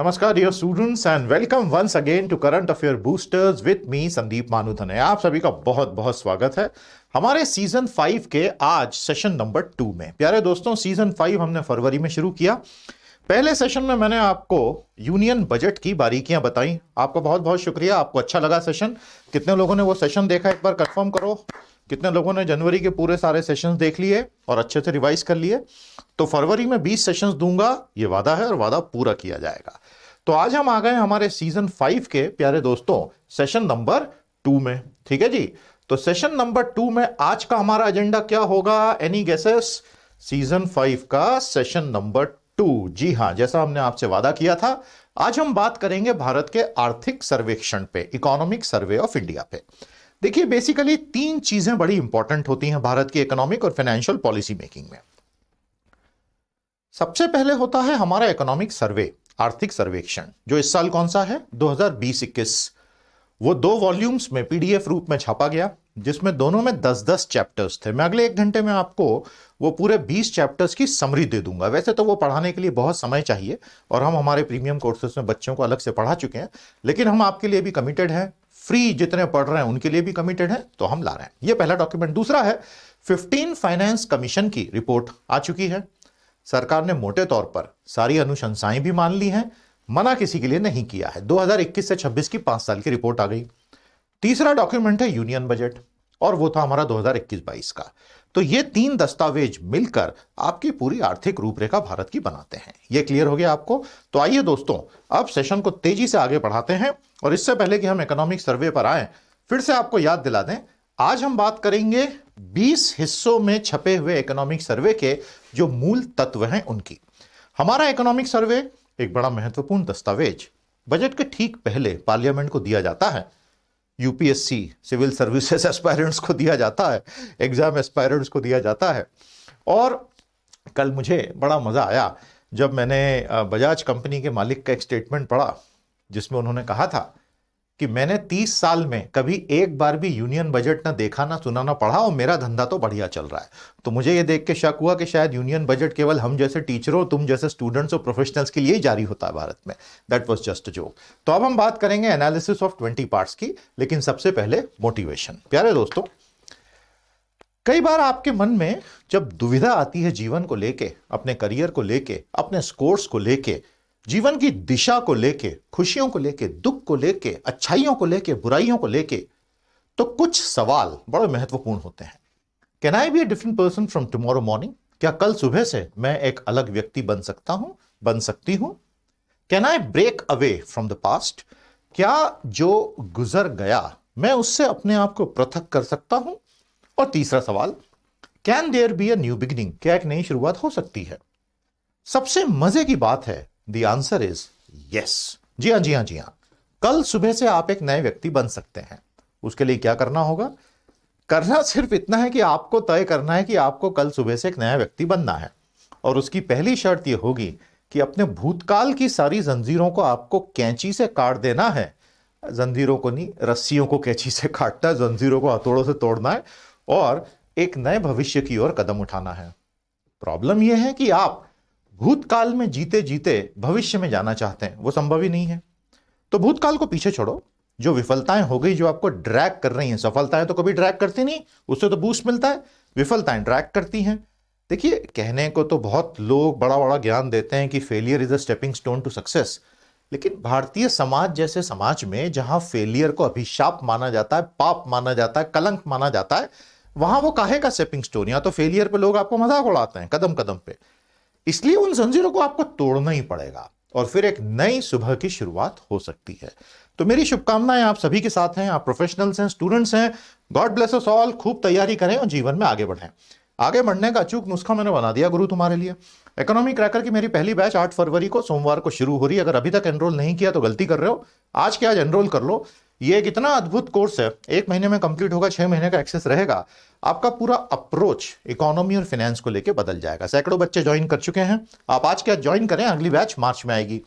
नमस्कार dear students and welcome once again to current affair boosters with me Sandeep Manudhan आप सभी का बहुत बहुत स्वागत है हमारे सीज़न फाइव के आज सेशन नंबर टू में। प्यारे दोस्तों सीज़न फाइव हमने फरवरी में शुरू किया। पहले सेशन में मैंने आपको यूनियन बजट की बारीकियाँ बताई। आपका बहुत बहुत शुक्रिया। आपको अच्छा लगा सेशन कितने लोगों ने वो सेशन देखा? एक बार कंफर्म करो। कितने लोगों ने जनवरी के पूरे सारे सेशंस देख लिए और अच्छे से रिवाइज कर लिए? तो फरवरी में 20 सेशंस दूँगा। ये वादा है और वादा पूरा किया जाएगा। तो आज हम आ गए हमारे सीज़न फाइव के प्यारे दोस्तों सेशन नंबर टू में। ठीक है जी? तो सेशन नंबर टू में आज का हमारा एजेंडा क्या होगा? एनी गेसेस सीज़न फाइव का सेशन नंबर टू जी हाँ, जैसा हमने आपसे वादा किया था, आज हम बात करेंगे भारत के आर्थिक सर्वेक्षण पे इकोनॉमिक सर्वे ऑफ़ इंडिया पे। देखिए बेसिकली तीन चीज़ें बड़ी इंपॉर्टेंट होती हैं भारत की इकोनॉमिक और फाइनेंशियल पॉलिसी मेकिंग में। सबसे पहले होता है हमारा इकोनॉमिक सर्वे आर्थिक सर्वेक्षण। जो इस साल कौन सा है? 2020-21 वो दो वॉल्यूम्स में पीडीएफ रूप में छापा गया, जिसमें दोनों में 10-10 चैप्टर्स थे। मैं अगले एक घंटे में आपको वो पूरे 20 चैप्टर्स की समरी दे दूँगा। वैसे तो वो पढ़ाने के लिए बहुत समय चाहिए, और हम हमारे प्रीमियम कोर्सेज में बच्चों को अलग से पढ़ा चुके हैं, लेकिन हम आपके लिए भी कमिटेड हैं। फ्री जितने पढ़ रहे हैं, उनके लिए भी कमिटेड है तो हम ला रहे हैं। ये पहला डॉक्यूमेंट दूसरा है 15 फाइनेंस कमीशन की रिपोर्ट आ चुकी है। सरकार ने मोटे तौर पर सारी अनुशंसाएँ भी मान ली हैं, मना किसी के लिए नहीं किया है। 2021 से 26 की पाँच साल की रिपोर्ट आ गई। तीसरा डॉक्यूमेंट है यूनियन बजट, और वो था हमारा 2021-22 का। तो ये तीन दस्तावेज़ मिलकर आपकी पूरी आर्थिक रूपरेखा भारत की बनाते हैं। ये क्लियर हो गया आपको? तो आइए दोस्तों, अब सेशन को तेज़ी से आगे बढ़ाते हैं, और इससे पहले कि हम इकोनॉमिक सर्वे पर आए, फिर से आपको याद दिला दें, आज हम बात करेंगे 20 हिस्सों में छपे हुए इकोनॉमिक सर्वे के जो मूल तत्व हैं उनकी। हमारा इकोनॉमिक सर्वे एक बड़ा महत्वपूर्ण दस्तावेज़। बजट के ठीक पहले पार्लियामेंट को दिया जाता है। यूपीएससी सिविल सर्विसेज़ एस्पायरेंट्स को दिया जाता है। एग्ज़ाम एस्पायरेंट्स को दिया जाता है। और कल मुझे बड़ा मज़ा आया जब मैंने बजाज कंपनी के मालिक का एक स्टेटमेंट पढ़ा, जिसमें उन्होंने कहा था कि मैंने 30 साल में कभी एक बार भी यूनियन बजट ना देखा, ना सुना, ना पढ़ा और मेरा धंधा तो बढ़िया चल रहा है। तो मुझे ये देख के शक हुआ कि शायद यूनियन बजट केवल हम जैसे टीचरों तुम जैसे स्टूडेंट्स और प्रोफेशनल्स के लिए ही जारी होता है भारत में। दैट वॉज़ जस्ट जोक तो अब हम बात करेंगे एनालिसिस ऑफ़ ट्वेंटी पार्ट्स की, लेकिन सबसे पहले मोटिवेशन प्यारे दोस्तों, कई बार आपके मन में जब दुविधा आती है जीवन को लेके, अपने करियर को लेके, अपने स्कोर्स को लेके जीवन की दिशा को लेके, खुशियों को लेके, दुख को लेके, अच्छाइयों को लेके, बुराइयों को लेके तो कुछ सवाल बड़े महत्वपूर्ण होते हैं। Can I be a different person from tomorrow morning क्या कल सुबह से मैं एक अलग व्यक्ति बन सकता हूँ, बन सकती हूँ? Can I break away from the past क्या जो गुजर गया, मैं उससे अपने आप को पृथक कर सकता हूँ? और तीसरा सवाल can there be a new beginning क्या एक नई शुरुआत हो सकती है? सबसे मज़े की बात है द आंसर इज़ यस जी हाँ जी हाँ जी हाँ. कल सुबह से आप एक नए व्यक्ति बन सकते हैं. उसके लिए क्या करना होगा? करना सिर्फ़ इतना है कि आपको तय करना है कि आपको कल सुबह से एक नया व्यक्ति बनना है. और उसकी पहली शर्त यह होगी कि अपने भूतकाल की सारी जंजीरों को आपको कैंची से काट देना है. जंजीरों को नहीं, रस्सियों को कैंची से काटना है, जंजीरों को हथौड़ों से तोड़ना है और एक नए भविष्य की ओर कदम उठाना है. प्रॉब्लम यह है कि आप भूतकाल में जीते जीते भविष्य में जाना चाहते हैं, वो संभव ही नहीं है। तो भूतकाल को पीछे छोड़ो। जो विफलताएँ हो गई, जो आपको ड्रैग कर रही हैं, सफलताएँ तो कभी ड्रैग करती नहीं, उससे तो बूस्ट मिलता है। विफलताएँ ड्रैग करती हैं। देखिए, कहने को तो बहुत लोग बड़ा बड़ा ज्ञान देते हैं कि failure is a stepping stone to success लेकिन भारतीय समाज जैसे समाज में जहाँ फेलियर को अभिशाप माना जाता है, पाप माना जाता है, कलंक माना जाता है, वहाँ वो काहे का स्टेपिंग स्टोन या तो फेलियर पे लोग आपको मज़ाक उड़ाते हैं कदम कदम पे। इसलिए उन जंजीरों को आपको तोड़ना ही पड़ेगा और फिर एक नई सुबह की शुरुआत हो सकती है। तो मेरी शुभकामनाएँ आप सभी के साथ हैं, आप प्रोफेशनल्स हैं स्टूडेंट्स हैं। गॉड ब्लेस अस ऑल खूब तैयारी करें और जीवन में आगे बढ़ें। आगे बढ़ने का अचूक नुस्खा मैंने बना दिया गुरु तुम्हारे लिए। इकोनॉमी क्रैकर की मेरी पहली बैच 8 फरवरी को सोमवार को शुरू हो रही है। अगर अभी तक एनरोल नहीं किया तो गलती कर रहे हो। आज के आज एनरोल कर लो। ये एक इतना अद्भुत कोर्स है, एक महीने में कंप्लीट होगा, छह महीने का एक्सेस रहेगा, आपका पूरा अप्रोच इकोनॉमी और फाइनेंस को लेकर बदल जाएगा। सैकड़ों बच्चे ज्वाइन कर चुके हैं। आप आज क्या ज्वाइन करें? अगली बैच मार्च में आएगी।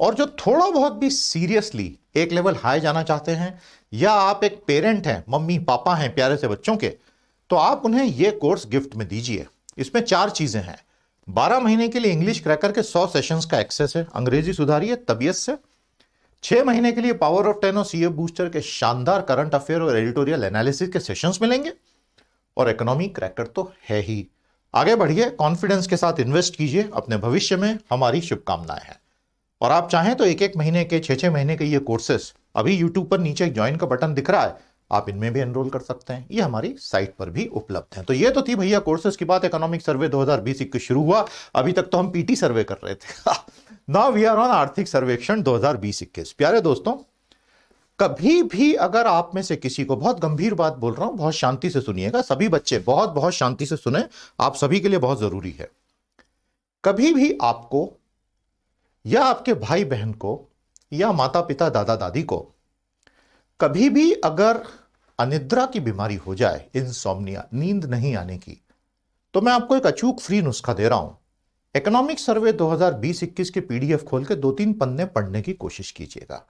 और जो थोड़ा बहुत भी सीरियसली एक लेवल हाई जाना चाहते हैं, या आप एक पेरेंट हैं, मम्मी, पापा हैं, प्यारे से बच्चों के तो आप उन्हें यह कोर्स गिफ्ट में दीजिए। इसमें चार चीज़ें हैं। बारह महीने के लिए इंग्लिश क्रैकर के सौ सेशंस का एक्सेस है। अंग्रेज़ी सुधारिए, तबियत से छह महीने के लिए पावर ऑफ़ टेन और सीए बूस्टर के शानदार करंट अफेयर और एडिटोरियल एनालिसिस के सेशंस मिलेंगे। और इकोनॉमी क्रैकर तो है ही। आगे बढ़िए कॉन्फिडेंस के साथ इन्वेस्ट कीजिए, अपने भविष्य में हमारी शुभकामनाएँ हैं। और आप चाहें तो एक एक महीने के छह छह महीने के ये कोर्सेस अभी यूट्यूब पर नीचे ज्वाइन का बटन दिख रहा है आप इनमें भी एनरोल कर सकते हैं। ये हमारी साइट पर भी उपलब्ध है। तो ये तो थी भैया कोर्सेज की बात। इकोनॉमिक सर्वे 2020 इक्कीस शुरू हुआ। अभी तक तो हम पीटी सर्वे कर रहे थे। नाउ वी आर ऑन आर्थिक सर्वेक्षण 2020 इक्कीस। प्यारे दोस्तों, कभी भी अगर आप में से किसी को बहुत गंभीर बात बोल रहा हूँ, बहुत शांति से सुनिएगा। सभी बच्चे बहुत बहुत शांति से सुने। आप सभी के लिए बहुत ज़रूरी है। कभी भी आपको या आपके भाई बहन को या माता पिता दादा दादी को कभी भी अगर अनिद्रा की बीमारी हो जाए इंसोमनिया नींद नहीं आने की तो मैं आपको एक अचूक फ्री नुस्खा दे रहा हूँ। इकोनॉमिक सर्वे 2020-21 के पीडीएफ खोल के दो तीन पन्ने पढ़ने की कोशिश कीजिएगा।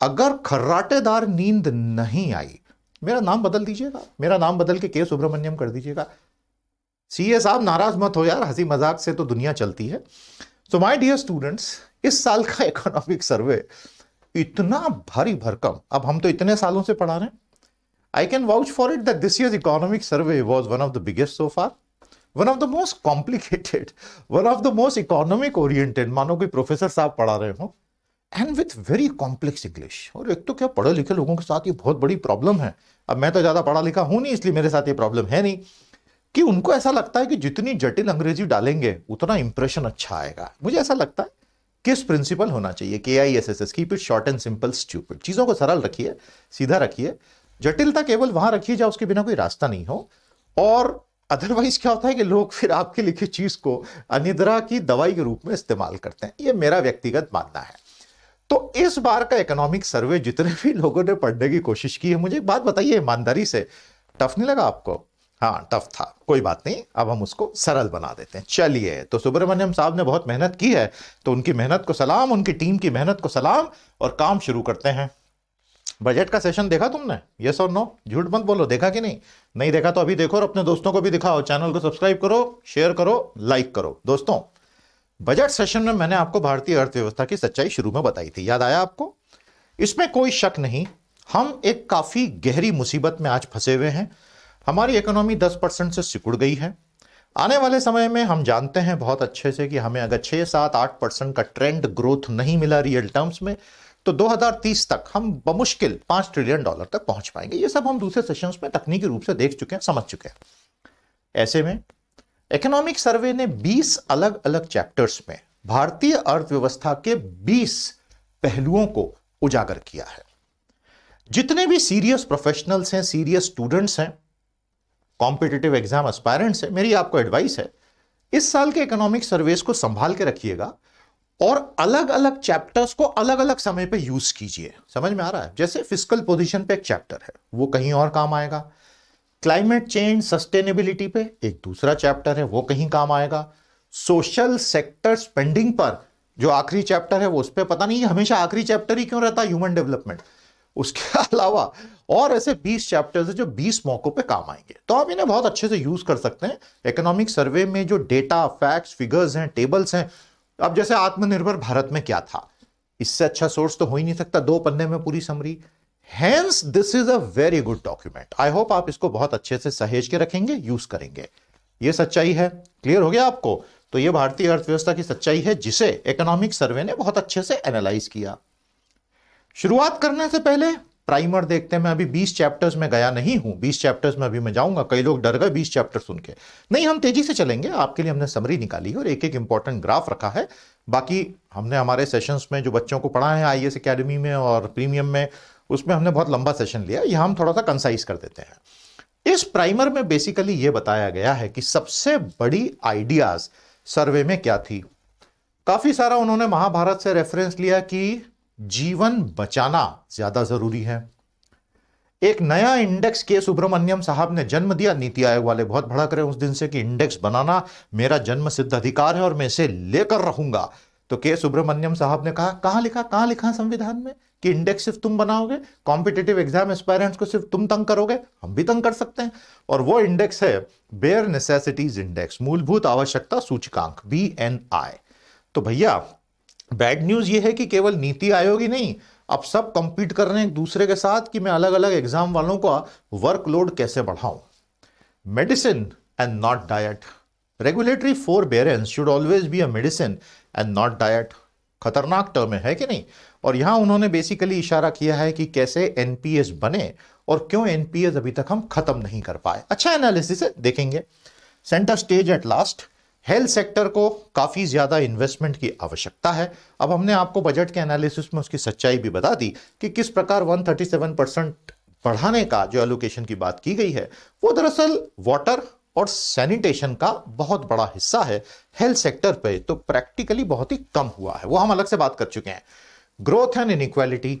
अगर खर्राटेदार नींद नहीं आई, मेरा नाम बदल दीजिएगा, मेरा नाम बदल के के सुब्रमण्यम कर दीजिएगा। सीए साहब नाराज़ मत हो यार, हँसी मज़ाक से तो दुनिया चलती है। सो माय डियर स्टूडेंट्स इस साल का इकोनॉमिक सर्वे इतना भारी भरकम, अब हम तो इतने सालों से पढ़ा रहे हैं। I can vouch for it that this year's economic survey was one of the biggest so far. One of the most complicated, one of the most economic oriented, मानो कोई प्रोफेसर साहब पढ़ा रहे हो। And with very complex English और एक तो क्या पढ़े लिखे लोगों के साथ ये बहुत बड़ी प्रॉब्लम है। अब मैं तो ज़्यादा पढ़ा लिखा हूँ नहीं इसलिए मेरे साथ ये प्रॉब्लम है नहीं। कि उनको ऐसा लगता है कि जितनी जटिल अंग्रेज़ी डालेंगे उतना इंप्रेशन अच्छा आएगा। मुझे ऐसा लगता है। किस प्रिंसिपल होना चाहिए? K I S S S keep it short and simple stupid चीज़ों को सरल रखिए सीधा रखिए। जटिलता केवल वहाँ रखी जाए, उसके बिना कोई रास्ता नहीं हो। और अदरवाइज़ क्या होता है कि लोग फिर आपके लिखे चीज़ को अनिद्रा की दवाई के रूप में इस्तेमाल करते हैं। ये मेरा व्यक्तिगत मानना है। तो इस बार का इकोनॉमिक सर्वे जितने भी लोगों ने पढ़ने की कोशिश की है, मुझे एक बात बताइए, ईमानदारी से। टफ नहीं लगा आपको? हाँ टफ था। कोई बात नहीं, अब हम उसको सरल बना देते हैं। चलिए तो सुब्रमण्यम साहब ने बहुत मेहनत की है तो उनकी मेहनत को सलाम, उनकी टीम की मेहनत को सलाम, और काम शुरू करते हैं। बजट का सेशन देखा तुमने? यस और नो झूठ मत बोलो, देखा कि नहीं? नहीं देखा तो अभी देखो और अपने दोस्तों को भी दिखाओ चैनल को सब्सक्राइब करो शेयर करो लाइक करो। दोस्तों, बजट सेशन में मैंने आपको भारतीय अर्थव्यवस्था की सच्चाई शुरू में बताई थी। याद आया आपको? इसमें कोई शक नहीं, हम एक काफ़ी गहरी मुसीबत में आज फंसे हुए हैं। हमारी इकोनॉमी 10 परसेंट से सिकुड़ गई है। आने वाले समय में हम जानते हैं बहुत अच्छे से कि हमें अगर छह, सात, आठ परसेंट का ट्रेंड ग्रोथ नहीं मिला रियल टर्म्स में तो 2030 तक हम बमुश्किल पाँच ट्रिलियन डॉलर तक पहुँच पाएँगे। ये सब हम दूसरे सेशंस में तकनीकी रूप से देख चुके हैं, समझ चुके हैं। ऐसे में इकोनॉमिक सर्वे ने 20 अलग अलग चैप्टर्स में भारतीय अर्थव्यवस्था के 20 पहलुओं को उजागर किया है। जितने भी सीरियस प्रोफेशनल्स हैं सीरियस स्टूडेंट्स हैं कॉम्पिटेटिव एग्ज़ाम एस्पायरेंट्स हैं, मेरी आपको एडवाइस है, इस साल के इकोनॉमिक सर्वेस को संभाल के रखिएगा। और अलग अलग चैप्टर्स को अलग अलग समय पे यूज़ कीजिए। समझ में आ रहा है? जैसे फ़िज़िकल पोजीशन पे एक चैप्टर है, वो कहीं और काम आएगा। क्लाइमेट चेंज सस्टेनेबिलिटी पे एक दूसरा चैप्टर है, वो कहीं काम आएगा। सोशल सेक्टर स्पेंडिंग पर जो आखिरी चैप्टर है, वो उस पर पता नहीं, हमेशा आखिरी चैप्टर ही क्यों रहता है? ह्यूमन डेवलपमेंट उसके अलावा और ऐसे 20 चैप्टर्स है जो 20 मौकों पे काम आएँगे। तो आप इन्हें बहुत अच्छे से यूज़ कर सकते हैं। इकोनॉमिक सर्वे में जो डेटा फैक्ट्स फिगर्स हैं टेबल्स हैं अब जैसे आत्मनिर्भर भारत में क्या था? इससे अच्छा सोर्स तो हो ही नहीं सकता। दो पन्ने में पूरी summary hence this is a very good document I hope आप इसको बहुत अच्छे से सहेज के रखेंगे यूज़ करेंगे। ये सच्चाई है। क्लियर हो गया आपको? तो ये भारतीय अर्थव्यवस्था की सच्चाई है, जिसे इकोनॉमिक सर्वे ने बहुत अच्छे से एनालाइज किया। शुरुआत करने से पहले प्राइमर देखते हैं, मैं अभी 20 चैप्टर्स में गया नहीं हूँ। 20 चैप्टर्स में अभी मैं जाऊँगा। कई लोग डर गए 20 चैप्टर सुन के। नहीं, हम तेज़ी से चलेंगे। आपके लिए हमने समरी निकाली है और एक एक इंपॉर्टेंट ग्राफ रखा है। बाकी हमने हमारे सेशंस में जो बच्चों को पढ़ा है आई एस अकेडमी में और प्रीमियम में, उसमें हमने बहुत लंबा सेशन लिया। यह हम थोड़ा सा कंसाइज कर देते हैं। इस प्राइमर में बेसिकली ये बताया गया है कि सबसे बड़ी आइडियाज़ सर्वे में क्या थी। काफ़ी सारा उन्होंने महाभारत से रेफरेंस लिया कि जीवन बचाना ज़्यादा ज़रूरी है। एक नया इंडेक्स के सुब्रमण्यम साहब ने जन्म दिया। नीति आयोग वाले बहुत भड़क रहे उस दिन से कि इंडेक्स बनाना मेरा जन्म सिद्ध अधिकार है और मैं इसे लेकर रहूँगा। तो के सुब्रमण्यम साहब ने कहा, कहाँ लिखा कहाँ लिखा संविधान में कि इंडेक्स सिर्फ़ तुम बनाओगे? कॉम्पिटेटिव एग्ज़ाम एस्पायरेंट्स को सिर्फ़ तुम तंग करोगे? हम भी तंग कर सकते हैं। और वो इंडेक्स है बेयर नेसेसिटीज इंडेक्स मूलभूत आवश्यकता सूचकांक बी एन आई तो भैया बैड न्यूज़ ये है कि केवल नीति आयोग ही नहीं, अब सब कंपीट कर रहे हैं एक दूसरे के साथ कि मैं अलग अलग एग्ज़ाम वालों का वर्कलोड कैसे बढ़ाऊं? Medicine and not diet regulatory forbearance should always be a medicine and not diet खतरनाक टर्म है कि नहीं? और यहाँ उन्होंने बेसिकली इशारा किया है कि कैसे एनपीएस बने और क्यों एनपीएस अभी तक हम खत्म नहीं कर पाए। अच्छा एनालिसिस है, देखेंगे। Centre stage at last health sector को काफ़ी ज़्यादा इन्वेस्टमेंट की आवश्यकता है। अब हमने आपको बजट के एनालिसिस में उसकी सच्चाई भी बता दी कि किस प्रकार 137 परसेंट बढ़ाने का जो एलोकेशन की बात की गई है, वो दरअसल वाटर और सैनिटेशन का बहुत बड़ा हिस्सा है हेल्थ सेक्टर पे तो प्रैक्टिकली बहुत ही कम हुआ है। वो हम अलग से बात कर चुके हैं। ग्रोथ एंड इनइक्वालिटी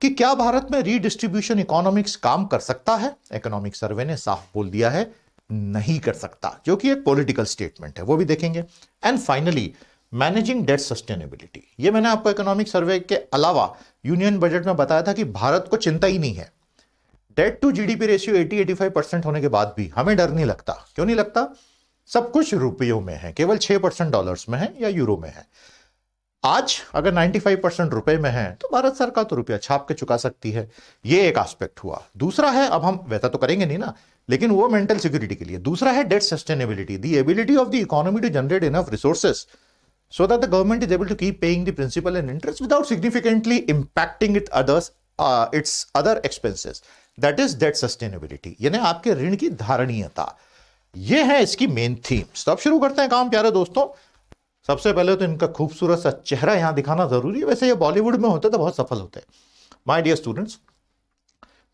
कि क्या भारत में रीडिस्ट्रीब्यूशन इकोनॉमिक्स काम कर सकता है? इकोनॉमिक सर्वे ने साफ़ बोल दिया है। नहीं कर सकता, जो कि एक पॉलिटिकल स्टेटमेंट है, वो भी देखेंगे। And finally managing debt sustainability ये मैंने आपको इकोनॉमिक सर्वे के अलावा यूनियन बजट में बताया था कि भारत को चिंता ही नहीं है। Debt to GDP ratio 80 85 percent होने के बाद भी हमें डर नहीं लगता। क्यों नहीं लगता? सब कुछ रुपयों में है, केवल 6 परसेंट डॉलर्स में है या यूरो में है। आज अगर 95 परसेंट रुपए में है तो भारत सरकार तो रुपया छाप के चुका सकती है। ये एक एस्पेक्ट हुआ। दूसरा है, अब हम, वैसा तो करेंगे नहीं ना लेकिन वो मेंटल सिक्योरिटी के लिए। दूसरा है debt sustainability the ability of the economy to generate enough resources that the government is able to keep paying the principal and interest without significantly impacting it others uh, its other expenses. That is debt sustainability. यानी आपके ऋण की धारणीयता। ये है इसकी main theme अब शुरू करते हैं काम प्यारे दोस्तों। सबसे पहले तो इनका खूबसूरत सा चेहरा यहाँ दिखाना ज़रूरी है। वैसे ये बॉलीवुड में होते तो बहुत सफल होते। My dear students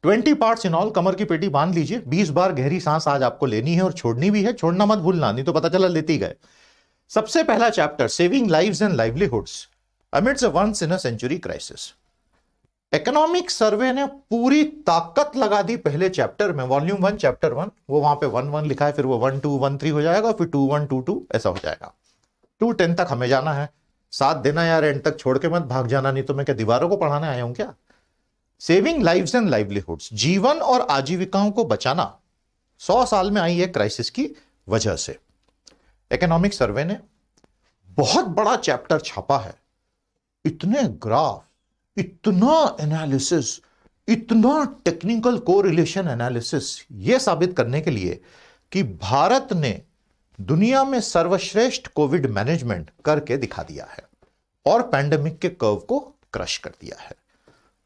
twenty parts in all, कमर की पेटी बाँध लीजिए। बीस बार गहरी सांस आज आपको लेनी है और छोड़नी भी है। छोड़ना मत भूलना, नहीं तो पता चला लेती गए। सबसे पहला chapter saving lives and livelihoods amidst a once in a century crisis economic survey ने पूरी ताकत लगा दी पहले चैप्टर में। वॉल्यूम वन चैप्टर वन वो वहाँ पे वन वन लिखा है, फिर वो वन टू वन थ्री हो जाएगा, फिर टू वन टू टू ऐसा हो जाएगा। टू टेन तक हमें जाना है। साथ देना यार एंड तक छोड़ के मत भाग जाना, नहीं तो मैं क्या, दीवारों को पढ़ाने आया हूँ क्या? सेविंग लाइव्स एंड लाइवलीहुड्स जीवन और आजीविकाओं को बचाना सौ साल में आई है क्राइसिस की वजह से। इकोनॉमिक सर्वे ने बहुत बड़ा चैप्टर छापा है। इतने ग्राफ इतना एनालिसिस इतना टेक्निकल कोरिलेशन एनालिसिस यह साबित करने के लिए कि भारत ने दुनिया में सर्वश्रेष्ठ कोविड मैनेजमेंट करके दिखा दिया है और पैंडेमिक के कर्व को क्रश कर दिया है।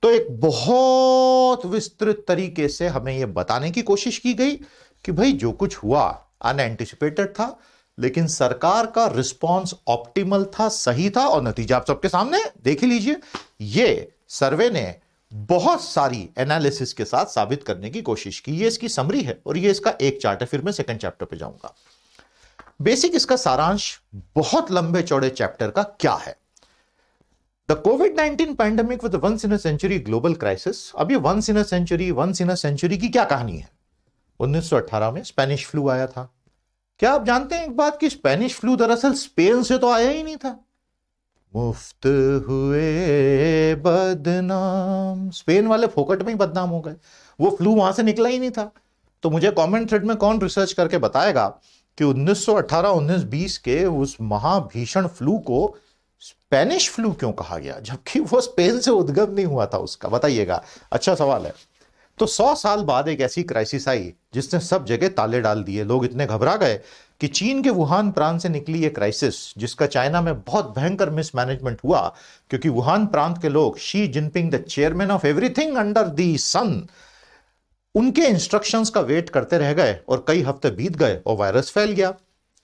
तो एक बहुत विस्तृत तरीके से हमें यह बताने की कोशिश की गई कि भाई जो कुछ हुआ अनएंटिसिपेटेड था, लेकिन सरकार का रिस्पांस ऑप्टिमल था, सही था और नतीजा आप सबके सामने देख लीजिए। ये सर्वे ने बहुत सारी एनालिसिस के साथ साबित करने की कोशिश की। ये इसकी समरी है और ये इसका एक चार्ट है, फिर मैं सेकंड चैप्टर पे जाऊँगा। बेसिक इसका सारांश बहुत लंबे चौड़े चैप्टर का क्या है? The COVID nineteen pandemic with once in century global crisis अब ये once in century once in century की क्या कहानी है? 1918 में स्पेनिश फ्लू आया था। क्या आप जानते हैं एक बात कि स्पेनिश फ्लू दरअसल स्पेन से तो आया ही नहीं था? मुफ़्त हुए बदनाम। स्पेन वाले फोकट में ही बदनाम हो गए। वो फ्लू वहाँ से निकला ही नहीं था। तो मुझे कमेंट थ्रेड में कौन रिसर्च करके बताएगा कि 1918-1920 के उस महाभीषण फ्लू को स्पेनिश फ्लू क्यों कहा गया? जबकि वो स्पेन से उद्गम नहीं हुआ था उसका। बताइएगा। अच्छा सवाल है। तो सौ साल बाद एक ऐसी क्राइसिस आई, जिसने सब जगह ताले डाल दिए। लोग इतने घबरा गए कि चीन के वुहान प्रांत से निकली ये क्राइसिस जिसका चाइना में बहुत भयंकर मिसमैनेजमेंट हुआ, क्योंकि वुहान प्रांत के लोग Xi Jinping the chairman of everything under the sun उनके इंस्ट्रक्शंस का वेट करते रह गए और कई हफ़्ते बीत गए और वायरस फैल गया।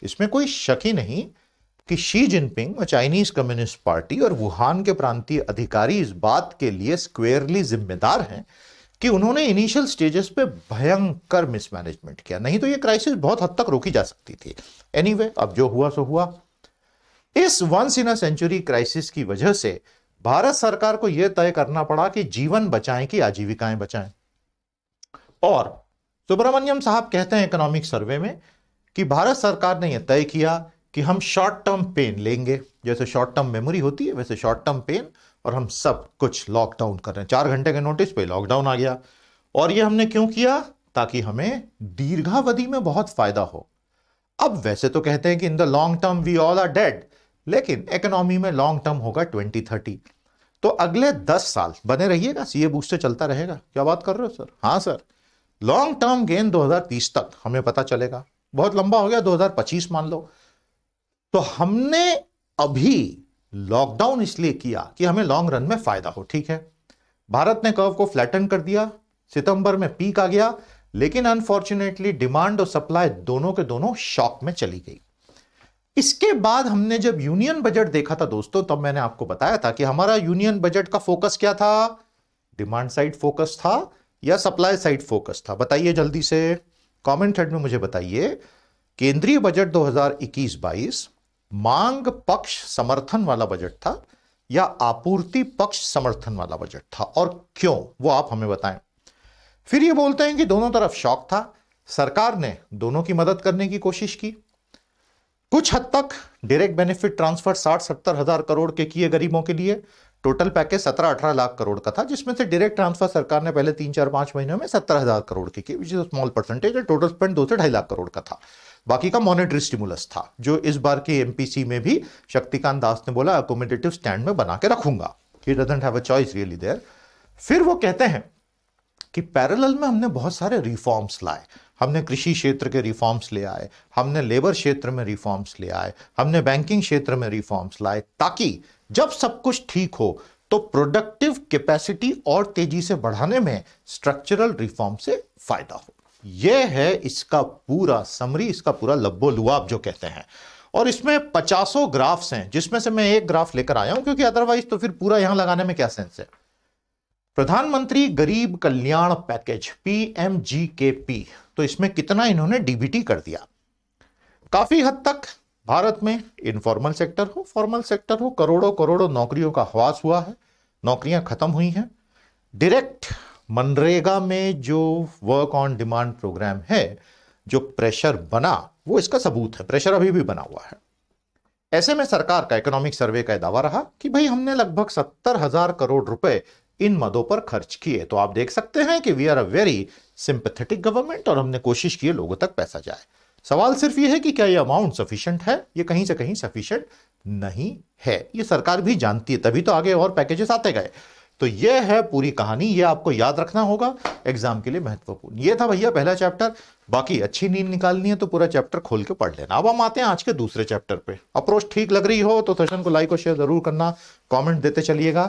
इसमें कोई शक ही नहीं कि शी जिनपिंग और चाइनीज़ कम्युनिस्ट पार्टी और वुहान के प्रांतीय अधिकारी इस बात के लिए स्क्वेयरली जिम्मेदार हैं कि उन्होंने इनिशियल स्टेजेस पे भयंकर मिसमैनेजमेंट किया। नहीं तो ये क्राइसिस बहुत हद तक रोकी जा सकती थी। एनीवे anyway, अब जो हुआ सो हुआ। इस once in a century crisis की वजह से भारत सरकार को यह तय करना पड़ा कि जीवन बचाएँ कि आजीविकाएँ बचाएँ। और सुब्रमण्यम साहब कहते हैं इकोनॉमिक सर्वे में कि भारत सरकार ने यह तय किया कि हम शॉर्ट टर्म पेन लेंगे। जैसे शॉर्ट टर्म मेमोरी होती है, वैसे शॉर्ट टर्म पेन और हम सब कुछ लॉकडाउन कर रहे हैं। चार घंटे के नोटिस पे लॉकडाउन आ गया। और ये हमने क्यों किया? ताकि हमें दीर्घावधि में बहुत फ़ायदा हो। अब वैसे तो कहते हैं कि in the long term we all are dead लेकिन इकोनॉमी में लॉन्ग टर्म होगा ट्वेंटी थर्टी तो अगले दस साल, बने रहिएगा सीए बूस्ट से चलता रहेगा। क्या बात कर रहे हो, सर? हाँ सर। लॉन्ग टर्म गेन 2030 तक हमें पता चलेगा। बहुत लंबा हो गया 2025 मान लो। तो हमने अभी लॉकडाउन इसलिए किया कि हमें लॉन्ग रन में फ़ायदा हो, ठीक है? भारत ने कर्व को फ्लैटन कर दिया, सितंबर में पीक आ गया, लेकिन अनफॉर्चुनेटली डिमांड और सप्लाई दोनों के दोनों शॉक में चली गई। इसके बाद हमने जब यूनियन बजट देखा था दोस्तों, तब मैंने आपको बताया था कि हमारा यूनियन बजट का फोकस क्या था? डिमांड साइड फोकस था या सप्लाई साइड फोकस था? बताइए जल्दी से। कमेंट थ्रेड में मुझे बताइए। केंद्रीय बजट 2021-22 मांग पक्ष समर्थन वाला बजट था या आपूर्ति पक्ष समर्थन वाला बजट था? और क्यों? वो आप हमें बताएँ। फिर ये बोलते हैं कि दोनों तरफ़ शौक था। सरकार ने दोनों की मदद करने की कोशिश की। कुछ हद तक डायरेक्ट बेनिफिट ट्रांसफ़र साठ सत्तर हज़ार करोड़ के किए गरीबों के लिए। टोटल पैकेज सत्रह अठारह लाख करोड़ का था, जिसमें से डायरेक्ट ट्रांसफ़र सरकार ने पहले तीन चार पाँच महीनों में सत्तर हज़ार करोड़ के किए स्मॉल परसेंटेज टोटल स्पेंड दो से ढाई लाख करोड़ का था। बाकी का मॉनेटरी स्टिमुलस था, जो इस बार के एमपीसी में भी शक्तिकांत दास ने बोला अकोमोडेटिव स्टैंड में बना के रखूँगा। He doesn't have a choice really there फिर वो कहते हैं कि पैरेलल में हमने बहुत सारे रिफॉर्म्स लाए। हमने कृषि क्षेत्र के रिफॉर्म्स ले आए, हमने लेबर क्षेत्र में रिफॉर्म्स ले आए, हमने बैंकिंग क्षेत्र में रिफॉर्म्स लाए, ताकि जब सब कुछ ठीक हो तो प्रोडक्टिव कैपेसिटी और तेज़ी से बढ़ाने में स्ट्रक्चरल रिफॉर्म से फ़ायदा हो। यह है इसका पूरा समरी इसका पूरा लब्बो लुआब जो कहते हैं। और इसमें पचासों ग्राफ्स हैं, जिसमें से मैं एक ग्राफ लेकर आया हूँ, क्योंकि अदरवाइज़ तो फिर पूरा यहाँ लगाने में क्या सेंस है? प्रधानमंत्री गरीब कल्याण पैकेज पीएमजीकेपी तो इसमें कितना इन्होंने डीबीटी कर दिया? काफ़ी हद तक भारत में इनफॉर्मल सेक्टर हो फॉर्मल सेक्टर हो करोड़ों करोड़ों नौकरियों का हवास हुआ है, नौकरियाँ खत्म हुई हैं। डायरेक्ट मनरेगा में जो वर्क ऑन डिमांड प्रोग्राम है, जो प्रेशर बना, वो इसका सबूत है। प्रेशर अभी भी बना हुआ है। ऐसे में सरकार का इकोनॉमिक सर्वे का दावा रहा कि भाई हमने लगभग सत्तर हज़ार करोड़ रुपए इन मदों पर खर्च किए। तो आप देख सकते हैं कि we are a very sympathetic government और हमने कोशिश की लोगों तक पैसा जाए। सवाल सिर्फ़ ये है कि क्या ये अमाउंट सफिशिएंट है? ये कहीं से कहीं सफिशिएंट नहीं है। ये सरकार भी जानती है, तभी तो आगे और पैकेजेस आते गए। तो ये है पूरी कहानी, ये आपको याद रखना होगा, एग्ज़ाम के लिए महत्वपूर्ण। ये था भैया पहला चैप्टर, बाकी अच्छी नींद निकालनी है तो पूरा चैप्टर खोल के पढ़ लेना। अब हम आते हैं आज के दूसरे चैप्टर पे। अप्रोच ठीक लग रही हो तो सेशन को लाइक और शेयर ज़रूर करना कमेंट देते चलिएगा।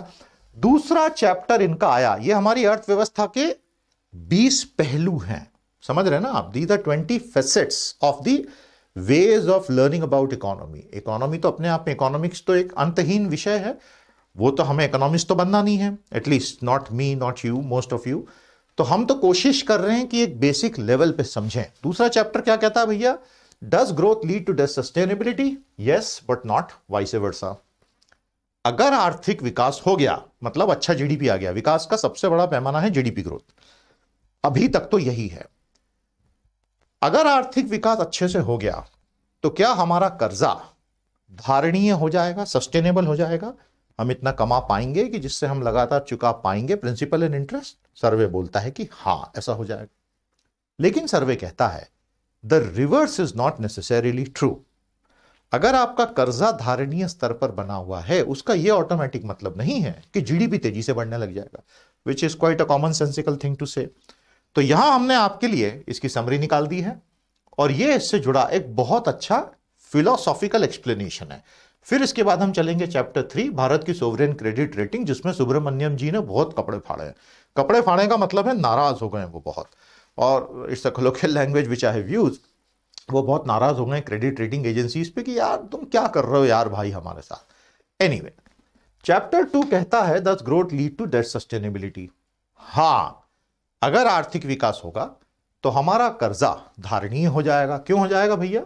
दूसरा चैप्टर इनका आया, ये हमारी अर्थव्यवस्था के 20 पहलू हैं। समझ रहे ना आप? The the twenty facets of the ways of learning about economy economy तो अपने आप में इकोनॉमिक्स तो एक अंतहीन विषय है। वो तो हमें इकोनॉमिक्स तो बनना नहीं है at least not me not you most of you तो हम तो कोशिश कर रहे हैं कि एक बेसिक लेवल पे समझें। दूसरा चैप्टर क्या कहता है भैया? Does growth lead to does sustainability yes but not vice versa अगर आर्थिक विकास हो गया मतलब अच्छा जीडीपी आ गया, विकास का सबसे बड़ा पैमाना है जीडीपी ग्रोथ अभी तक तो यही है। अगर आर्थिक विकास अच्छे से हो गया तो क्या हमारा कर्जा धारणीय हो जाएगा सस्टेनेबल हो जाएगा? हम इतना कमा पाएँगे कि जिससे हम लगातार चुका पाएँगे प्रिंसिपल एंड इंटरेस्ट सर्वे बोलता है कि हाँ ऐसा हो जाएगा। लेकिन सर्वे कहता है the reverse is not necessarily true अगर आपका कर्जा धारणीय स्तर पर बना हुआ है, उसका यह ऑटोमेटिक मतलब नहीं है कि जीडीपी तेज़ी से बढ़ने लग जाएगा which is quite a common sensical thing to say तो यहाँ हमने आपके लिए इसकी समरी निकाल दी है, और यह इससे जुड़ा एक बहुत अच्छा फिलोसॉफिकल एक्सप्लेनेशन है। फिर इसके बाद हम चलेंगे चैप्टर थ्री भारत की सोवरेन क्रेडिट रेटिंग जिसमें सुब्रमण्यम जी ने बहुत कपड़े फाड़े हैं। कपड़े फाड़े का मतलब है नाराज़ हो गए वो बहुत। और it's a colloquial language which I have use वो बहुत नाराज़ हो गए क्रेडिट रेटिंग एजेंसीज पे कि यार तुम क्या कर रहे हो यार भाई हमारे साथ। एनीवे चैप्टर टू कहता है does growth lead to debt sustainability हाँ अगर आर्थिक विकास होगा तो हमारा कर्जा धारणीय हो जाएगा। क्यों हो जाएगा भैया?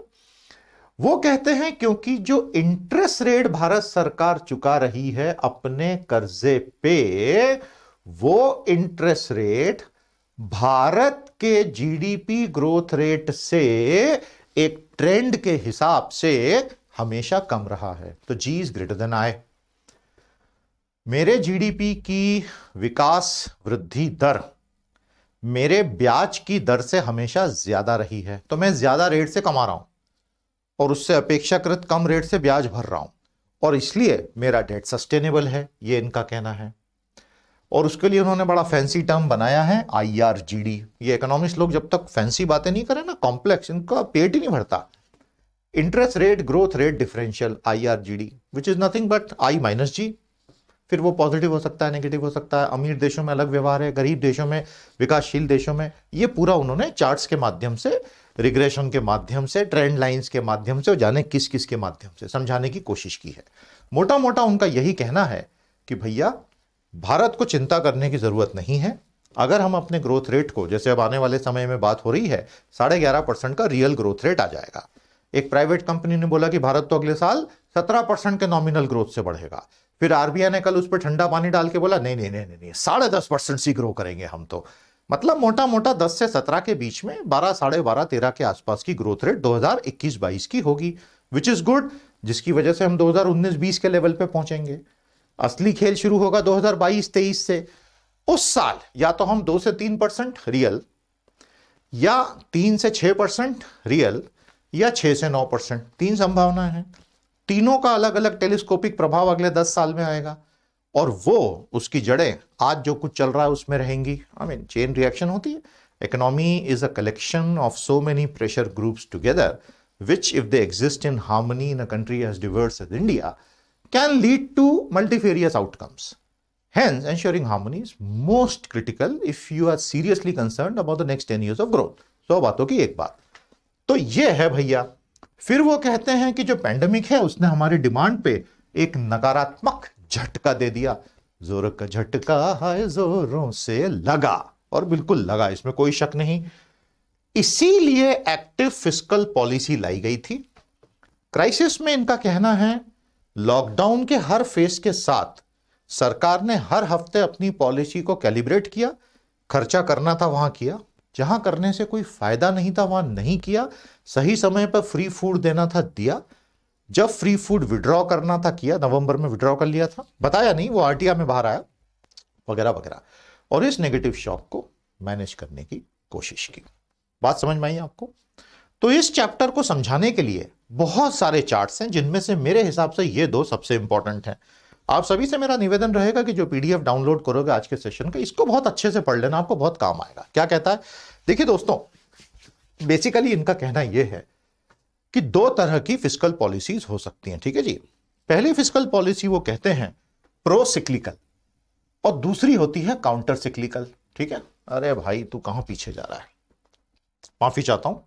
वो कहते हैं क्योंकि जो इंटरेस्ट रेट भारत सरकार चुका रही है अपने कर्जे पे, वो इंटरेस्ट रेट भारत के जीडीपी ग्रोथ रेट से एक ट्रेंड के हिसाब से हमेशा कम रहा है। तो G is greater than I मेरे जीडीपी की विकास वृद्धि दर मेरे ब्याज की दर से हमेशा ज़्यादा रही है। तो मैं ज़्यादा रेट से कमा रहा हूँ। और उससे अपेक्षाकृत कम रेट से ब्याज भर रहा हूँ। और इसलिए मेरा डेट सस्टेनेबल है, ये इनका कहना है। और उसके लिए उन्होंने बड़ा फैंसी टर्म बनाया है आईआरजीडी ये इकोनॉमिस्ट लोग जब तक फैंसी बातें नहीं करें ना कॉम्प्लेक्स इनका पेट ही नहीं भरता। Interest rate growth rate differential IRGD which is nothing but I minus G फिर वो पॉजिटिव हो सकता है नेगेटिव हो सकता है, अमीर देशों में अलग व्यवहार है, गरीब देशों में, विकासशील देशों में, ये पूरा उन्होंने चार्ट्स के माध्यम से रिग्रेशन के माध्यम से ट्रेंड लाइंस के माध्यम से और जाने किस किस के माध्यम से, समझाने की कोशिश की है। मोटा मोटा उनका यही कहना है कि भैया, भारत को चिंता करने की ज़रूरत नहीं है। अगर हम अपने ग्रोथ रेट को, जैसे अब आने वाले समय में बात हो रही है, साढ़े ग्यारह परसेंट का रियल ग्रोथ रेट आ जाएगा। एक प्राइवेट कंपनी ने बोला कि भारत तो अगले साल सत्रह परसेंट के नॉमिनल ग्रोथ से बढ़ेगा। फिर आरबीआई ने कल उस पर ठंडा पानी डाल के बोला नहीं नहीं नहीं नहीं, नहीं साढ़े दस परसेंट सी ग्रो करेंगे हम तो। मतलब मोटा मोटा दस से सत्रह के बीच में बारह साढ़े बारह तेरह के आसपास की ग्रोथ रेट दो हज़ार इक्कीस बाईस की होगी विच इज़ गुड जिसकी वजह से हम दो हज़ार उन्नीस बीस के लेवल पे पहुँचेंगे। असली खेल शुरू होगा 2022-23 से। उस साल या तो हम दो से तीन परसेंट रियल या तीन से छह परसेंट रियल या छह से नौ परसेंट। तीन संभावना है। तीनों का अलग अलग टेलीस्कोपिक प्रभाव अगले दस साल में आएगा और वो उसकी जड़ें आज जो कुछ चल रहा है उसमें रहेंगी आई मीन चेन रिएक्शन होती है economy is a collection of so many pressure groups together which if they exist in harmony in a country as diverse as India can lead to multifarious outcomes. Hence, ensuring harmony is most critical if you are seriously concerned about the next 10 years of growth. सौ बातों की एक बात तो ये है भैया फिर वो कहते हैं कि जो पैंडमिक है, उसने हमारी डिमांड पे एक नकारात्मक झटका दे दिया। ज़ोर का झटका है, जोरों से लगा और बिल्कुल लगा, इसमें कोई शक नहीं। इसीलिए एक्टिव फ़िज़िकल पॉलिसी लाई गई थी। क्राइसिस में इनका कहना है लॉकडाउन के हर फ़ेज़ के साथ सरकार ने हर हफ़्ते अपनी पॉलिसी को कैलिब्रेट किया, खर्चा करना था, वहाँ किया। जहाँ करने से कोई फ़ायदा नहीं था, वहाँ नहीं किया। सही समय पर फ्री फ़ूड देना था, दिया। जब फ्री फ़ूड विड्रॉ करना था, किया। नवंबर में विड्रॉ कर लिया था। बताया नहीं, वो आरटीआर में बाहर आया। वगैरह वगैरह। और इस नेगेटिव शॉक को मैनेज करने की कोशिश की। बात समझ में आई आपको? तो इस चैप्टर को समझाने के लिए बहुत सारे चार्ट्स हैं, जिनमें से मेरे हिसाब से ये दो सबसे इंपॉर्टेंट हैं। आप सभी से मेरा निवेदन रहेगा कि जो पीडीएफ डाउनलोड करोगे आज के सेशन का, इसको बहुत अच्छे से पढ़ लेना, आपको बहुत काम आएगा। क्या कहता है? देखिए दोस्तों बेसिकली इनका कहना यह है कि दो तरह की फ़िज़िकल पॉलिसीज़ हो सकती हैं, ठीक है जी? पहली फ़िज़िकल पॉलिसी वो कहते हैं प्रो सिक्लिकल और दूसरी होती है काउंटर सिक्लिकल ठीक है? अरे भाई, तू कहाँ पीछे जा रहा है? माफ़ी चाहता हूँ।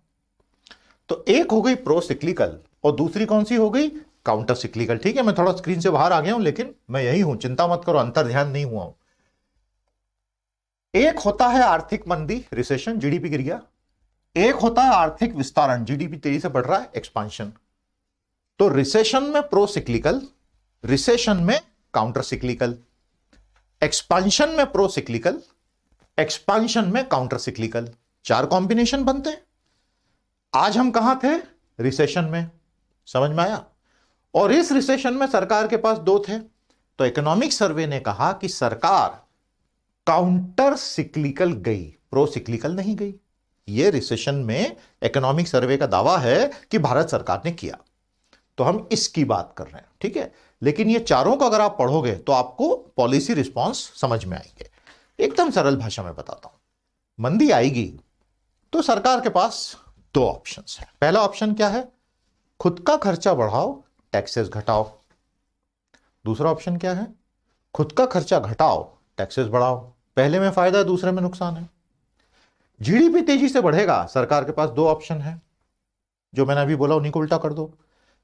तो एक हो गई प्रो सिक्लिकल और दूसरी कौन सी हो गई? काउंटर सिक्लिकल ठीक है, मैं थोड़ा स्क्रीन से बाहर आ गया हूँ, लेकिन मैं यही हूँ, चिंता मत करो, अंतर ध्यान नहीं हुआ हूँ। एक होता है आर्थिक मंदी रिसेशन जीडीपी गिर गया। एक होता है आर्थिक विस्तारण जीडीपी तेज़ी से बढ़ रहा है एक्सपांशन तो रिसेशन में प्रो सिक्लिकल रिसेशन में काउंटर सिक्लिकल एक्सपांशन में प्रो सिक्लिकल एक्सपांशन में काउंटर सिक्लिकल चार कॉम्बिनेशन बनते आज हम कहाँ थे? रिसेशन में। समझ में आया? और इस रिसेशन में सरकार के पास दो थे। तो इकोनॉमिक सर्वे ने कहा कि सरकार काउंटर सिक्लिकल गई प्रो सिक्लिकल नहीं गई। यह रिसेशन में इकोनॉमिक सर्वे का दावा है कि भारत सरकार ने किया। तो हम इसकी बात कर रहे हैं, ठीक है? लेकिन ये चारों को अगर आप पढ़ोगे तो आपको पॉलिसी रिस्पॉन्स समझ में आएँगे। एकदम सरल भाषा में बताता हूँ। मंदी आएगी तो सरकार के पास दो ऑप्शन है। पहला ऑप्शन क्या है? खुद का खर्चा बढ़ाओ टैक्सेस घटाओ। दूसरा ऑप्शन क्या है? खुद का खर्चा घटाओ टैक्सेस बढ़ाओ। पहले में फ़ायदा है, दूसरे में नुकसान है। जीडीपी तेज़ी से बढ़ेगा, सरकार के पास दो ऑप्शन है, जो मैंने अभी बोला, उन्हीं को उल्टा कर दो।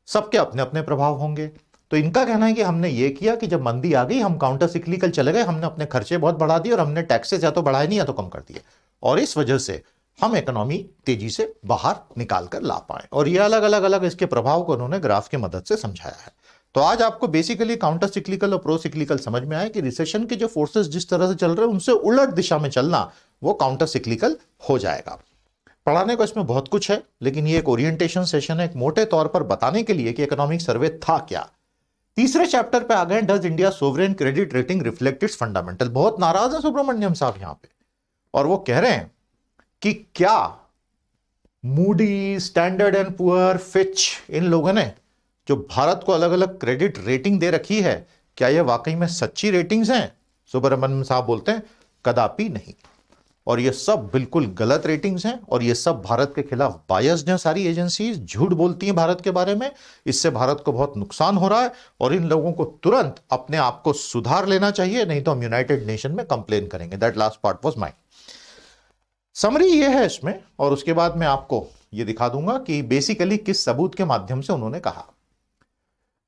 सबके अपने अपने प्रभाव होंगे। तो इनका कहना है कि हमने ये किया कि जब मंदी आ गई, हम काउंटर सिक्लिकल चले गए, हमने अपने खर्चे बहुत बढ़ा दिए और हमने टैक्सेस या तो बढ़ाए नहीं या तो कम कर दिए। और इस वजह से हम इकोनॉमी तेज़ी से बाहर निकाल कर ला पाए। और ये अलग अलग अलग इसके प्रभाव को उन्होंने ग्राफ की मदद से समझाया है। तो आज आपको बेसिकली काउंटर सिक्लिकल और प्रो सिक्लिकल समझ में आया कि रिसेशन के जो फोर्सेस जिस तरह से चल रहे हैं, उनसे उलट दिशा में चलना, वो काउंटर सिक्लिकल हो जाएगा। पढ़ाने को इसमें बहुत कुछ है, लेकिन ये एक ओरिएंटेशन सेशन है, एक मोटे तौर पर बताने के लिए कि इकोनॉमिक सर्वे था क्या। तीसरे चैप्टर पे आ गए does India sovereign credit rating reflect its fundamental बहुत नाराज़ है सुब्रमण्यम साहब यहाँ पे। और वो कह रहे हैं कि क्या Moody Standard and Poor Fitch इन लोगों ने जो भारत को अलग अलग क्रेडिट रेटिंग दे रखी है, क्या यह वाकई में सच्ची रेटिंग्स हैं? सुब्रमण्यम साहब बोलते हैं, कदापि नहीं। और ये सब बिल्कुल गलत रेटिंग्स हैं और ये सब भारत के खिलाफ बायस्ड हैं सारी एजेंसी झूठ बोलती हैं भारत के बारे में। इससे भारत को बहुत नुकसान हो रहा है और इन लोगों को तुरंत अपने आप को सुधार लेना चाहिए, नहीं तो हम यूनाइटेड नेशन में कंप्लेन करेंगे। That last part was mind summary ये है इसमें, और उसके बाद मैं आपको ये दिखा दूँगा कि बेसिकली किस सबूत के माध्यम से उन्होंने कहा।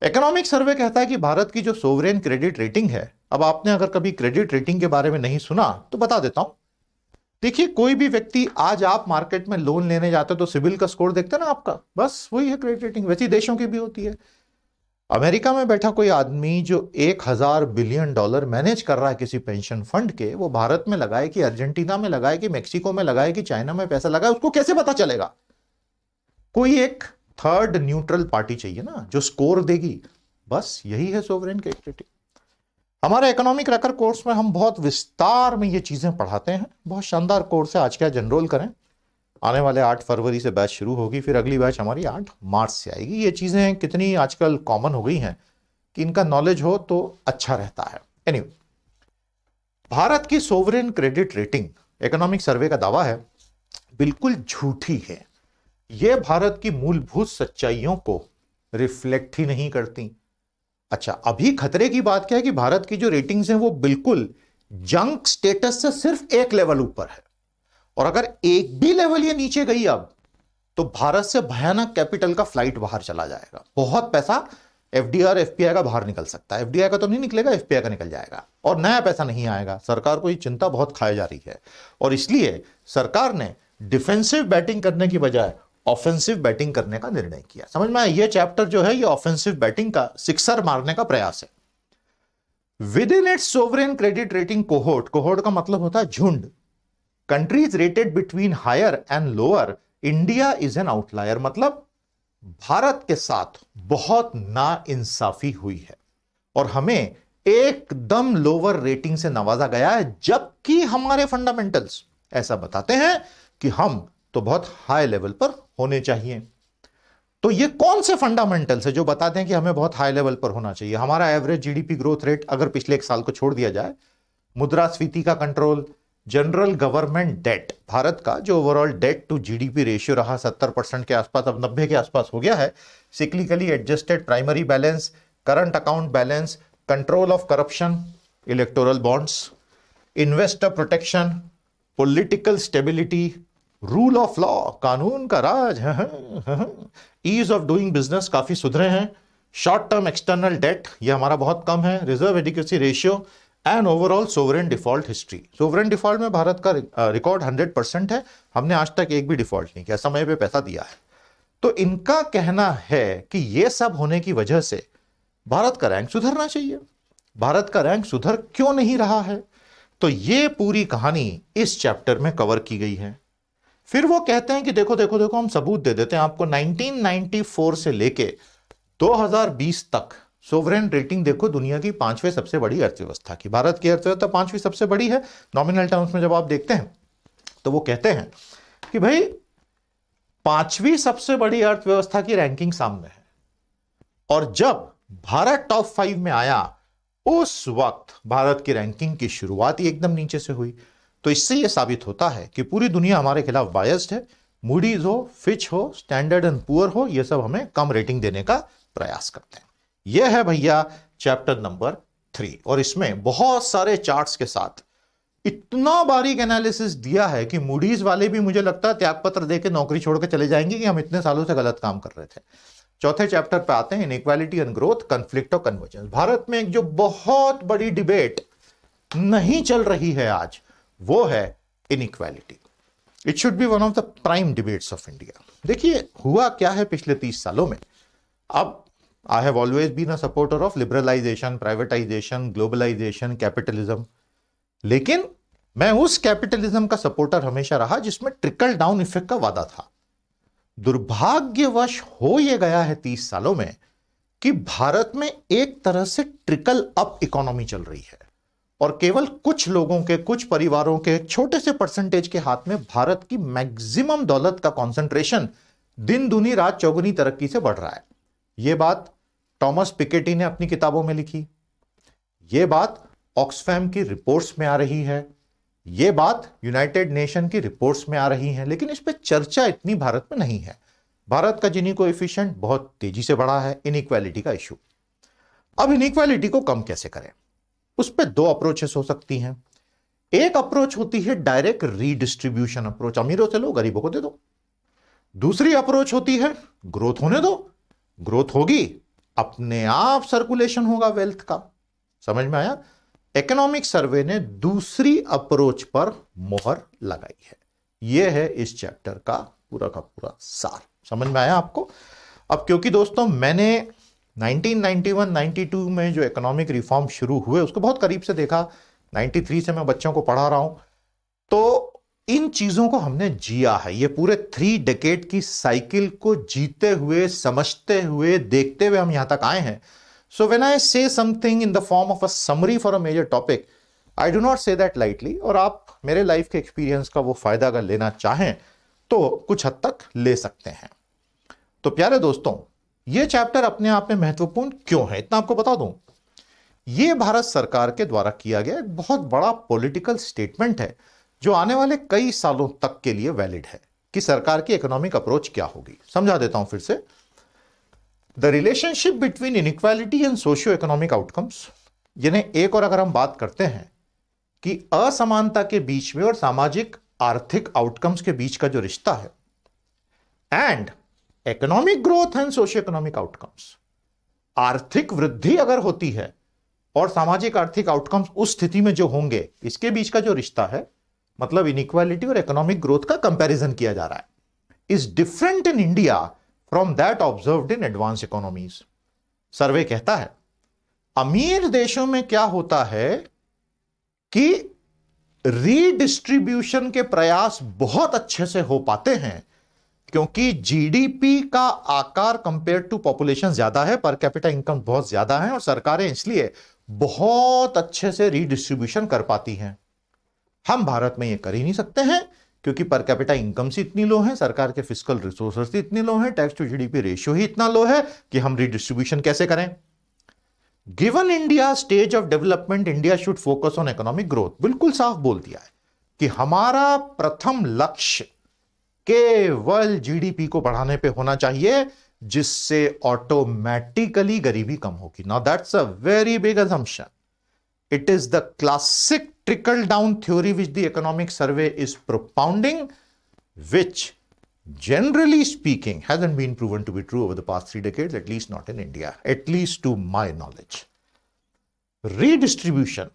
इकोनॉमिक सर्वे कहता है कि भारत की जो सोवरेन क्रेडिट रेटिंग है, अब आपने अगर कभी क्रेडिट रेटिंग के बारे में नहीं सुना तो बता देता हूँ। देखिए, कोई भी व्यक्ति आज आप मार्केट में लोन लेने जाते हो तो सिविल का स्कोर देखते ना आपका, बस वही है क्रेडिट रेटिंग वैसी देशों की भी होती है। अमेरिका में बैठा कोई आदमी जो एक हज़ार बिलियन डॉलर मैनेज कर रहा है किसी पेंशन फंड के, वो भारत में लगाए कि अर्जेंटीना में लगाए कि मेक्सिको में लगाए कि चाइना में पैसा लगाए, उसको कैसे पता चलेगा? कोई एक थर्ड न्यूट्रल पार्टी चाहिए ना, जो स्कोर देगी। बस यही है सोवरेन क्रेडिट हमारे इकोनॉमिक रेकर कोर्स में हम बहुत विस्तार में ये चीज़ें पढ़ाते हैं। बहुत शानदार कोर्स है, आज क्या जनरोल करें। आने वाले आठ फरवरी से बैच शुरू होगी फिर अगली बैच हमारी आठ मार्च से आएगी। ये चीज़ें कितनी आजकल कॉमन हो गई हैं कि इनका नॉलेज हो तो अच्छा रहता है। एनी anyway, भारत की sovereign credit rating economic survey का दावा है बिल्कुल झूठी है। यह भारत की मूलभूत सच्चाइयों को रिफ्लेक्ट ही नहीं करती। अच्छा अभी खतरे की बात क्या है कि भारत की जो रेटिंग्स हैं वो बिल्कुल जंक स्टेटस से सिर्फ़ एक लेवल ऊपर है। और अगर एक भी लेवल ये नीचे गई अब तो भारत से भयानक कैपिटल का फ़्लाइट बाहर चला जाएगा। बहुत पैसा एफडीआर एफपीआई का बाहर निकल सकता है। एफडीआई का तो नहीं निकलेगा एफपीआई का निकल जाएगा। और नया पैसा नहीं आएगा। सरकार को ये चिंता बहुत खाई जा रही है। और इसलिए सरकार ने डिफेंसिव बैटिंग करने की बजाय ऑफेंसिव बैटिंग करने का निर्णय किया। समझ में आया? ये चैप्टर जो है, ये ऑफेंसिव बैटिंग का सिक्सर मारने का प्रयास है। Within it sovereign credit rating cohort cohort का मतलब होता है झुंड। Countries rated between higher and lower India is an outlier मतलब भारत के साथ बहुत ना इंसाफी हुई है। और हमें एकदम लोअर रेटिंग से नवाजा गया है, जबकि हमारे फंडामेंटल्स ऐसा बताते हैं कि हम तो बहुत हाई लेवल पर होने चाहिए। तो ये कौन से फंडामेंटल्स है जो बताते हैं कि हमें बहुत हाई लेवल पर होना चाहिए? हमारा एवरेज जीडीपी ग्रोथ रेट अगर पिछले एक साल को छोड़ दिया जाए, मुद्रास्फीति का control general government debt, Bharat का जो overall debt to GDP ratio रहा सत्तर परसेंट के आसपास, अब नब्बे के आसपास हो गया है cyclically adjusted primary balance current account balance control of corruption electoral bonds investor protection political stability rule of law कानून का राज ईज ऑफ़ डूइंग बिज़नेस काफ़ी सुधरे हैं। शॉर्ट टर्म एक्सटर्नल डेट ये हमारा बहुत कम है। Reserve adequacy ratio and overall sovereign default history sovereign default में भारत का रिकॉर्ड हंड्रेड परसेंट है। हमने आज तक एक भी डिफ़ॉल्ट नहीं किया, समय पे पैसा दिया है। तो इनका कहना है कि ये सब होने की वजह से भारत का रैंक सुधरना चाहिए। भारत का रैंक सुधर क्यों नहीं रहा है? तो ये पूरी कहानी इस चैप्टर में कवर की गई है। फिर वो कहते हैं कि देखो देखो देखो, हम सबूत दे देते हैं आपको। 1994 से लेके 2020 तक सोवरेन रेटिंग देखो, दुनिया की पाँचवें सबसे बड़ी अर्थव्यवस्था की। भारत की अर्थव्यवस्था पांचवी सबसे बड़ी है। नॉमिनल टर्म्स में जब आप देखते हैं तो वो कहते हैं कि भाई, पांचवी सबसे बड़ी अर्थव्यवस्था की रैंकिंग सामने है। और जब भारत टॉप फाइव में आया, उस वक्त भारत की रैंकिंग की शुरुआत ही एकदम नीचे से हुई। तो इससे यह साबित होता है कि पूरी दुनिया हमारे खिलाफ बायस्ड है। मूडीज हो फिच हो स्टैंडर्ड एंड पुअर हो यह सब हमें कम रेटिंग देने का प्रयास करते हैं। यह है भैया चैप्टर नंबर थ्री। और इसमें बहुत सारे चार्ट्स के साथ इतना बारीक एनालिसिस दिया है कि मूडीज वाले भी मुझे लगता है त्यागपत्र देकर नौकरी छोड़कर चले जाएँगे कि हम इतने सालों से गलत काम कर रहे थे। चौथे चैप्टर पे आते हैं इनइक्वालिटी एंड ग्रोथ कंफ्लिक्ट और कन्वर्जेंस भारत में एक जो बहुत बड़ी डिबेट नहीं चल रही है आज, वो है inequality it should be one of the prime debates of India देखिए, हुआ क्या है पिछले तीस सालों में? अब I have always been a supporter of liberalisation privatisation globalisation capitalism लेकिन मैं उस कैपिटलिज्म का सपोर्टर हमेशा रहा जिसमें ट्रिकल डाउन इफ़ेक्ट का वादा था। दुर्भाग्यवश हो यह गया है तीस सालों में कि भारत में एक तरह से ट्रिकल अप इकोनॉमी चल रही है। और केवल कुछ लोगों के, कुछ परिवारों के, छोटे से परसेंटेज के हाथ में भारत की मैक्सिमम दौलत का कंसंट्रेशन दिन दुनी रात चौगुनी तरक्की से बढ़ रहा है। यह बात टॉमस पिकेटी ने अपनी किताबों में लिखी। यह बात ऑक्सफैम की रिपोर्ट्स में आ रही है। यह बात यूनाइटेड नेशन की रिपोर्ट्स में आ रही है। लेकिन इस पर चर्चा इतनी भारत में नहीं है। भारत का जिनी को बहुत तेज़ी से बढ़ा है इनइक्वालिटी का इशू अब इनइक्वालिटी को कम कैसे करें? उस पर दो अप्रोचेस हो सकती हैं। एक अप्रोच होती है डायरेक्ट रीडिस्ट्रीब्यूशन अप्रोच अमीरों से लो, गरीबों को दे दो। दूसरी अप्रोच होती है ग्रोथ होने दो। ग्रोथ होगी अपने आप सर्कुलेशन होगा वेल्थ का। समझ में आया? इकोनॉमिक सर्वे ने दूसरी अप्रोच पर मोहर लगाई है। यह है इस चैप्टर का पूरा का पूरा सार। समझ में आया आपको? अब क्योंकि दोस्तों, मैंने 1991-92 में जो इकोनॉमिक रिफॉर्म शुरू हुए, उसको बहुत करीब से देखा। 93 से मैं बच्चों को पढ़ा रहा हूँ। तो इन चीज़ों को हमने जिया है। ये पूरे थ्री डेकेड की साइकिल को जीते हुए, समझते हुए, देखते हुए हम यहाँ तक आए हैं। So when I say something in the form of a summary for a major topic I do not say that lightly और आप मेरे लाइफ के एक्सपीरियंस का वो फ़ायदा अगर लेना चाहें तो कुछ हद तक ले सकते हैं। तो प्यारे दोस्तों यह चैप्टर अपने आप में महत्वपूर्ण क्यों है? इतना आपको बता दूँ। ये भारत सरकार के द्वारा किया गया एक बहुत बड़ा पॉलिटिकल स्टेटमेंट है। जो आने वाले कई सालों तक के लिए वैलिड है, कि सरकार की इकोनॉमिक अप्रोच क्या होगी? समझा देता हूँ फिर से। The relationship between inequality and socio economic outcomes यानी एक और अगर हम बात करते हैं कि असमानता के बीच में और सामाजिक आर्थिक आउटकम्स के बीच का जो रिश्ता है and economic growth and socio economic outcomes आर्थिक वृद्धि अगर होती है और सामाजिक आर्थिक आउटकम्स उस स्थिति में जो होंगे, इसके बीच का जो रिश्ता है मतलब इनइक्वालिटी और इकोनॉमिक ग्रोथ का कंपैरिजन किया जा रहा है। Is different in India from that observe in advance economies survey कहता है, अमीर देशों में क्या होता है कि रीडिस्ट्रीब्यूशन के प्रयास बहुत अच्छे से हो पाते हैं, क्योंकि जीडीपी का आकार कंपेयर टू पॉपुलेशन ज़्यादा है पर कैपिटल इनकम बहुत ज़्यादा है और सरकारें इसलिए बहुत अच्छे से रीडिस्ट्रीब्यूशन कर पाती हैं। हम भारत में ये कर ही नहीं सकते हैं, क्योंकि पर कैपिटा इनकम से इतनी लो है, सरकार के फ़िज़िकल रिसोर्सेस इतनी लो है टैक्स टू जीडीपी रेशियो ही इतना लो है कि हम रिडिस्ट्रीब्यूशन कैसे करें? Given India stage of development India should focus on economic growth बिल्कुल साफ़ बोल दिया है कि हमारा प्रथम लक्ष्य केवल जीडीपी को बढ़ाने पे होना चाहिए, जिससे ऑटोमेटिकली गरीबी कम होगी। Now that's a very big assumption It is the classic trickle down theory which the economic survey is propounding, which generally speaking hasn't been proven to be true over the past three decades, at least not in India, at least to my knowledge. Redistribution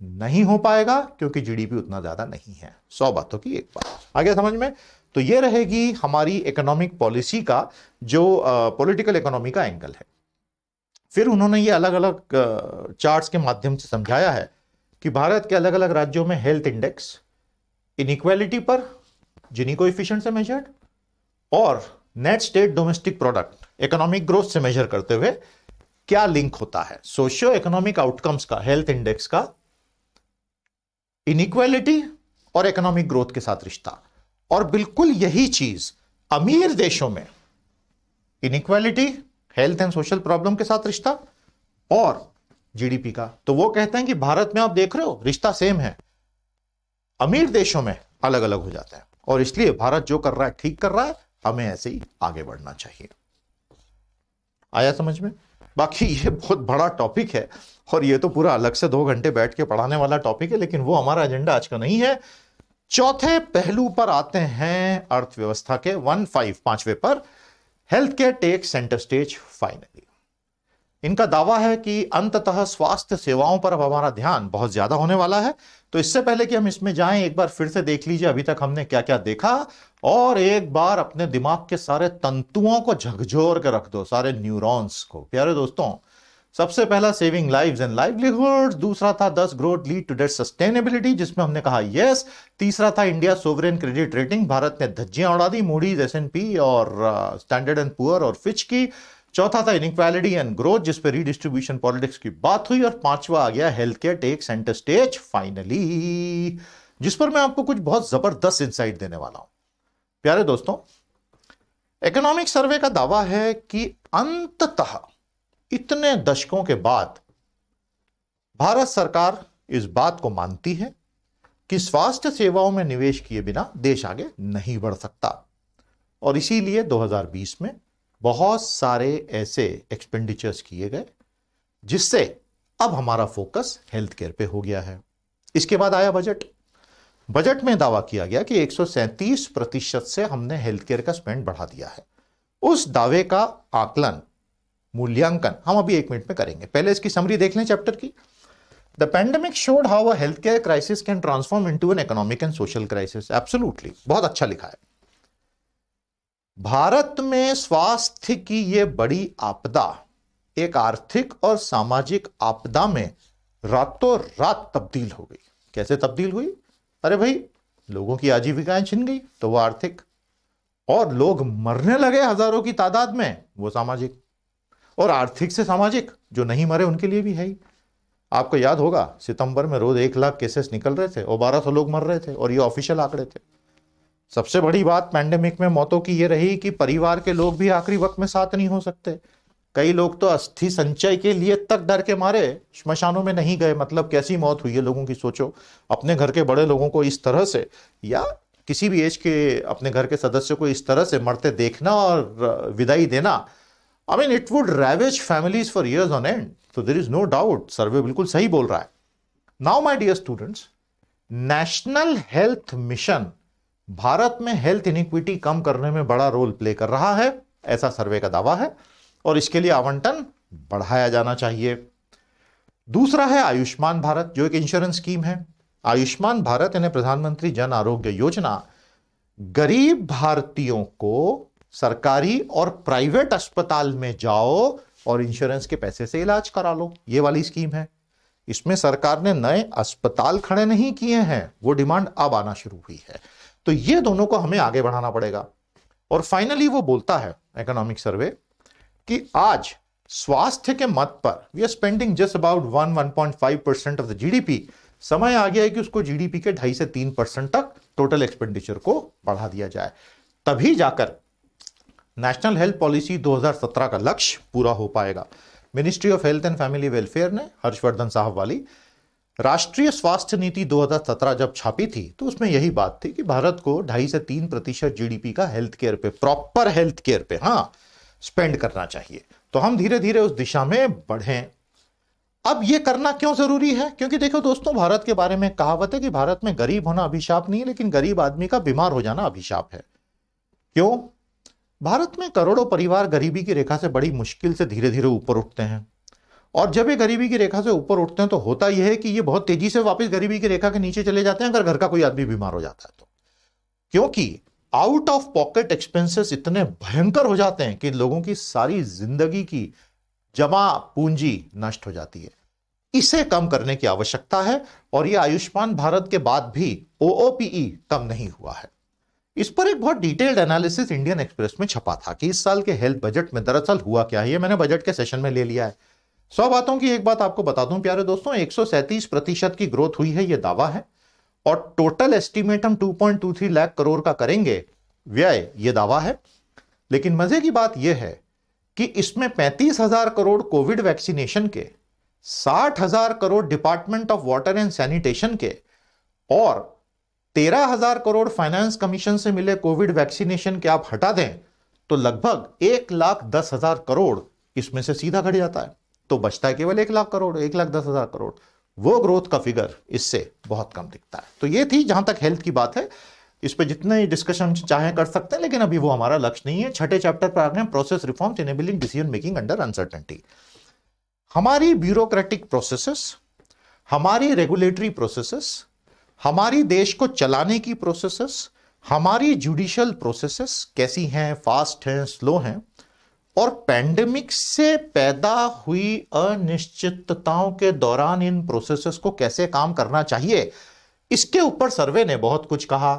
नहीं हो पाएगा क्योंकि GDP उतना ज़्यादा नहीं है सौ बातों की एक बात आ गया समझ में तो ये रहेगी हमारी इकोनॉमिक पॉलिसी का जो पॉलिटिकल uh, इकोनॉमी का एंगल है फिर उन्होंने ये अलग अलग चार्ट्स के माध्यम से समझाया है कि भारत के अलग अलग राज्यों में हेल्थ इंडेक्स इनइक्वालिटी पर जिनी को इफिशियंट से मेजर्ड और net state domestic product economic growth से मेजर करते हुए क्या लिंक होता है? सोशियो इकोनॉमिक आउटकम्स का हेल्थ इंडेक्स का इनइक्वालिटी और इकोनॉमिक ग्रोथ के साथ रिश्ता। और बिल्कुल यही चीज़ अमीर देशों में inequality health and social problem के साथ रिश्ता और जीडीपी का। तो वो कहते हैं कि भारत में आप देख रहे हो, रिश्ता सेम है। अमीर देशों में अलग अलग हो जाता है। और इसलिए भारत जो कर रहा है, ठीक कर रहा है, हमें ऐसे ही आगे बढ़ना चाहिए। आया समझ में? बाकी ये बहुत बड़ा टॉपिक है और ये तो पूरा अलग से दो घंटे बैठ के पढ़ाने वाला टॉपिक है, लेकिन वो हमारा एजेंडा आज का नहीं है। चौथे पहलू पर आते हैं अर्थव्यवस्था के। वन फाइव, पांचवे पर health care tech centre stage finally इनका दावा है कि अंततः स्वास्थ्य सेवाओं पर अब हमारा ध्यान बहुत ज़्यादा होने वाला है। तो इससे पहले कि हम इसमें जाएँ, एक बार फिर से देख लीजिए, अभी तक हमने क्या क्या देखा। और एक बार अपने दिमाग के सारे तंतुओं को झकझोर के रख दो, सारे न्यूरॉन्स को। प्यारे दोस्तों सबसे पहला सेविंग लाइव्स एंड लाइवलीहुड दूसरा था दस growth lead to debt sustainability जिसमें हमने कहा यस तीसरा था India sovereign credit rating Bharat ने धज्जियाँ उड़ा दी मूडीज एस और स्टैंडर्ड एंड पुअर और फिच की. चौथा था इनक्वालिटी एंड ग्रोथ जिस पे रीडिस्ट्रीब्यूशन पॉलिटिक्स की बात हुई और पांचवा आ गया health care tech centre stage finally जिस पर मैं आपको कुछ बहुत ज़बरदस्त इंसाइट देने वाला हूँ। प्यारे दोस्तों इकोनॉमिक सर्वे का दावा है कि अंततः इतने दशकों के बाद भारत सरकार इस बात को मानती है कि स्वास्थ्य सेवाओं में निवेश किए बिना देश आगे नहीं बढ़ सकता। और इसीलिए 2020 में बहुत सारे ऐसे एक्सपेंडिचर्स किए गए, जिससे अब हमारा फोकस हेल्थ केयर पे हो गया है। इसके बाद आया बजट बजट में दावा किया गया कि एक प्रतिशत से हमने हेल्थ केयर का स्पेंड बढ़ा दिया है। उस दावे का आकलन मूल्यांकन, हम अभी एक मिनट में करेंगे। पहले इसकी समरी देख लें चैप्टर की। The pandemic showed how health care crisis can transform into an economic and social crisis absolutely बहुत अच्छा लिखा है। भारत में स्वास्थ्य की यह बड़ी आपदा, एक आर्थिक और सामाजिक आपदा में रातों रात तब्दील हो गई। कैसे तब्दील हुई? अरे भाई, लोगों की आजीविकाएँ छिन गई तो वो आर्थिक। और लोग मरने लगे हज़ारों की तादाद में, वो सामाजिक। और आर्थिक से सामाजिक, जो नहीं मरे उनके लिए भी है ही। आपको याद होगा, सितंबर में रोज एक लाख केसेस निकल रहे थे और बारह सौ लोग मर रहे थे और ये ऑफिशियल आंकड़े थे। सबसे बड़ी बात पैंडेमिक में मौतों की ये रही कि परिवार के लोग भी आखिरी वक्त में साथ नहीं हो सकते। कई लोग तो अस्थि संचय के लिए तक डर के मारे, श्मशानों में नहीं गए। मतलब कैसी मौत हुई है लोगों की सोचो। अपने घर के बड़े लोगों को इस तरह से, या किसी भी एज के अपने घर के सदस्य को इस तरह से मरते देखना और विदाई देना I mean it would ravage families for years on end so there is no doubt survey बिल्कुल सही बोल रहा है now my dear students national health mission Bharat में हेल्थ इनिक्विटी कम करने में बड़ा रोल प्ले कर रहा है ऐसा सर्वे का दावा है और इसके लिए आवंटन बढ़ाया जाना चाहिए दूसरा है आयुष्मान भारत जो एक इंश्योरेंस स्कीम है आयुष्मान भारत यानी प्रधानमंत्री जन आरोग्य योजना गरीब भारतीयों को सरकारी और प्राइवेट अस्पताल में जाओ और इंश्योरेंस के पैसे से इलाज करा लो। ये वाली स्कीम है। इसमें सरकार ने नए अस्पताल खड़े नहीं किए हैं। वो डिमांड अब आना शुरू हुई है। तो ये दोनों को हमें आगे बढ़ाना पड़ेगा। और फाइनली वो बोलता है इकोनॉमिक सर्वे कि आज स्वास्थ्य के मत पर we are spending just about one one point five percent of the GDP समय आ गया है कि उसको जीडीपी के ढाई से तीन परसेंट तक टोटल एक्सपेंडिचर को बढ़ा दिया जाए। तभी जाकर नेशनल हेल्थ पॉलिसी 2017 का लक्ष्य पूरा हो पाएगा। Ministry of health and family welfare ने, हर्षवर्धन साहब वाली, राष्ट्रीय स्वास्थ्य नीति 2017 जब छापी थी तो उसमें यही बात थी कि भारत को ढाई से तीन प्रतिशत जीडीपी का हेल्थ केयर पे प्रॉपर हेल्थ केयर पे हाँ स्पेंड करना चाहिए। तो हम धीरे धीरे उस दिशा में बढ़ें। अब यह करना क्यों ज़रूरी है? क्योंकि देखो दोस्तों, भारत के बारे में कहावत है कि भारत में गरीब होना अभिशाप नहीं है, लेकिन गरीब आदमी का बीमार हो जाना अभिशाप है। क्यों? भारत में करोड़ों परिवार गरीबी की रेखा से बड़ी मुश्किल से धीरे धीरे ऊपर उठते हैं। और जब ये गरीबी की रेखा से ऊपर उठते हैं तो होता यह है कि ये बहुत तेज़ी से वापस गरीबी की रेखा के नीचे चले जाते हैं, अगर घर का कोई आदमी बीमार हो जाता है तो। क्योंकि आउट ऑफ़ पॉकेट एक्सपेंसेस इतने भयंकर हो जाते हैं कि लोगों की सारी ज़िंदगी की जमा पूंजी नष्ट हो जाती है। इसे कम करने की आवश्यकता है, और यह आयुष्मान भारत के बाद भी ओओपीई कम नहीं हुआ है। इस पर एक बहुत डिटेल्ड एनालिसिस इंडियन एक्सप्रेस में छपा था कि इस साल के हेल्थ बजट में दरअसल हुआ क्या है। ये मैंने बजट के सेशन में ले लिया है। सौ बातों की एक बात आपको बता दूँ, प्यारे दोस्तों, एक प्रतिशत की ग्रोथ हुई है यह दावा है। और टोटल एस्टिमेट हम 2.23 लाख करोड़ का करेंगे, व्यय यह दावा है। लेकिन मज़े की बात यह है कि इसमें पैंतीस हज़ार करोड़ कोविड वैक्सीनेशन के, साठ हज़ार crore department of water and sanitation के और तेरह हज़ार करोड़ फाइनेंस कमीशन से मिले कोविड वैक्सीनेशन के आप हटा दें तो लगभग एक लाख दस हज़ार करोड़ इसमें से सीधा घट जाता है। तो बचता है केवल एक लाख करोड़, एक लाख दस हज़ार करोड़। वो ग्रोथ का फिगर इससे बहुत कम दिखता है। तो ये थी जहाँ तक हेल्थ की बात है। इस पर जितने डिस्कशन चाहे कर सकते हैं, लेकिन अभी वो हमारा लक्ष्य नहीं है। छठे चैप्टर पर आ गए process reforms enabling decision making under uncertainty हमारी ब्यूरोक्रेटिक प्रोसेसेस हमारी रेगुलेटरी प्रोसेसेस हमारी देश को चलाने की प्रोसेसेस हमारी जुडिशियल प्रोसेसेस कैसी हैं फास्ट हैं स्लो हैं, और पैंडेमिक से पैदा हुई अनिश्चितताओं के दौरान इन प्रोसेसेस को कैसे काम करना चाहिए, इसके ऊपर सर्वे ने बहुत कुछ कहा।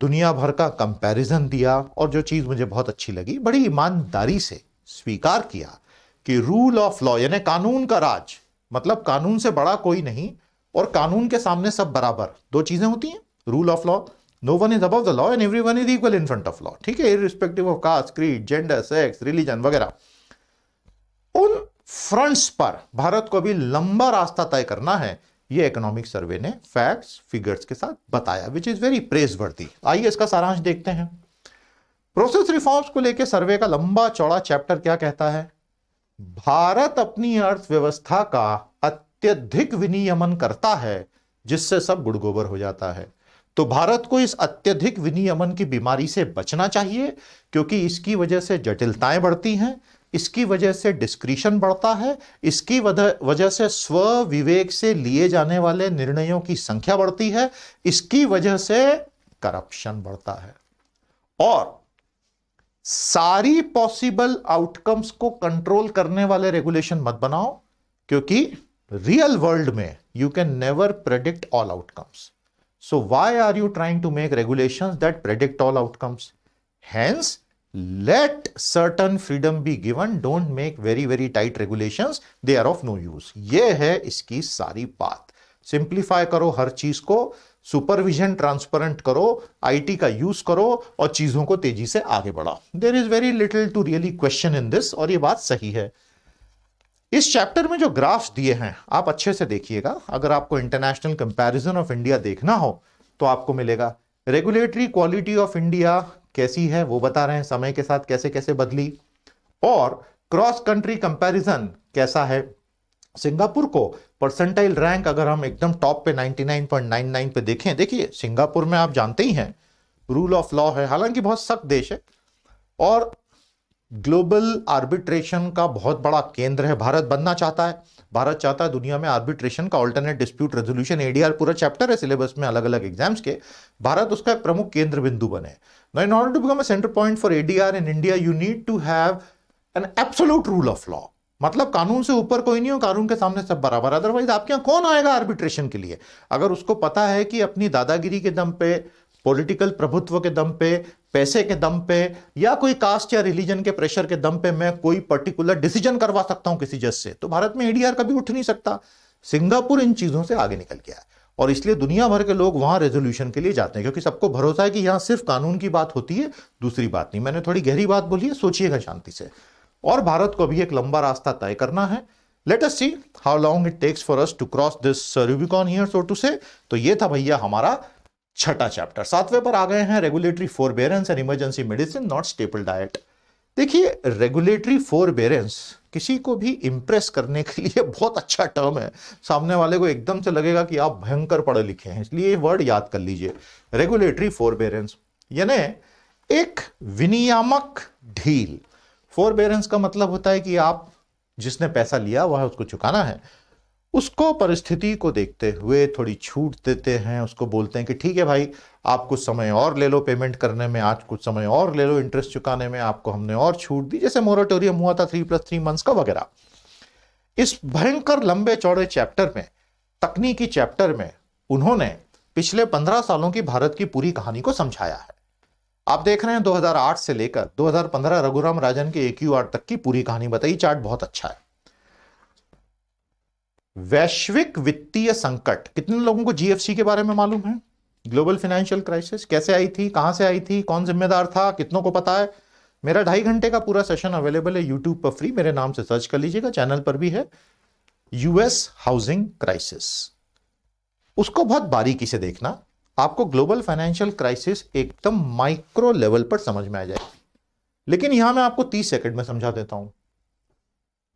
दुनिया भर का कंपैरिजन दिया और जो चीज़ मुझे बहुत अच्छी लगी, बड़ी ईमानदारी से स्वीकार किया कि रूल ऑफ़ लॉ यानी कानून का राज मतलब कानून से बड़ा कोई नहीं और कानून के सामने सब बराबर। दो चीज़ें होती हैं rule of law no one is above the law and everyone is equal in front of law ठीक है? Irrespective of caste creed gender sex religion वगैरह। उन फ्रंट्स पर भारत को अभी लंबा रास्ता तय करना है, ये इकोनॉमिक सर्वे ने फैक्ट्स फिगर्स के साथ बताया विच इज़ वेरी प्रेज वर्दी आइए इसका सारांश देखते हैं। प्रोसेस रिफॉर्म्स को लेकर सर्वे का लंबा, चौड़ा चैप्टर क्या कहता है? भारत अपनी अर्थव्यवस्था का अत्यधिक विनियमन करता है, जिससे सब गुड़गोबर हो जाता है। तो भारत को इस अत्यधिक विनियमन की बीमारी से बचना चाहिए, क्योंकि इसकी वजह से जटिलताएँ बढ़ती हैं, इसकी वजह से डिस्क्रिशन बढ़ता है, इसकी वजह से स्व विवेक से लिए जाने वाले निर्णयों की संख्या बढ़ती है, इसकी वजह से करप्शन बढ़ता है। और सारी पॉसिबल आउटकम्स को कंट्रोल करने वाले रेगुलेशन मत बनाओ, क्योंकि रियल वर्ल्ड में you can never predict all outcomes so why are you trying to make regulation that predict all outcomes hence let certain freedom be given. Don't make very very tight regulations. They are of no use. ये है इसकी सारी बात simplify करो हर चीज़ को supervision transparent करो आईटी का यूज़ करो और चीज़ों को तेज़ी से आगे बढ़ाओ there is very little to really question in this और ये बात सही है इस चैप्टर में जो ग्राफ्स दिए हैं, आप अच्छे से देखिएगा। अगर आपको इंटरनेशनल कंपैरिजन ऑफ़ इंडिया देखना हो तो आपको मिलेगा। रेगुलेटरी क्वालिटी ऑफ़ इंडिया कैसी है, वो बता रहे हैं, समय के साथ कैसे कैसे बदली। और क्रॉस कंट्री कंपैरिजन कैसा है, सिंगापुर को परसेंटाइल रैंक अगर हम एकदम टॉप पे 99.99 पे देखें, देखिए, सिंगापुर में आप जानते ही हैं रूल ऑफ़ लॉ है। हालाँकि बहुत सख्त देश है। और ग्लोबल आर्बिट्रेशन का बहुत बड़ा केंद्र है। भारत बनना चाहता है। भारत चाहता है दुनिया में आर्बिट्रेशन का ऑल्टरनेट डिस्प्यूट रेजोल्यूशन एडीआर पूरा चैप्टर है सिलेबस में अलग अलग एग्ज़ाम्स के। भारत उसका एक प्रमुख केंद्र बिंदु बने। Now, in order to become a center point for ADR in India, you need to have an absolute rule of law. मतलब कानून से ऊपर कोई नहीं हो कानून के सामने सब बराबर। अदरवाइज़ आपके यहाँ कौन आएगा आर्बिट्रेशन के लिए? अगर उसको पता है कि अपनी दादागिरी के दम पे पॉलिटिकल प्रभुत्व के दम पे पैसे के दम पे या कोई कास्ट या रिलीजन के प्रेशर के दम पे मैं कोई पर्टिकुलर डिसीज़न करवा सकता हूँ किसी जज से तो भारत में एडीआर कभी उठ नहीं सकता सिंगापुर इन चीज़ों से आगे निकल गया है और इसलिए दुनिया भर के लोग वहाँ रेजोल्यूशन के लिए जाते हैं क्योंकि सबको भरोसा है कि यहाँ सिर्फ़ कानून की बात होती है दूसरी बात नहीं मैंने थोड़ी गहरी बात बोली है सोचिएगा शांति से और भारत को अभी एक लंबा रास्ता तय करना है let us see how long it takes for us to cross this Rubicon here so to say तो ये था भैया हमारा छठा चैप्टर। सातवें पर आ गए हैं regulatory forbearance and emergency medicine not staple diet देखिए रेगुलेटरी फोरबेरेंस किसी को भी इंप्रेस करने के लिए बहुत अच्छा टर्म है। सामने वाले को एकदम से लगेगा कि आप भयंकर पढ़े लिखे हैं, इसलिए वर्ड याद कर लीजिए। रेगुलेटरी फोरबेरेंस यानी एक विनियामक ढील। फोरबेरेंस का मतलब होता है कि आप जिसने पैसा लिया, वह उसको चुकाना है। उसको परिस्थिति को देखते हुए थोड़ी छूट देते हैं, उसको बोलते हैं कि ठीक है भाई, आप कुछ समय और ले लो पेमेंट करने में, आज कुछ समय और ले लो इंटरेस्ट चुकाने में आपको हमने और छूट दी, जैसे मोराटोरियम हुआ था थ्री प्लस थ्री मंथ्स का वगैरह। इस भयंकर लंबे चौड़े चैप्टर में, तकनीकी चैप्टर में उन्होंने पिछले पंद्रह सालों की भारत की पूरी कहानी को समझाया है। आप देख रहे हैं 2008 से लेकर 2015 रघुराम राजन के एक तक की पूरी कहानी बताई चार्ट बहुत अच्छा है। वैश्विक वित्तीय संकट। कितने लोगों को जीएफसी के बारे में मालूम है? ग्लोबल फाइनेंशियल क्राइसिस कैसे आई थी, कहाँ से आई थी, कौन जिम्मेदार था, कितनों को पता है? मेरा ढाई घंटे का पूरा सेशन अवेलेबल है यूट्यूब पर फ्री मेरे नाम से सर्च कर लीजिएगा चैनल पर भी है। यूएस हाउसिंग क्राइसिस उसको बहुत बारीकी से देखना, आपको ग्लोबल फाइनेंशियल क्राइसिस एकदम माइक्रो लेवल पर समझ में आ जाएगी। लेकिन यहाँ मैं आपको 30 सेकंड में समझा देता हूँ।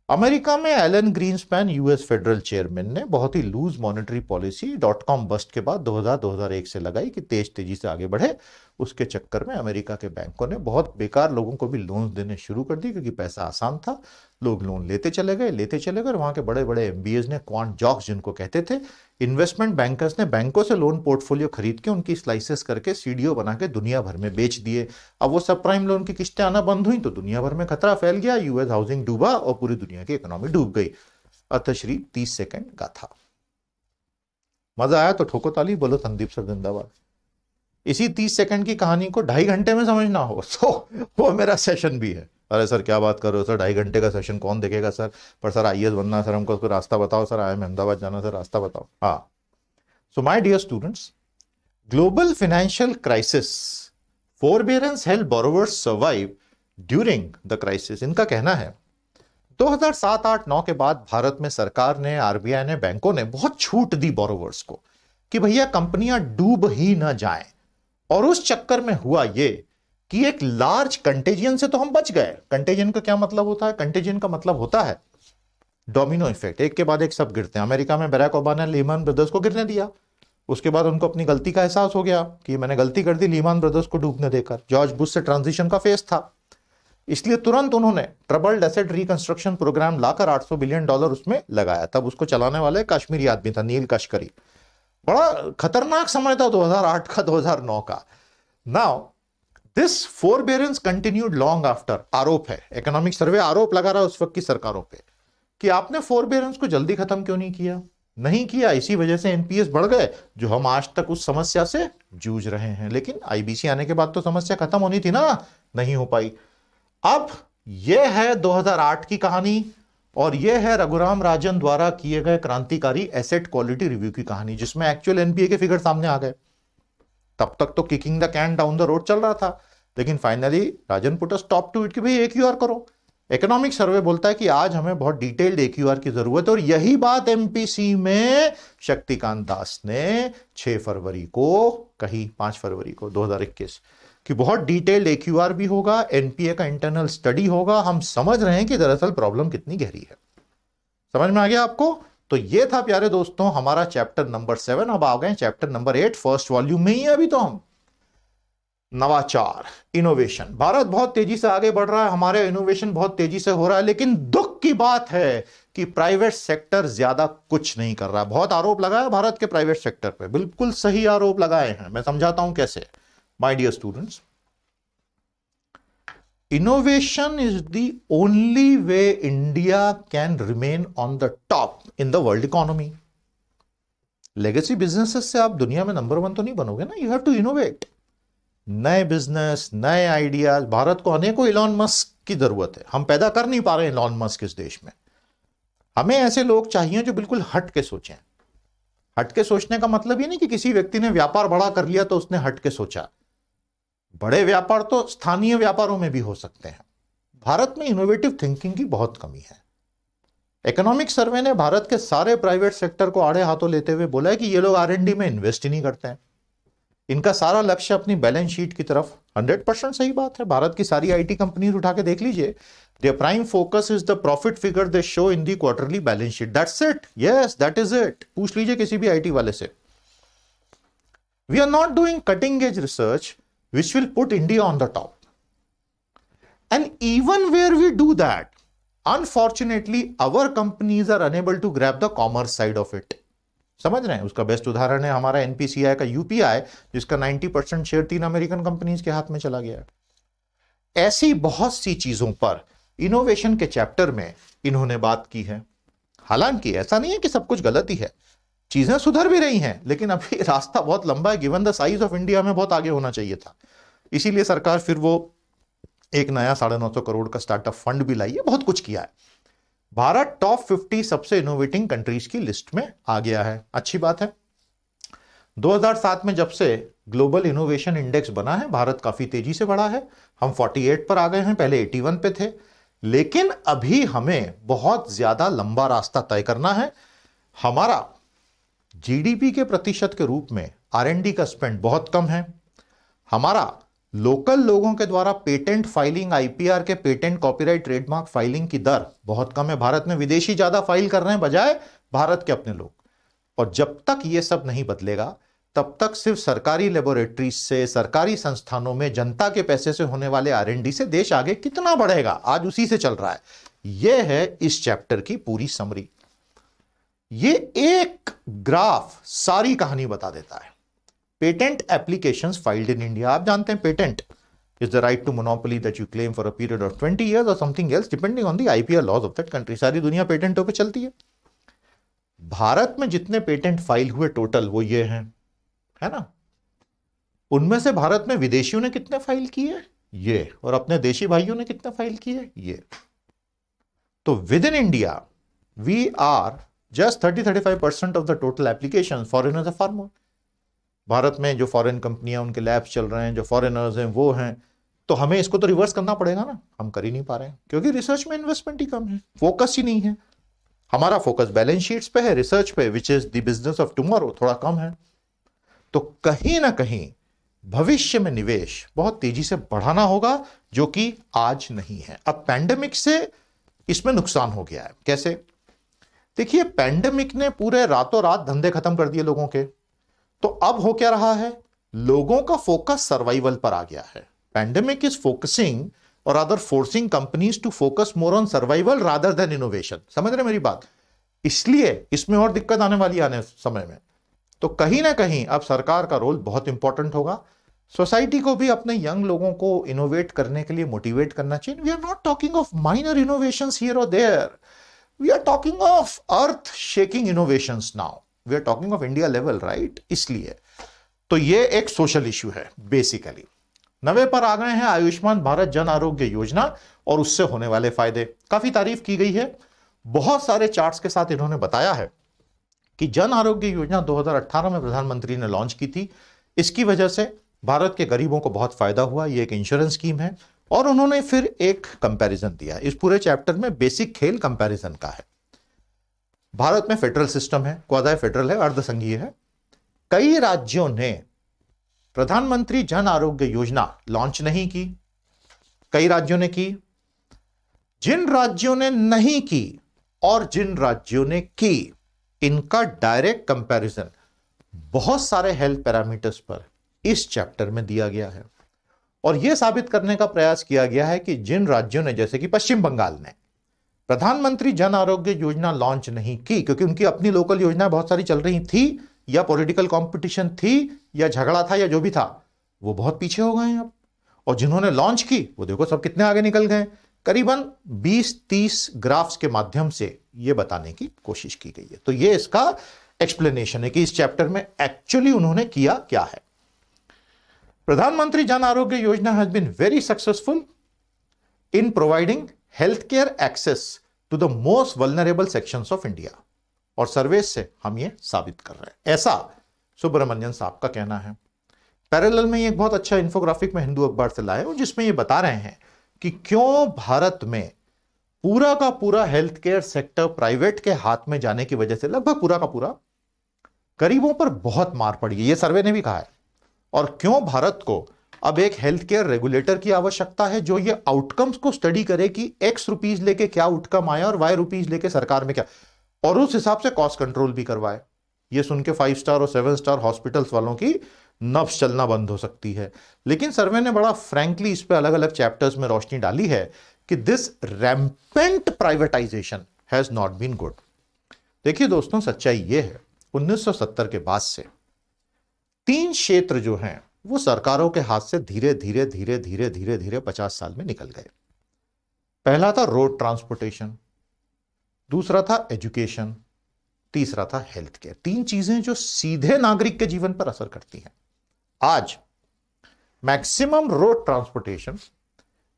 अमेरिका में Alan Greenspan, US Federal chairman ने बहुत ही loose monetary policy dot com bust के बाद 2000-2001 से लगाई कि तेज तेज़ी से आगे बढ़े। उसके चक्कर में अमेरिका के बैंकों ने बहुत बेकार लोगों को भी लोन्स देने शुरू कर दिए, क्योंकि पैसा आसान था। लोग लोन लेते चले गए, लेते चले गए वहाँ के बड़े बड़े एमबीएस ने क्वांट जॉक्स जिनको कहते थे इन्वेस्टमेंट बैंकर्स ने बैंकों से लोन पोर्टफोलियो खरीद के उनकी स्लाइसेस करके सीडीओ बना के दुनिया भर में बेच दिए। अब वो सब प्राइम लोन की किस्तें आना बंद हुई तो दुनिया भर में खतरा फैल गया यूएस हाउसिंग डूबा और पूरी दुनिया की इकोनॉमी डूब गई। अर्थश्री तीस सेकेंड का था। मज़ा आया तो ठोको ताली, बोलो संदीप सर, जिंदाबाद। इसी तीस सेकंड की कहानी को ढाई घंटे में समझना हो तो वो मेरा सेशन भी है। अरे सर, क्या बात कर रहे हो सर? ढाई घंटे का सेशन कौन देखेगा सर? पर सर आईएस बनना सर, हमको उसको रास्ता बताओ सर आई एम अहमदाबाद जाना सर, रास्ता बताओ। हाँ। So my dear students global financial crisis forbearance help borrowers survive during the crisis इनका कहना है 2007-8-9 के बाद भारत में सरकार ने आरबीआई ने, बैंकों ने बहुत छूट दी बोरोवर्स को कि भैया, कंपनियाँ डूब ही ना जाएँ। और उस चक्कर में हुआ ये कि एक लार्ज कंटेजियन से तो हम बच गए। कंटेजियन का क्या मतलब होता है? कंटेजियन का मतलब होता है डोमिनो इफ़ेक्ट एक के बाद एक सब गिरते हैं। अमेरिका में बैराक ओबामा ने लीमान ब्रदर्स को गिरने दिया। उसके बाद उनको अपनी गलती का एहसास हो गया कि मैंने गलती कर दी लीमान ब्रदर्स को डूबने देकर। जॉर्ज बुश से ट्रांजिशन का फेस था। इसलिए तुरंत उन्होंने ट्रबल्ड एसेट रिकंस्ट्रक्शन प्रोग्राम लाकर 800 बिलियन डॉलर उसमें लगाया। तब उसको चलाने वाले कश्मीरी आदमी था, नील कश्करी बड़ा खतरनाक समय था 2008 का 2009 का। Now this forbearance continued long after आरोप है। इकोनॉमिक सर्वे आरोप लगा रहा है उस वक्त की सरकारों पे कि आपने फोरबेरेंस को जल्दी खत्म क्यों नहीं किया? नहीं किया, इसी वजह से एनपीएस बढ़ गए, जो हम आज तक उस समस्या से जूझ रहे हैं। लेकिन आईबीसी आने के बाद तो समस्या खत्म होनी थी ना, नहीं हो पाई। अब यह है 2008 की कहानी। और यह है रघुराम राजन द्वारा किए गए क्रांतिकारी एसेट क्वालिटी रिव्यू की कहानी, जिसमें एक्चुअल एनपीए के फिगर सामने आ गए। तब तक तो kicking the can down the road चल रहा था, लेकिन finally Rajan put stop to it कि भाई एक करो। इकोनॉमिक सर्वे बोलता है कि आज हमें बहुत डिटेल्ड एक की ज़रूरत है और यही बात एमपीसी में शक्तिकांत दास ने 6 फरवरी को कही 5 फरवरी को 2021 कि बहुत डिटेल्ड ए भी होगा एनपीए का इंटरनल स्टडी होगा। हम समझ रहे हैं कि दरअसल प्रॉब्लम कितनी गहरी है। समझ में आ गया आपको? तो ये था प्यारे दोस्तों, हमारा चैप्टर नंबर सेवन अब आ गए chapter number eight first volume में ही है अभी तो हम। नवाचार इनोवेशन भारत बहुत तेज़ी से आगे बढ़ रहा है, हमारे इनोवेशन बहुत तेज़ी से हो रहा है, लेकिन दुख की बात है कि प्राइवेट सेक्टर ज़्यादा कुछ नहीं कर रहा। बहुत आरोप लगाया भारत के प्राइवेट सेक्टर पे। बिल्कुल सही आरोप लगाए हैं। मैं समझाता हूँ कैसे। My dear students, innovation is the only way India can remain on the top in the world economy. Legacy businesses से आप दुनिया में नंबर वन तो नहीं बनोगे ना? यू हैव टू इनोवेट नए बिज़नेस नए आइडियाज़ भारत को अनेकों इलॉन मस्क की ज़रूरत है। हम पैदा कर नहीं पा रहे इलॉन मस्क इस देश में। हमें ऐसे लोग चाहिए जो बिल्कुल हट के सोचें। हट के सोचने का मतलब ये नहीं कि किसी व्यक्ति ने व्यापार बड़ा कर लिया तो उसने हट के सोचा। बड़े व्यापार तो स्थानीय व्यापारों में भी हो सकते हैं। भारत में इनोवेटिव थिंकिंग की बहुत कमी है। इकोनॉमिक सर्वे ने भारत के सारे प्राइवेट सेक्टर को आड़े हाथों लेते हुए बोला है कि ये लोग आरएनडी में इन्वेस्ट ही नहीं करते हैं। इनका सारा लक्ष्य अपनी बैलेंस शीट की तरफ़। 100 परसेंट सही बात है। भारत की सारी आईटी कंपनी उठा के देख लीजिए। The prime focus is the profit figure they show in the quarterly balance sheet that's it yes that is it पूछ लीजिए किसी भी आईटी वाले से। We are not doing cutting edge research which will put India on the top. And even where we do that, unfortunately, our companies are unable to grab the commerce side of it. समझ रहे हैं उसका best उदाहरण है हमारा NPCI का UPI जिसका 90 percent share तीन अमेरिकन कंपनीज़ के हाथ में चला गया है ऐसी बहुत सी चीज़ों पर इनोवेशन के चैप्टर में इन्होंने बात की है हालाँकि ऐसा नहीं है कि सब कुछ गलत ही है चीज़ें सुधर भी रही हैं, लेकिन अभी रास्ता बहुत लंबा है given the size of India में बहुत आगे होना चाहिए था। इसीलिए सरकार फिर वो एक नया साढ़े नौ सौ करोड़ का स्टार्टअप फंड भी लाई है, बहुत कुछ किया है। भारत टॉप फिफ्टी सबसे इनोवेटिंग कंट्रीज़ की लिस्ट में आ गया है। अच्छी बात है। 2007 में जब से ग्लोबल इनोवेशन इंडेक्स बना है, भारत काफ़ी तेज़ी से बढ़ा है। हम 48 पर आ गए हैं, पहले 81 पे थे। लेकिन अभी हमें बहुत ज़्यादा लंबा रास्ता तय करना है। हमारा जीडीपी के प्रतिशत के रूप में आरएनडी का स्पेंड बहुत कम है। हमारा लोकल लोगों के द्वारा पेटेंट फाइलिंग आईपीआर के पेटेंट कॉपीराइट ट्रेडमार्क फाइलिंग की दर बहुत कम है। भारत में विदेशी ज़्यादा फ़ाइल कर रहे हैं, बजाय भारत के अपने लोग। और जब तक यह सब नहीं बदलेगा, तब तक सिर्फ़ सरकारी लेबोरेटरीज से, सरकारी संस्थानों में जनता के पैसे से होने वाले आरएनडी से देश आगे कितना बढ़ेगा, आज उसी से चल रहा है। यह है इस चैप्टर की पूरी समरी ये एक ग्राफ सारी कहानी बता देता है। Patent application filed in India आप जानते हैं patent. Is the right to monopoly that you claim for a period of twenty years और something else depending on the IPL laws of that country सारी दुनिया पेटेंटों पे चलती है। भारत में जितने पेटेंट फ़ाइल हुए टोटल वो ये हैं। है ना? उनमें से भारत में विदेशियों ने कितने फ़ाइल किए? ये। और अपने देशी भाइयों ने कितने फ़ाइल किए? ये। तो within India we are just thirty thirty five percent of the total application foreigners far more Bharat में जो फॉरेन कंपनियाँ उनके लैब्स चल रहे हैं, जो फॉरेनर्स हैं, वो हैं। तो हमें इसको तो रिवर्स करना पड़ेगा ना। हम कर ही नहीं पा रहे हैं, क्योंकि रिसर्च में इन्वेस्टमेंट ही कम है। फोकस ही नहीं है। हमारा फोकस बैलेंस शीट्स पे है रिसर्च पे which is the business of tomorrow थोड़ा कम है। तो कहीं ना कहीं भविष्य में निवेश बहुत तेज़ी से बढ़ाना होगा, जो कि आज नहीं है। अब पैंडेमिक से इसमें नुकसान हो गया है। कैसे? देखिए पैंडेमिक ने पूरे रातों रात धंधे खत्म कर दिए लोगों के। तो अब हो क्या रहा है? लोगों का फोकस सर्वाइवल पर आ गया है। पैंडेमिक इज़ फोकसिंग और other forcing companies to focus more on survival rather than innovation समझ रहे मेरी बात? इसलिए इसमें और दिक्कत आने वाली आने समय में। तो कहीं ना कहीं अब सरकार का रोल बहुत इंपॉर्टेंट होगा। सोसाइटी को भी अपने यंग लोगों को इनोवेट करने के लिए मोटिवेट करना चाहिए। We are not talking of minor innovation here और there we are talking of earth shaking innovation now we are talking of India level right इसलिए। तो ये एक सोशल इश्यू है बेसिकली नवे पर आ गए हैं आयुष्मान भारत जन आरोग्य योजना और उससे होने वाले फ़ायदे। काफ़ी तारीफ़ की गई है। बहुत सारे चार्ट्स के साथ इन्होंने बताया है कि जन आरोग्य योजना 2018 में प्रधानमंत्री ने लॉन्च की थी। इसकी वजह से भारत के गरीबों को बहुत फ़ायदा हुआ। ये एक इंश्योरेंस स्कीम है। और उन्होंने फिर एक कंपैरिजन दिया। इस पूरे चैप्टर में बेसिक खेल कंपैरिजन का है। भारत में फेडरल सिस्टम है क्वादा फेडरल है, अर्धसंघीय है। कई राज्यों ने प्रधानमंत्री जन आरोग्य योजना लॉन्च नहीं की। कई राज्यों ने की। जिन राज्यों ने नहीं की और जिन राज्यों ने की, इनका डायरेक्ट कंपैरिजन बहुत सारे हेल्थ पैरामीटर्स पर इस चैप्टर में दिया गया है। और यह साबित करने का प्रयास किया गया है कि जिन राज्यों ने, जैसे कि पश्चिम बंगाल ने, प्रधानमंत्री जन आरोग्य योजना लॉन्च नहीं की, क्योंकि उनकी अपनी लोकल योजना बहुत सारी चल रही थी, या पॉलिटिकल कंपटीशन थी, या झगड़ा था, या जो भी था, वो बहुत पीछे हो गए अब। और जिन्होंने लॉन्च की, वो देखो सब कितने आगे निकल गए करीबन 20-30 ग्राफ्स के माध्यम से ये बताने की कोशिश की गई है। तो ये इसका एक्सप्लेनेशन है कि इस चैप्टर में एक्चुअली उन्होंने किया क्या है। Pradhanmantri Jan Arogya Yojana has been very successful in providing health care access to the most vulnerable sections of India और सर्वे से हम ये साबित कर रहे हैं। ऐसा सुब्रमण्यन साहब का कहना है। पैरेलल में एक बहुत अच्छा इंफोग्राफिक में हिंदू अखबार से लाए जिसमें ये बता रहे हैं कि क्यों भारत में पूरा का पूरा हेल्थ केयर सेक्टर प्राइवेट के हाथ में जाने की वजह से लगभग पूरा का पूरा गरीबों पर बहुत मार पड़ी है। ये सर्वे ने भी कहा है। और क्यों भारत को अब एक हेल्थ केयर रेगुलेटर की आवश्यकता है जो ये आउटकम्स को स्टडी करे कि एक्स रुपीज़ लेके क्या आउटकम आया और वाई रुपीज़ लेके सरकार में क्या, और उस हिसाब से कॉस्ट कंट्रोल भी करवाए। ये सुन के फाइव स्टार और सेवन स्टार हॉस्पिटल्स वालों की नफ्स चलना बंद हो सकती है। लेकिन सर्वे ने बड़ा फ्रैंकली इस पर अलग अलग चैप्टर्स में रोशनी डाली है कि this rampant privatisation has not been good देखिए दोस्तों, सच्चाई ये है 1970 के बाद से तीन क्षेत्र जो हैं, वो सरकारों के हाथ से धीरे धीरे धीरे धीरे धीरे धीरे पचास साल में निकल गए। पहला था रोड ट्रांसपोर्टेशन, दूसरा था एजुकेशन, तीसरा था हेल्थ केयर तीन चीज़ें जो सीधे नागरिक के जीवन पर असर करती हैं। आज maximum road transportation,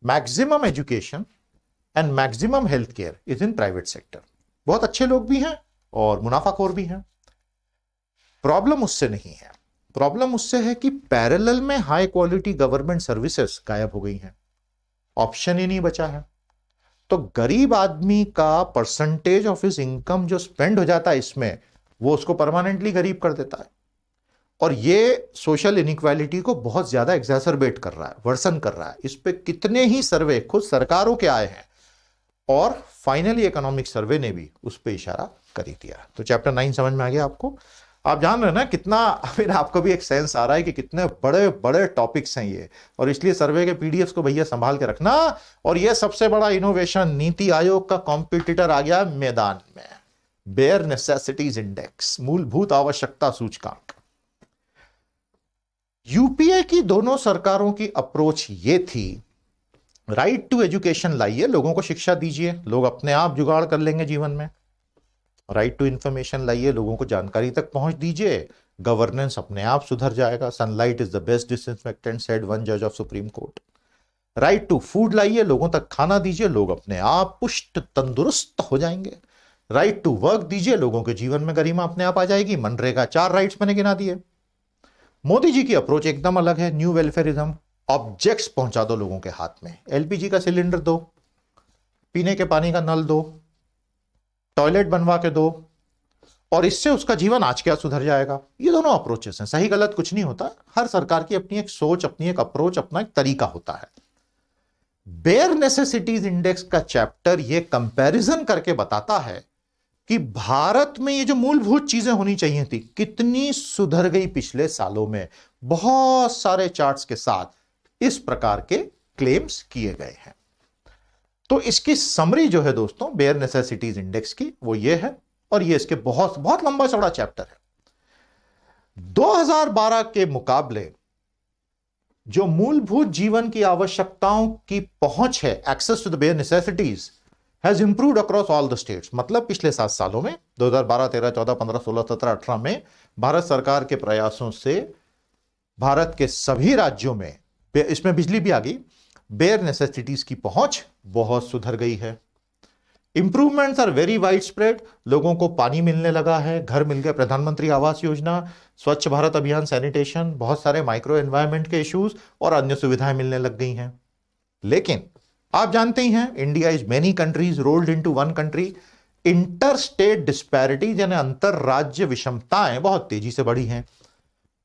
maximum education and maximum health care is in private sector. बहुत अच्छे लोग भी हैं और मुनाफाखोर भी हैं। प्रॉब्लम उससे नहीं है। प्रॉब्लम उससे है कि पैरेलल में हाई क्वालिटी गवर्नमेंट सर्विसेज़ गायब हो गई हैं। ऑप्शन ही नहीं बचा है। तो गरीब आदमी का परसेंटेज ऑफ़ इस इनकम जो स्पेंड हो जाता है इसमें, वो उसको परमानेंटली गरीब कर देता है। और ये सोशल इनक्वालिटी को बहुत ज़्यादा एग्जैसरबेट कर रहा है वर्सन कर रहा है। इस पर कितने ही सर्वे खुद सरकारों के आए हैं और फाइनली इकोनॉमिक सर्वे ने भी उस पर इशारा कर ही दिया। तो चैप्टर नाइन समझ में आ गया आपको? आप जान रहे हैं ना, कितना फिर आपको भी एक सेंस आ रहा है कि कितने बड़े बड़े टॉपिक्स हैं ये। और इसलिए सर्वे के पीडीएफ को भैया संभाल के रखना। और ये सबसे बड़ा इनोवेशन नीति आयोग का कॉम्पिटिटर आ गया मैदान में। बेयर नेसेसिटीज इंडेक्स मूलभूत आवश्यकता सूचकांक। यूपीए की दोनों सरकारों की अप्रोच ये थी राइट टू एजुकेशन लाइए, लोगों को शिक्षा दीजिए, लोग अपने आप जुगाड़ कर लेंगे जीवन में। राइट टू इंफॉर्मेशन लाइए, लोगों को जानकारी तक पहुँच दीजिए। गवर्नेंस अपने आप सुधर जाएगा। Sunlight is the best disinfectant said one जज of supreme court right to food लाइए, लोगों तक खाना दीजिए, लोग अपने आप पुष्ट तंदुरुस्त हो जाएँगे। राइट टू वर्क दीजिए, लोगों के जीवन में गरिमा अपने आप आ जाएगी। मनरेगा चार राइट्स मैंने गिना दिए। मोदी जी की अप्रोच एकदम अलग है न्यू वेलफेयरिज्म ऑब्जेक्ट्स पहुँचा दो लोगों के हाथ में। एलपीजी का सिलेंडर दो, पीने के पानी का नल दो टॉयलेट बनवा के दो, और इससे उसका जीवन आज क्या सुधर जाएगा? ये दोनों अप्रोचेस हैं। सही गलत कुछ नहीं होता। हर सरकार की अपनी एक सोच, अपनी एक अप्रोच अपना एक तरीका होता है। बेयर नेसेसिटीज इंडेक्स का चैप्टर ये कंपैरिजन करके बताता है कि भारत में ये जो मूलभूत चीज़ें होनी चाहिए थी, कितनी सुधर गई पिछले सालों में। बहुत सारे चार्ट्स के साथ इस प्रकार के क्लेम्स किए गए हैं। तो इसकी समरी जो है दोस्तों बेयर नेसेसिटीज इंडेक्स की, वो ये है और ये इसके बहुत बहुत लंबा चौड़ा चैप्टर है। 2012 के मुकाबले जो मूलभूत जीवन की आवश्यकताओं की पहुँच है access to the bare necessities has improved across all the states मतलब पिछले सात सालों में 2012 13 14 15 16 17 18 में भारत सरकार के प्रयासों से भारत के सभी राज्यों में, इसमें बिजली भी आ गई बेयर नेसेसिटीज की पहुँच बहुत सुधर गई है। Improvements are very wide spread लोगों को पानी मिलने लगा है। घर मिल गए प्रधानमंत्री आवास योजना, स्वच्छ भारत अभियान सैनिटेशन बहुत सारे माइक्रो एनवायरमेंट के इश्यूज़ और अन्य सुविधाएँ मिलने लग गई हैं। लेकिन आप जानते ही हैं India is many countries rolled into one country inter state disparity यानी अंतर राज्य विषमताएँ बहुत तेज़ी से बढ़ी हैं।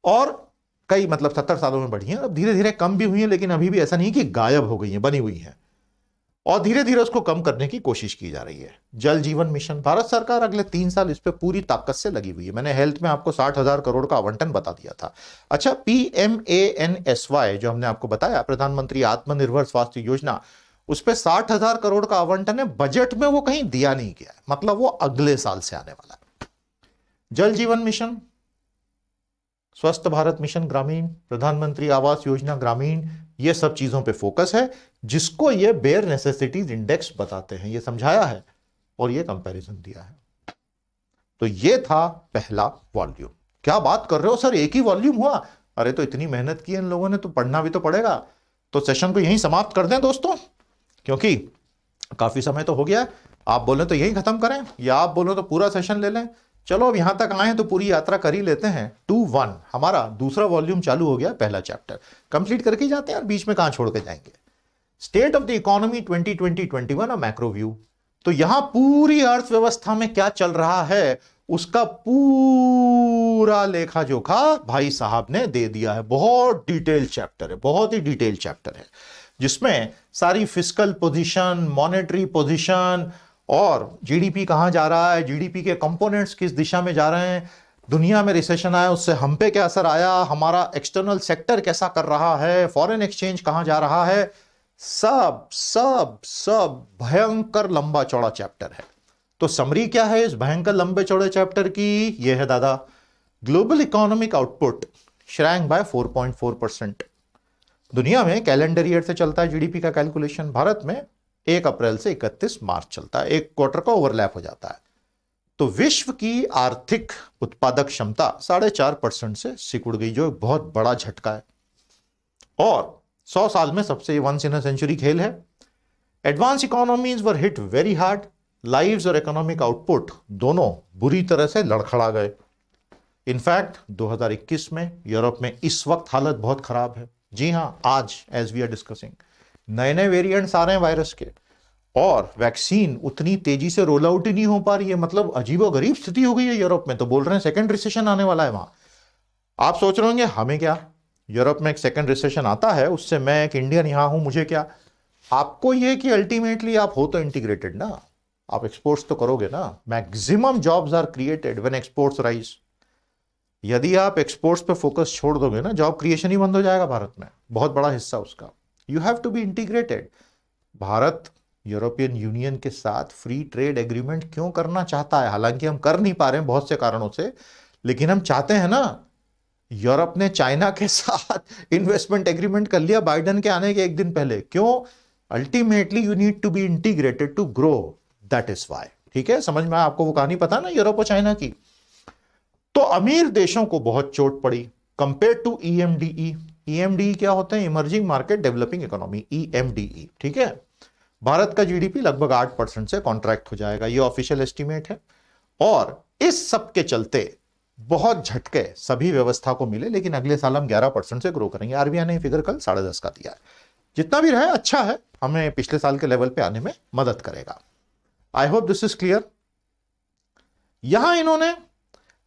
और कई मतलब सत्तर सालों में बढ़ी हैं, अब धीरे धीरे कम भी हुई हैं, लेकिन अभी भी ऐसा नहीं कि गायब हो गई हैं, बनी हुई हैं। और धीरे धीरे उसको कम करने की कोशिश की जा रही है। जल जीवन मिशन, भारत सरकार अगले तीन साल इस पर पूरी ताकत से लगी हुई है। मैंने हेल्थ में आपको साठ हज़ार करोड़ का आवंटन बता दिया था। अच्छा P M A N S Y जो हमने आपको बताया, प्रधानमंत्री आत्मनिर्भर स्वास्थ्य योजना, उस पर साठ हज़ार करोड़ का आवंटन है, बजट में वो कहीं दिया नहीं गया मतलब वो अगले साल से आने वाला है। जल जीवन मिशन स्वस्थ भारत मिशन ग्रामीण, प्रधानमंत्री आवास योजना ग्रामीण, ये सब चीज़ों पे फोकस है, जिसको ये बेयर नेसेसिटीज इंडेक्स बताते हैं, ये समझाया है और ये कंपैरिजन दिया है। तो ये था पहला वॉल्यूम क्या बात कर रहे हो सर? एक ही वॉल्यूम हुआ? अरे तो इतनी मेहनत की है इन लोगों ने तो पढ़ना भी तो पड़ेगा। तो सेशन को यहीं समाप्त कर दें दोस्तों, क्योंकि काफ़ी समय तो हो गया आप बोले तो यहीं खत्म करें, या आप बोलो तो पूरा सेशन ले लें। चलो अब यहाँ तक आए तो पूरी यात्रा कर ही लेते हैं। Two one. हमारा दूसरा वॉल्यूम चालू हो गया पहला चैप्टर। कंप्लीट करके जाते हैं और बीच में कहाँ छोड़ के जाएँगे? State of the economy 2020 21 macro view तो यहाँ पूरी अर्थव्यवस्था में क्या चल रहा है? उसका पूरा लेखा जोखा भाई साहब ने दे दिया है। बहुत डिटेल चैप्टर है, बहुत ही डिटेल चैप्टर है, जिसमें सारी फ़िज़िकल पोजीशन, मॉनेटरी पोजीशन और जीडीपी कहाँ जा रहा है? जीडीपी के कंपोनेंट्स किस दिशा में जा रहे हैं? दुनिया में रिसेशन आया, उससे हम पे क्या असर आया? हमारा एक्सटर्नल सेक्टर कैसा कर रहा है? फॉरेन एक्सचेंज कहाँ जा रहा है? सब सब सब भयंकर लंबा चौड़ा चैप्टर है। तो समरी क्या है इस भयंकर लंबे चौड़े चैप्टर की? यह है दादा global economic output shrank by 4.4 percent दुनिया में कैलेंडर ईयर से चलता है जीडीपी का कैलकुलेशन भारत में एक अप्रैल से इकतीस मार्च चलता है। एक क्वार्टर का ओवरलैप हो जाता है। तो विश्व की आर्थिक उत्पादक क्षमता साढ़े चार परसेंट से सिकुड़ गई, जो बहुत बड़ा झटका है। और सौ साल में सबसे वंस इन सेंचुरी खेल है। Advance economies were hit very hard lives और इकोनॉमिक आउटपुट दोनों बुरी तरह से लड़खड़ा गए। इनफैक्ट 2021 में यूरोप में इस वक्त हालत बहुत खराब है। जी हाँ, आज एज वी आर डिस्कसिंग नए नए वेरिएंट्स आ रहे हैं वायरस के। और वैक्सीन उतनी तेज़ी से रोल आउट ही नहीं हो पा रही है। मतलब अजीबो गरीब स्थिति हो गई है यूरोप में। तो बोल रहे हैं सेकेंड रिसेशन आने वाला है वहाँ। आप सोच रहे होंगे, हमें क्या? यूरोप में एक सेकेंड रिसेशन आता है, उससे मैं एक इंडियन यहाँ हूँ, मुझे क्या? आपको यह कि अल्टीमेटली आप हो तो इंटीग्रेटेड ना। आप एक्सपोर्ट्स तो करोगे ना। Maximum jobs are created when exports rise यदि आप एक्सपोर्ट्स पे फोकस छोड़ दोगे ना जॉब क्रिएशन ही बंद हो जाएगा भारत में। बहुत बड़ा हिस्सा उसका। You have to be integrated Bharat European Union के साथ फ्री ट्रेड एग्रीमेंट क्यों करना चाहता है? हालाँकि हम कर नहीं पा रहे हैं बहुत से कारणों से, लेकिन हम चाहते हैं ना यूरोप ने चाइना के साथ इन्वेस्टमेंट एग्रीमेंट कर लिया बाइडन के आने के एक दिन पहले। क्यों? Ultimately you need to be integrated to grow that is why ठीक है? समझ में आपको वो कहानी? पता ना यूरोप और चाइना की? तो अमीर देशों को बहुत चोट पड़ी। कंपेयर टू ईएमडीई ईएमडीई क्या होते हैं? Emerging market developing economy EMDE ठीक है? भारत का जीडीपी लगभग आठ परसेंट से कॉन्ट्रैक्ट हो जाएगा, ये ऑफिशियल एस्टिमेट है। और इस सब के चलते बहुत झटके सभी व्यवस्था को मिले, लेकिन अगले साल हम 11 परसेंट से ग्रो करेंगे। आरबीआई ने फिगर कल साढ़े दस का दिया है। जितना भी रहे अच्छा है। हमें पिछले साल के लेवल पे आने में मदद करेगा। I hope this is clear यहाँ इन्होंने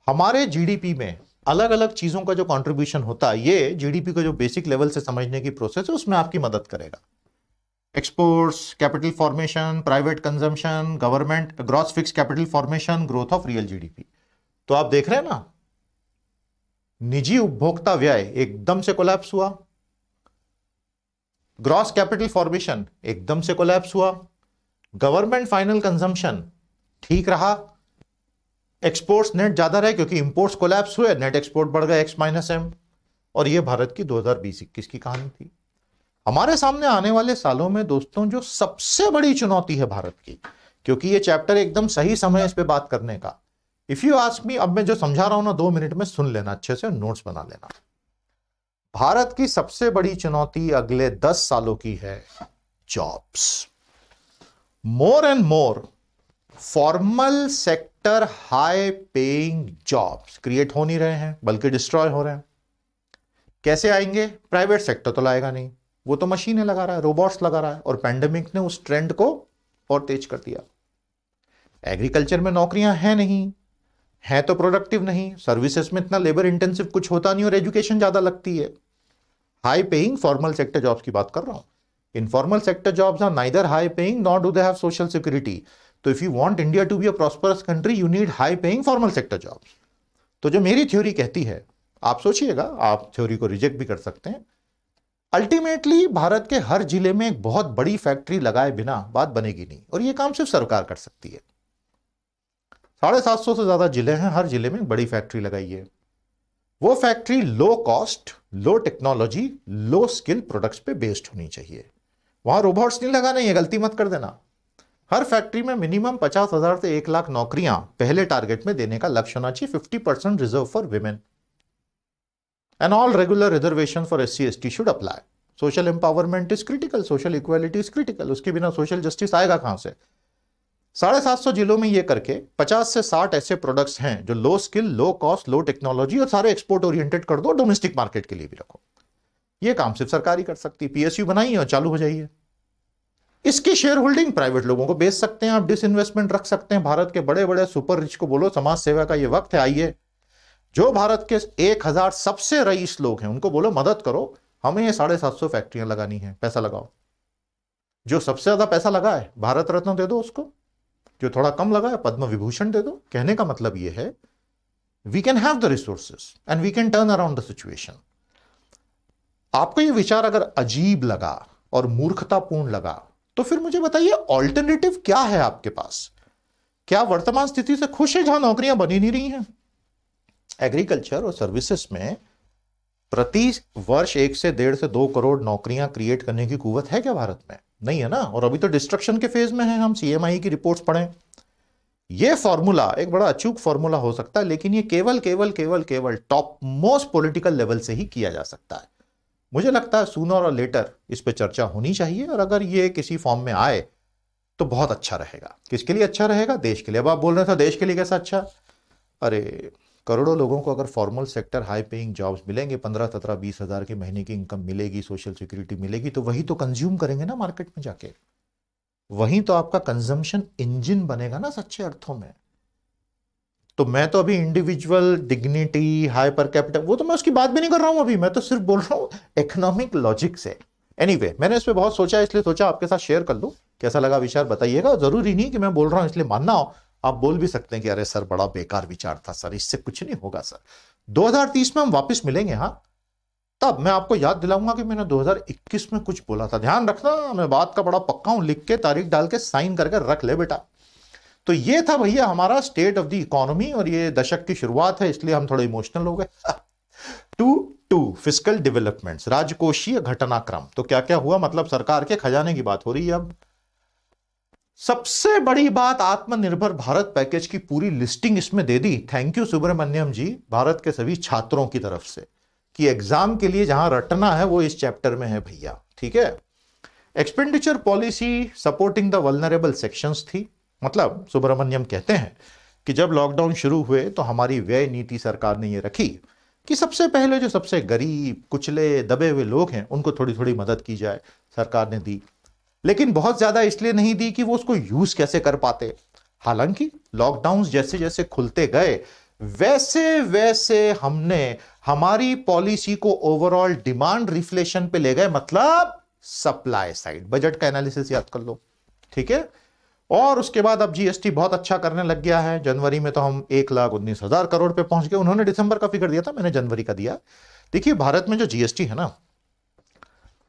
हमारे जीडीपी में अलग अलग चीज़ों का जो कंट्रीब्यूशन होता है, ये जीडीपी का जो बेसिक लेवल से समझने की प्रोसेस है, उसमें आपकी मदद करेगा। Exports capital formation private consumption government gross fix capital formation growth of real GDP तो आप देख रहे हैं ना, निजी उपभोक्ता व्यय एकदम से कोलैप्स हुआ। ग्रॉस कैपिटल फॉर्मेशन एकदम से कोलैप्स हुआ। गवर्नमेंट फाइनल कंजम्पशन ठीक रहा। एक्सपोर्ट्स नेट ज़्यादा रहे क्योंकि इंपोर्ट्स कोलैप्स हुए नेट एक्सपोर्ट बढ़ गए एक्स माइनस एम और ये भारत की 2020-21 की कहानी थी। हमारे सामने आने वाले सालों में दोस्तों जो सबसे बड़ी चुनौती है भारत की, क्योंकि ये चैप्टर एकदम सही समय है इस पे बात करने का। इफ़ यू आस्क मी अब मैं जो समझा रहा हूँ ना, दो मिनट में सुन लेना, अच्छे से नोट्स बना लेना। भारत की सबसे बड़ी चुनौती अगले दस सालों की है jobs more and more formal sector high paying jobs create हो नहीं रहे हैं, बल्कि डिस्ट्रॉय हो रहे हैं। कैसे आएँगे? प्राइवेट सेक्टर तो लाएगा नहीं। वो तो मशीनें लगा रहा है रोबोट्स लगा रहा है, और पैंडेमिक ने उस ट्रेंड को और तेज कर दिया। एग्रीकल्चर में नौकरियाँ हैं नहीं, है तो प्रोडक्टिव नहीं सर्विसेज़ में इतना लेबर इंटेंसिव कुछ होता नहीं और एजुकेशन ज़्यादा लगती है। High paying formal sector jobs की बात कर रहा हूँ। Informal sector jobs are neither high paying not do they have social security तो if you want India to be a prosperous country you need high paying formal sector jobs तो जो मेरी theory कहती है, आप सोचिएगा, आप थ्योरी को रिजेक्ट भी कर सकते हैं। अल्टीमेटली भारत के हर ज़िले में एक बहुत बड़ी फैक्ट्री लगाए बिना बात बनेगी नहीं, और यह काम सिर्फ़ सरकार कर सकती है। साढ़े सात सौ से ज़्यादा ज़िले हैं, हर ज़िले में बड़ी फैक्ट्री लगाई है। वो factory low cost low technology low skill products पे बेस्ड होनी चाहिए। वहाँ रोबोट्स नहीं लगाना, ये गलती मत कर देना। हर फैक्ट्री में मिनिमम पचास हज़ार से एक लाख नौकरियाँ पहले टारगेट में देने का लक्ष्य होना चाहिए, fifty percent reserve for women. And all regular reservation for S C S T should apply social empowerment is critical social equality is critical उसके बिना सोशल जस्टिस आएगा कहाँ से? साढ़े सात सौ जिलों में ये करके पचास से साठ ऐसे प्रोडक्ट्स हैं जो low skill low cost low technology और सारे एक्सपोर्ट ओरिएंटेड कर दो डोमेस्टिक मार्केट के लिए भी रखो। ये काम सिर्फ़ सरकार ही कर सकती है पीएसयू बनाइए और चालू हो जाइए। इसकी शेयर होल्डिंग प्राइवेट लोगों को बेच सकते हैं, आप डिसइन्वेस्टमेंट रख सकते हैं। भारत के बड़े बड़े सुपर रिच को बोलो, समाज सेवा का ये वक्त है, आइए। जो भारत के एक हज़ार सबसे रईस लोग हैं, उनको बोलो, मदद करो। हमें ये साढ़े सात सौ फैक्ट्रियाँ लगानी है, पैसा लगाओ। जो सबसे ज़्यादा पैसा लगा है, भारत रत्न दे दो उसको। जो थोड़ा कम लगा है, पद्म विभूषण दे दो। कहने का मतलब यह है we can have the resources and we can turn around the situation आपको यह विचार अगर अजीब लगा और मूर्खतापूर्ण लगा तो फिर मुझे बताइए ऑल्टरनेटिव क्या है आपके पास? क्या वर्तमान स्थिति से खुश है जहाँ नौकरियाँ बनी नहीं रही हैं? एग्रीकल्चर और सर्विसेज़ में प्रति वर्ष एक से डेढ़ से दो करोड़ नौकरियाँ क्रिएट करने की कुवत है क्या भारत में? नहीं है ना? और अभी तो डिस्ट्रक्शन के फ़ेज़ में है हम सीएमआई की रिपोर्ट्स पढ़ें। ये फॉर्मूला एक बड़ा अचूक फॉर्मूला हो सकता है, लेकिन ये केवल केवल केवल केवल टॉप मोस्ट पॉलिटिकल लेवल से ही किया जा सकता है। मुझे लगता है सूनर और लेटर इस पर चर्चा होनी चाहिए और अगर ये किसी फॉर्म में आए तो बहुत अच्छा रहेगा। किसके लिए अच्छा रहेगा? देश के लिए। अब आप बोल रहे थे, देश के लिए कैसा अच्छा? अरे, करोड़ों लोगों को अगर formal sector high paying jobs मिलेंगे, पंद्रह, सत्रह, बीस हज़ार के महीने की इनकम मिलेगी सोशल सिक्योरिटी मिलेगी तो वही तो कंज्यूम करेंगे ना मार्केट में जाके। वही तो आपका कंजम्पशन इंजन बनेगा ना सच्चे अर्थों में। तो मैं तो अभी इंडिविजुअल डिग्निटी हाइपर कैपिटल वो तो मैं उसकी बात भी नहीं कर रहा हूँ अभी मैं तो सिर्फ़ बोल रहा हूँ इकोनॉमिक लॉजिक से। एनीवे anyway, मैंने इस पर बहुत सोचा इसलिए सोचा आपके साथ शेयर कर लू। कैसा लगा विचार बताइएगा। ज़रूरी नहीं कि मैं बोल रहा हूँ इसलिए मानना हो। आप बोल भी सकते हैं कि अरे सर बड़ा बेकार विचार था सर इससे कुछ नहीं होगा सर। 2030 में हम वापस मिलेंगे हाँ? तब मैं आपको याद दिलाऊँगा कि मैंने 2021 में कुछ बोला था। ध्यान रखना मैं बात का बड़ा पक्का हूँ लिख के तारीख डाल के साइन करके रख ले बेटा। तो ये था भैया हमारा स्टेट ऑफ़ द इकोनॉमी और ये दशक की शुरुआत है, इसलिए हम थोड़े इमोशनल हो गए। टू टू फ़िज़िकल डेवलपमेंट्स राजकोषीय घटनाक्रम। तो क्या क्या हुआ? मतलब सरकार के खजाने की बात हो रही है अब। सबसे बड़ी बात आत्मनिर्भर भारत पैकेज की पूरी लिस्टिंग इसमें दे दी। थैंक यू सुब्रमण्यम जी, भारत के सभी छात्रों की तरफ़ से। कि एग्ज़ाम के लिए जहाँ रटना है, वो इस चैप्टर में है भैया। ठीक है? Expenditure policy supporting the vulnerable sections थी। मतलब सुब्रमण्यम कहते हैं कि जब लॉकडाउन शुरू हुए तो हमारी व्यय नीति सरकार ने ये रखी कि सबसे पहले जो सबसे गरीब, कुचले, दबे हुए लोग हैं, उनको थोड़ी थोड़ी मदद की जाए, सरकार ने दी। लेकिन बहुत ज़्यादा इसलिए नहीं दी कि वो उसको यूज़ कैसे कर पाते। हालाँकि लॉकडाउन जैसे जैसे खुलते गए वैसे वैसे हमने हमारी पॉलिसी को ओवरऑल डिमांड रिफ्लेशन पे ले गए मतलब सप्लाई साइड बजट का एनालिसिस याद कर लो। ठीक है? और उसके बाद अब जीएसटी बहुत अच्छा करने लग गया है। जनवरी में तो हम एक लाख उन्नीस हज़ार करोड़ पे पहुँच गए। उन्होंने दिसंबर का फिगर दिया था, मैंने जनवरी का दिया। देखिए, भारत में जो जीएसटी है ना,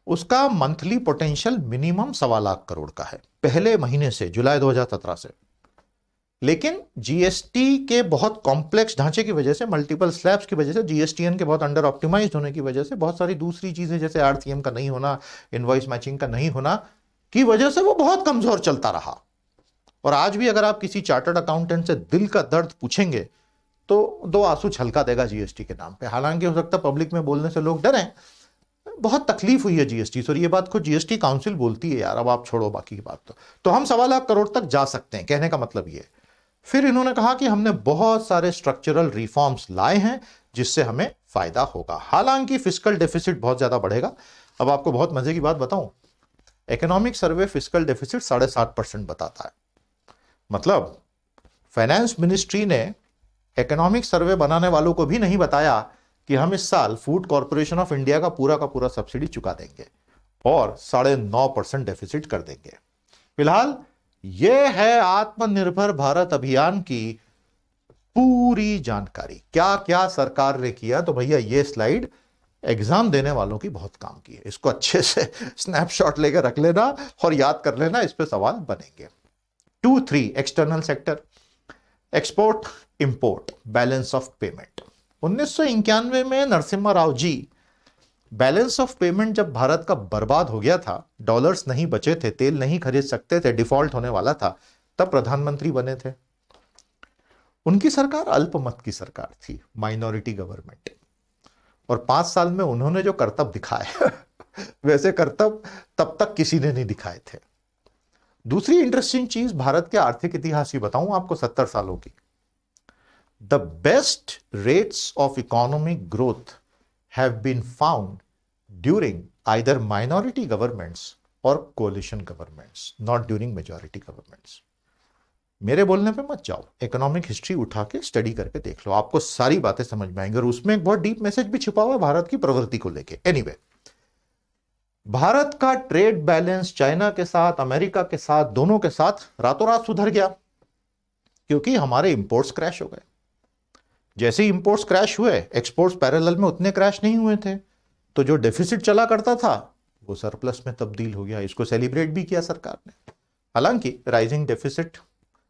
उसका मंथली पोटेंशियल मिनिमम सवा लाख करोड़ का है। पहले महीने से, जुलाई 2017 से। लेकिन जीएसटी के बहुत कॉम्प्लेक्स ढांचे की वजह से मल्टीपल स्लैब्स की वजह से जीएसटीएन के बहुत अंडर ऑप्टिमाइज होने की वजह से, बहुत सारी दूसरी चीज़ें, जैसे आरसीएम का नहीं होना इनवॉइस मैचिंग का नहीं होना, की वजह से वो बहुत कमज़ोर चलता रहा। और आज भी अगर आप किसी चार्टर्ड अकाउंटेंट से दिल का दर्द पूछेंगे तो दो आँसू छलका देगा जीएसटी के नाम पे। हालाँकि हो सकता है पब्लिक में बोलने से लोग डरें, बहुत तकलीफ़ हुई है जीएसटी सर ये बात खुद जीएसटी काउंसिल बोलती है यार, अब आप छोड़ो बाकी की बात तो। तो हम सवा लाख करोड़ तक जा सकते हैं, कहने का मतलब ये। फिर इन्होंने कहा कि हमने बहुत सारे स्ट्रक्चरल रिफॉर्म्स लाए हैं, जिससे हमें फ़ायदा होगा। हालाँकि फ़िज़िकल डेफिसिट बहुत ज़्यादा बढ़ेगा। अब आपको बहुत मज़े की बात बताऊँ इकोनॉमिक सर्वे फ़िज़िकल डेफिसिट साढ़े सात परसेंट बताता है। मतलब फाइनेंस मिनिस्ट्री ने इकोनॉमिक सर्वे बनाने वालों को भी नहीं बताया कि हम इस साल फ़ूड कॉरपोरेशन ऑफ़ इंडिया का पूरा का पूरा सब्सिडी चुका देंगे और साढ़े नौ परसेंट डेफिसिट कर देंगे। फ़िलहाल यह है आत्मनिर्भर भारत अभियान की पूरी जानकारी। क्या क्या सरकार ने किया? तो भैया, ये स्लाइड एग्ज़ाम देने वालों की बहुत काम की है। इसको अच्छे से स्नैपशॉट लेकर रख लेना और याद कर लेना, इस पर सवाल बनेंगे। Two three external sector export import balance of payment उन्नीस सौ इक्यानवे में Narasimha Rao ji balance of payment जब भारत का बर्बाद हो गया था डॉलर्स नहीं बचे थे, तेल नहीं खरीद सकते थे डिफ़ॉल्ट होने वाला था, तब प्रधानमंत्री बने थे। उनकी सरकार अल्पमत की सरकार थी माइनॉरिटी गवर्नमेंट और पाँच साल में उन्होंने जो कर्तव्य दिखाए, वैसे कर्तव्य तब तक किसी ने नहीं दिखाए थे। दूसरी इंटरेस्टिंग चीज़ भारत के आर्थिक इतिहास की बताऊँ आपको सत्तर सालों की। The best rates of economic growth have been found during either minority governments और coalition governments not during majority governments मेरे बोलने पे मत जाओ। इकोनॉमिक हिस्ट्री उठा के स्टडी करके देख लो। आपको सारी बातें समझ में आएँगी और उसमें एक बहुत डीप मैसेज भी छुपा हुआ भारत की प्रवृत्ति को लेके। एनीवे anyway, भारत का ट्रेड बैलेंस चाइना के साथ, अमेरिका के साथ, दोनों के साथ रातों रात सुधर गया, क्योंकि हमारे इंपोर्ट्स क्रैश हो गए। जैसे ही इंपोर्ट्स क्रैश हुए एक्सपोर्ट्स पैरेलल में उतने क्रैश नहीं हुए थे। तो जो डेफिसिट चला करता था, वो सरप्लस में तब्दील हो गया। इसको सेलिब्रेट भी किया सरकार ने। हालाँकि rising deficit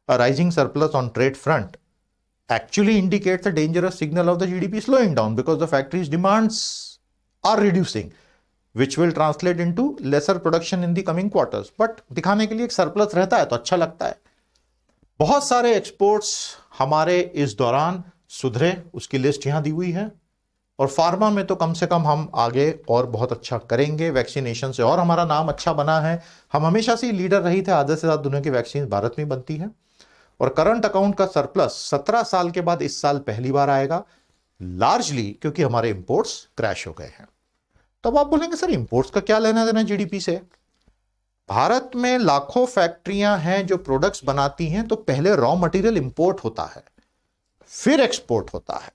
rising surplus on trade front actually indicates a dangerous signal of the GDP slowing down because the factories demands are reducing which will translate into lesser production in the coming quarters but दिखाने के लिए एक surplus रहता है तो अच्छा लगता है। बहुत सारे एक्सपोर्ट्स हमारे इस दौरान सुधरे, उसकी लिस्ट यहाँ दी हुई है। और फार्मा में तो कम से कम हम आगे और बहुत अच्छा करेंगे। वैक्सीनेशन से और हमारा नाम अच्छा बना है। हम हमेशा से लीडर रही थे, आधे से ज़्यादा दुनिया की वैक्सीन भारत में बनती है। और करंट अकाउंट का सरप्लस सत्रह साल के बाद इस साल पहली बार आएगा। लार्जली क्योंकि हमारे इंपोर्ट्स क्रैश हो गए हैं। तब आप बोलेंगे, सर इंपोर्ट्स का क्या लेना देना जीडीपी से? भारत में लाखों फैक्ट्रियाँ हैं जो प्रोडक्ट्स बनाती हैं तो पहले रॉ मटेरियल इंपोर्ट होता है, फिर एक्सपोर्ट होता है।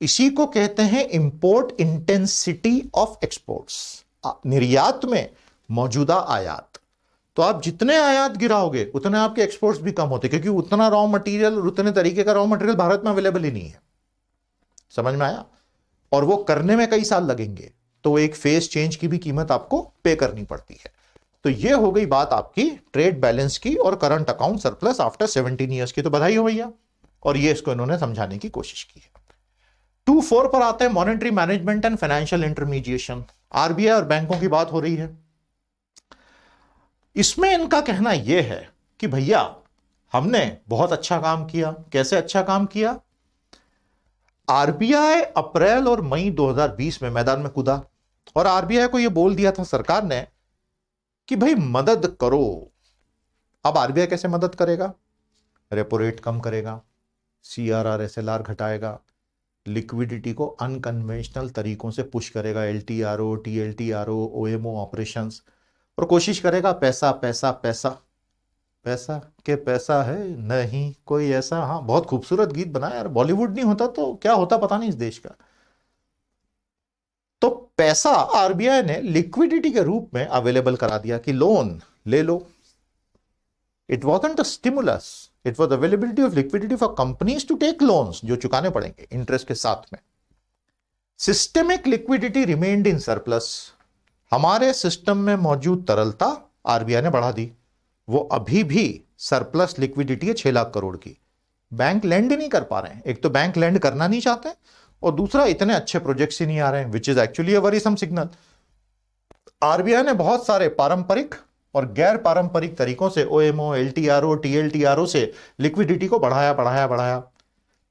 इसी को कहते हैं इंपोर्ट इंटेंसिटी ऑफ़ एक्सपोर्ट्स निर्यात में मौजूदा आयात। तो आप जितने आयात गिराओगे, उतने आपके एक्सपोर्ट्स भी कम होते, क्योंकि उतना रॉ मटेरियल उतने तरीके का रॉ मटेरियल भारत में अवेलेबल ही नहीं है। समझ में आया? और वो करने में कई साल लगेंगे। तो एक फेस चेंज की भी कीमत आपको पे करनी पड़ती है। तो ये हो गई बात आपकी ट्रेड बैलेंस की और current account surplus after seventeen years की तो बधाई हो भैया। और ये इसको इन्होंने समझाने की कोशिश की है। टू फोर पर आते हैं monetary management and financial intermediation RBI और बैंकों की बात हो रही है। इसमें इनका कहना यह है कि भैया, हमने बहुत अच्छा काम किया। कैसे अच्छा काम किया? आरबीआई अप्रैल और मई 2020 में मैदान में कूदा। और आरबीआई को यह बोल दिया था सरकार ने कि भाई मदद करो। अब आरबीआई कैसे मदद करेगा? रेपो रेट कम करेगा, सीआरआर एसएलआर घटाएगा, लिक्विडिटी को अनकन्वेंशनल तरीकों से पुश करेगा L T R O T L T R O O M O operation और कोशिश करेगा पैसा पैसा पैसा पैसा के पैसा है, नहीं कोई ऐसा हाँ बहुत खूबसूरत गीत बनाया यार, बॉलीवुड नहीं होता तो क्या होता पता नहीं इस देश का। तो पैसा आरबीआई ने लिक्विडिटी के रूप में अवेलेबल करा दिया कि लोन ले लो। It was a stimulus it was availability of liquidity for companies to take loans जो चुकाने पड़ेंगे इंटरेस्ट के साथ में। Systemic liquidity remained in surplus हमारे सिस्टम में मौजूद तरलता आरबीआई ने बढ़ा दी। वो अभी भी सरप्लस लिक्विडिटी है छह लाख करोड़ की। बैंक लैंड नहीं कर पा रहे हैं। एक तो बैंक लैंड करना नहीं चाहते और दूसरा, इतने अच्छे प्रोजेक्ट्स ही नहीं आ रहे हैं which is actually a some signal RBI ने बहुत सारे पारंपरिक और गैर पारंपरिक तरीकों से O M O L T R O T L T R O से लिक्विडिटी को बढ़ाया बढ़ाया बढ़ाया.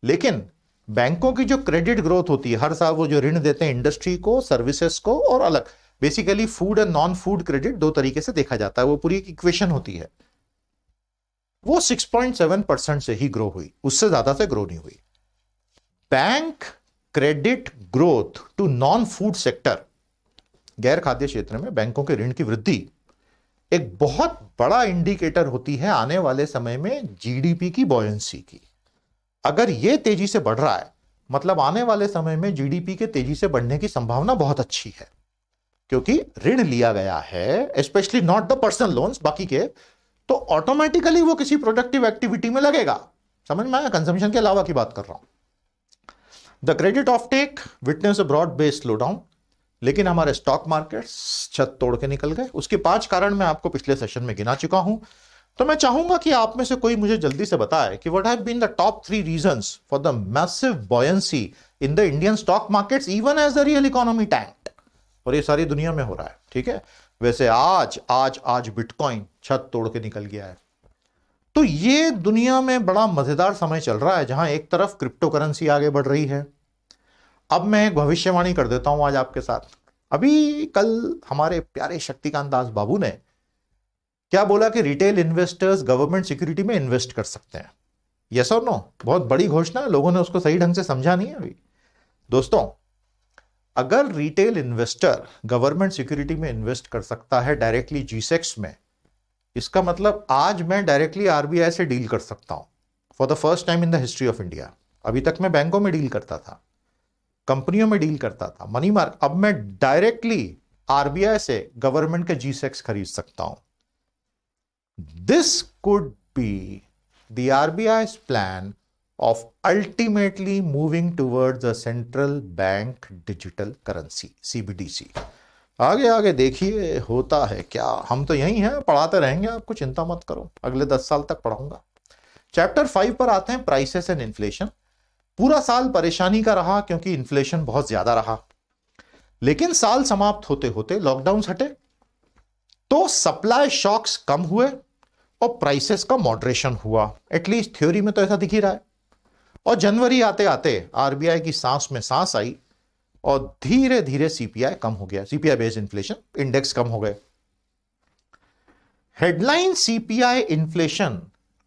लेकिन बैंकों की जो क्रेडिट ग्रोथ होती है, हर साल वो जो ऋण देते हैं इंडस्ट्री को सर्विसेज़ को और अलग. Basically food and non food credit दो तरीके से देखा जाता है, वो पूरी एक इक्वेशन होती है. वो 6.7 परसेंट से ही ग्रो हुई, उससे ज़्यादा से ग्रो नहीं हुई. Bank credit growth to non food sector, गैर खाद्य क्षेत्र में बैंकों के ऋण की वृद्धि, एक बहुत बड़ा इंडिकेटर होती है आने वाले समय में जीडीपी की बॉयंसी की। अगर यह तेज़ी से बढ़ रहा है मतलब आने वाले समय में जीडीपी के तेज़ी से बढ़ने की संभावना बहुत अच्छी है, क्योंकि ऋण लिया गया है specially not the personal loans बाकी के तो ऑटोमेटिकली वो किसी प्रोडक्टिव एक्टिविटी में लगेगा। समझ में आया? कंजम्पशन के अलावा की बात कर रहा हूँ। The credit of tech witness a broad based slow down लेकिन हमारे स्टॉक मार्केट छत तोड़ के निकल गए। उसके पाँच कारण मैं आपको पिछले सेशन में गिना चुका हूँ। तो मैं चाहूँगा कि आप में से कोई मुझे जल्दी से बताए कि what have been the top three reason for the massive buoyancy in the Indian stock markets even as the real economy tank और ये सारी दुनिया में हो रहा है, ठीक है? वैसे आज आज आज बिटकॉइन छत तोड़ के निकल गया है। तो ये दुनिया में बड़ा मज़ेदार समय चल रहा है, जहाँ एक तरफ़ क्रिप्टो करेंसी आगे बढ़ रही है। अब मैं एक भविष्यवाणी कर देता हूँ आज आपके साथ। अभी कल हमारे प्यारे शक्तिकांत दास बाबू ने क्या बोला कि रिटेल इन्वेस्टर्स गवर्नमेंट सिक्योरिटी में इन्वेस्ट कर सकते हैं। यस और नो बहुत बड़ी घोषणा है, लोगों ने उसको सही ढंग से समझा नहीं अभी। दोस्तों, अगर रिटेल इन्वेस्टर गवर्नमेंट सिक्योरिटी में इन्वेस्ट कर सकता है डायरेक्टली जीसेक्स में इसका मतलब आज मैं डायरेक्टली आरबीआई से डील कर सकता हूँ। For the first time in the history of India अभी तक मैं बैंकों में डील करता था। कंपनियों में डील करता था। मनी मार्क अब मैं डायरेक्टली आरबीआई से गवर्नमेंट के जी सेक्स खरीद सकता हूँ। This could be the RBI plan of ultimately moving towards the central bank digital currency CBDC आगे आगे देखिए, होता है क्या? हम तो यही हैं, पढ़ाते रहेंगे, आपको चिंता मत करो। अगले दस साल तक पढ़ाऊँगा। चैप्टर फाइव पर आते हैं प्राइसेस एंड इन्फ्लेशन पूरा साल परेशानी का रहा, क्योंकि इन्फ्लेशन बहुत ज़्यादा रहा। लेकिन साल समाप्त होते होते लॉकडाउन हटे तो सप्लाई शॉक्स कम हुए और प्राइसेस का मॉडरेशन हुआ। एटलीस्ट थ्योरी में तो ऐसा दिख ही रहा है। और जनवरी आते आते आरबीआई की सांस में सांस आई। और धीरे धीरे सीपीआई कम हो गया। सीपीआई बेस्ड इन्फ्लेशन इंडेक्स कम हो गए। हेडलाइन सीपीआई इन्फ्लेशन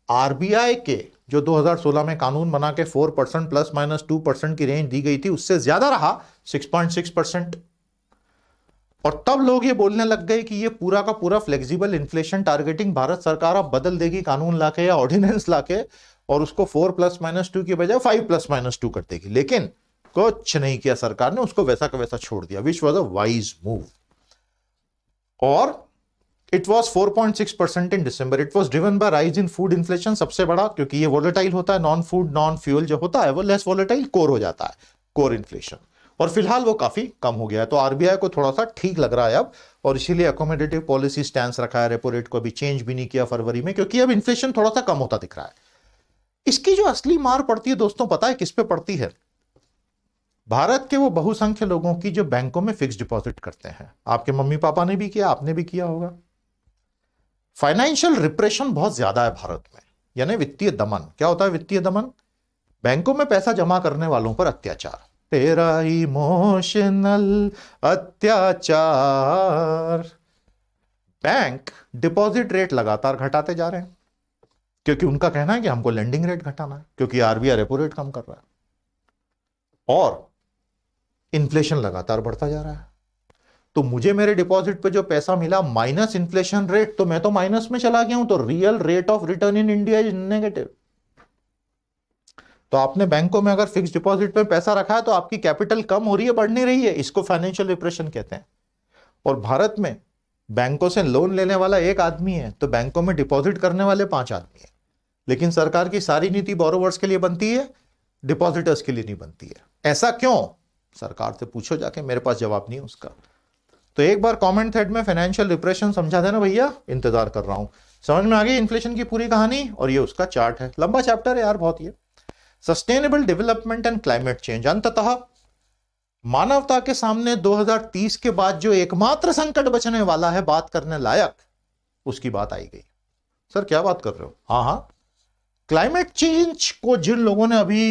आरबीआई के, जो 2016 में कानून बना के 4 percent plus minus two percent की रेंज दी गई थी, उससे ज़्यादा रहा 6.6 परसेंट और तब लोग ये बोलने लग गए कि ये पूरा का पूरा फ्लेक्सिबल इन्फ्लेशन टारगेटिंग भारत सरकार अब बदल देगी कानून लाके या ऑर्डिनेंस लाके, और उसको फोर प्लस माइनस टू की बजाय फाइव प्लस माइनस टू कर देगी। लेकिन कुछ नहीं किया सरकार ने, उसको वैसा का वैसा छोड़ दिया। Which was a wise move और it was 4.6 percent in December it was driven by rise in food inflation सबसे बड़ा, क्योंकि ये वोलेटाइल होता है नॉन फ़ूड नॉन फ्यूल जो होता है, वो लेस वोलेटाइल कोर हो जाता है कोर इन्फ्लेशन और फ़िलहाल वो काफ़ी कम हो गया है। तो आरबीआई को थोड़ा सा ठीक लग रहा है अब, और इसीलिए अकोमोडेटिव पॉलिसी स्टैंड रखा है रेपो रेट को, अभी चेंज भी नहीं किया फरवरी में, क्योंकि अब इन्फ्लेशन थोड़ा सा कम होता दिख रहा है। इसकी जो असली मार पड़ती है, दोस्तों, पता है किस पे पड़ती है? भारत के वो बहुसंख्य लोगों की जो बैंकों में फिक्स डिपॉजिट करते हैं। आपके मम्मी पापा ने भी किया, आपने भी किया होगा। फाइनेंशियल रिप्रेशन बहुत ज़्यादा है भारत में, यानी वित्तीय दमन। क्या होता है वित्तीय दमन? बैंकों में पैसा जमा करने वालों पर अत्याचार। तेरा इमोशनल अत्याचार। बैंक डिपॉजिट रेट लगातार घटाते जा रहे हैं, क्योंकि उनका कहना है कि हमको लेंडिंग रेट घटाना है, क्योंकि आरबीआई रेपो रेट कम कर रहा है। और इन्फ्लेशन लगातार बढ़ता जा रहा है। तो मुझे मेरे डिपॉजिट पे जो पैसा मिला, माइनस इन्फ्लेशन रेट तो मैं तो माइनस में चला गया हूँ तो real rate of return in India is negative तो आपने बैंकों में अगर फिक्स डिपॉजिट में पैसा रखा है तो आपकी कैपिटल कम हो रही है, बढ़ नहीं रही है, इसको फाइनेंशियल रिप्रेशन कहते हैं। और भारत में बैंकों से लोन लेने वाला एक आदमी है तो बैंकों में डिपॉजिट करने वाले पाँच आदमी है। लेकिन सरकार की सारी नीति बोरोवर्स के लिए बनती है डिपॉजिटर्स के लिए नहीं बनती है। ऐसा क्यों? सरकार से पूछो जाके, मेरे पास जवाब नहीं उसका। तो एक बार कमेंट थ्रेड में फाइनेंशियल रिप्रेशन समझा देना भैया, इंतज़ार कर रहा हूँ। समझ में आ गई इन्फ्लेशन की पूरी कहानी? और ये उसका चार्ट है। लंबा चैप्टर है यार, बहुत ये sustainable development and climate change अंततः मानवता के सामने 2030 के बाद जो एकमात्र संकट बचने वाला है, बात करने लायक, उसकी बात आई गई। सर, क्या बात कर रहे हो? हाँ हाँ। क्लाइमेट चेंज को जिन लोगों ने अभी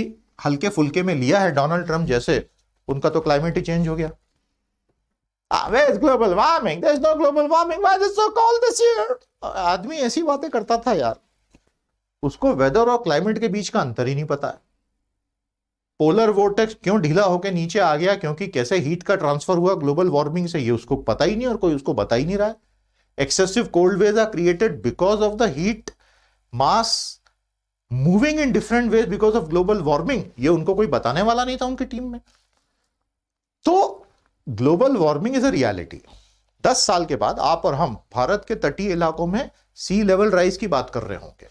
हल्के फुल्के में लिया है डोनाल्ड ट्रंप जैसे उनका तो क्लाइमेट ही चेंज हो गया। Where's global warming? There's no global warming. Why is? आदमी ऐसी बातें करता था यार। उसको वेदर और क्लाइमेट के बीच का अंतर ही नहीं पता है। पोलर वोटेक्स क्यों ढीला होकर नीचे आ गया? क्योंकि कैसे हीट का ट्रांसफ़र हुआ? ग्लोबल वार्मिंग से ये उसको पता ही नहीं और कोई उसको बता ही नहीं रहा है। Excessive cold waves are created because of the heat mass moving in different waves because of global warming ये उनको कोई बताने वाला नहीं था उनकी टीम में। तो global warming is a reality दस साल के बाद आप और हम भारत के तटीय इलाकों में सी लेवल राइज की बात कर रहे होंगे।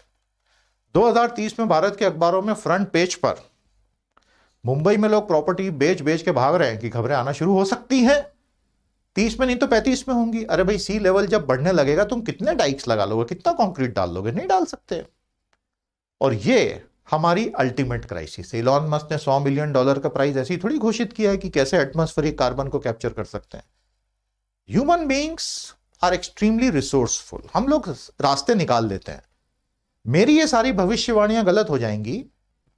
2030 में भारत के अखबारों में फ्रंट पेज पर मुंबई में लोग प्रॉपर्टी बेच बेच के भाग रहे हैं कि खबरें आना शुरू हो सकती हैं। तीस में नहीं तो पैंतीस में होंगी। अरे भाई सी लेवल जब बढ़ने लगेगा, तुम कितने डाइक्स लगा लोगे? कितना कंक्रीट डाल लोगे? नहीं डाल सकते। और ये हमारी अल्टीमेट क्राइसिस इलॉन मस्क ने 100 मिलियन डॉलर का प्राइस ऐसी थोड़ी घोषित किया है कि कैसे एटमोस्फेरिक कार्बन को कैप्चर कर सकते हैं। Human beings are extremely resourceful हम लोग रास्ते निकाल देते हैं। मेरी ये सारी भविष्यवाणियाँ गलत हो जाएँगी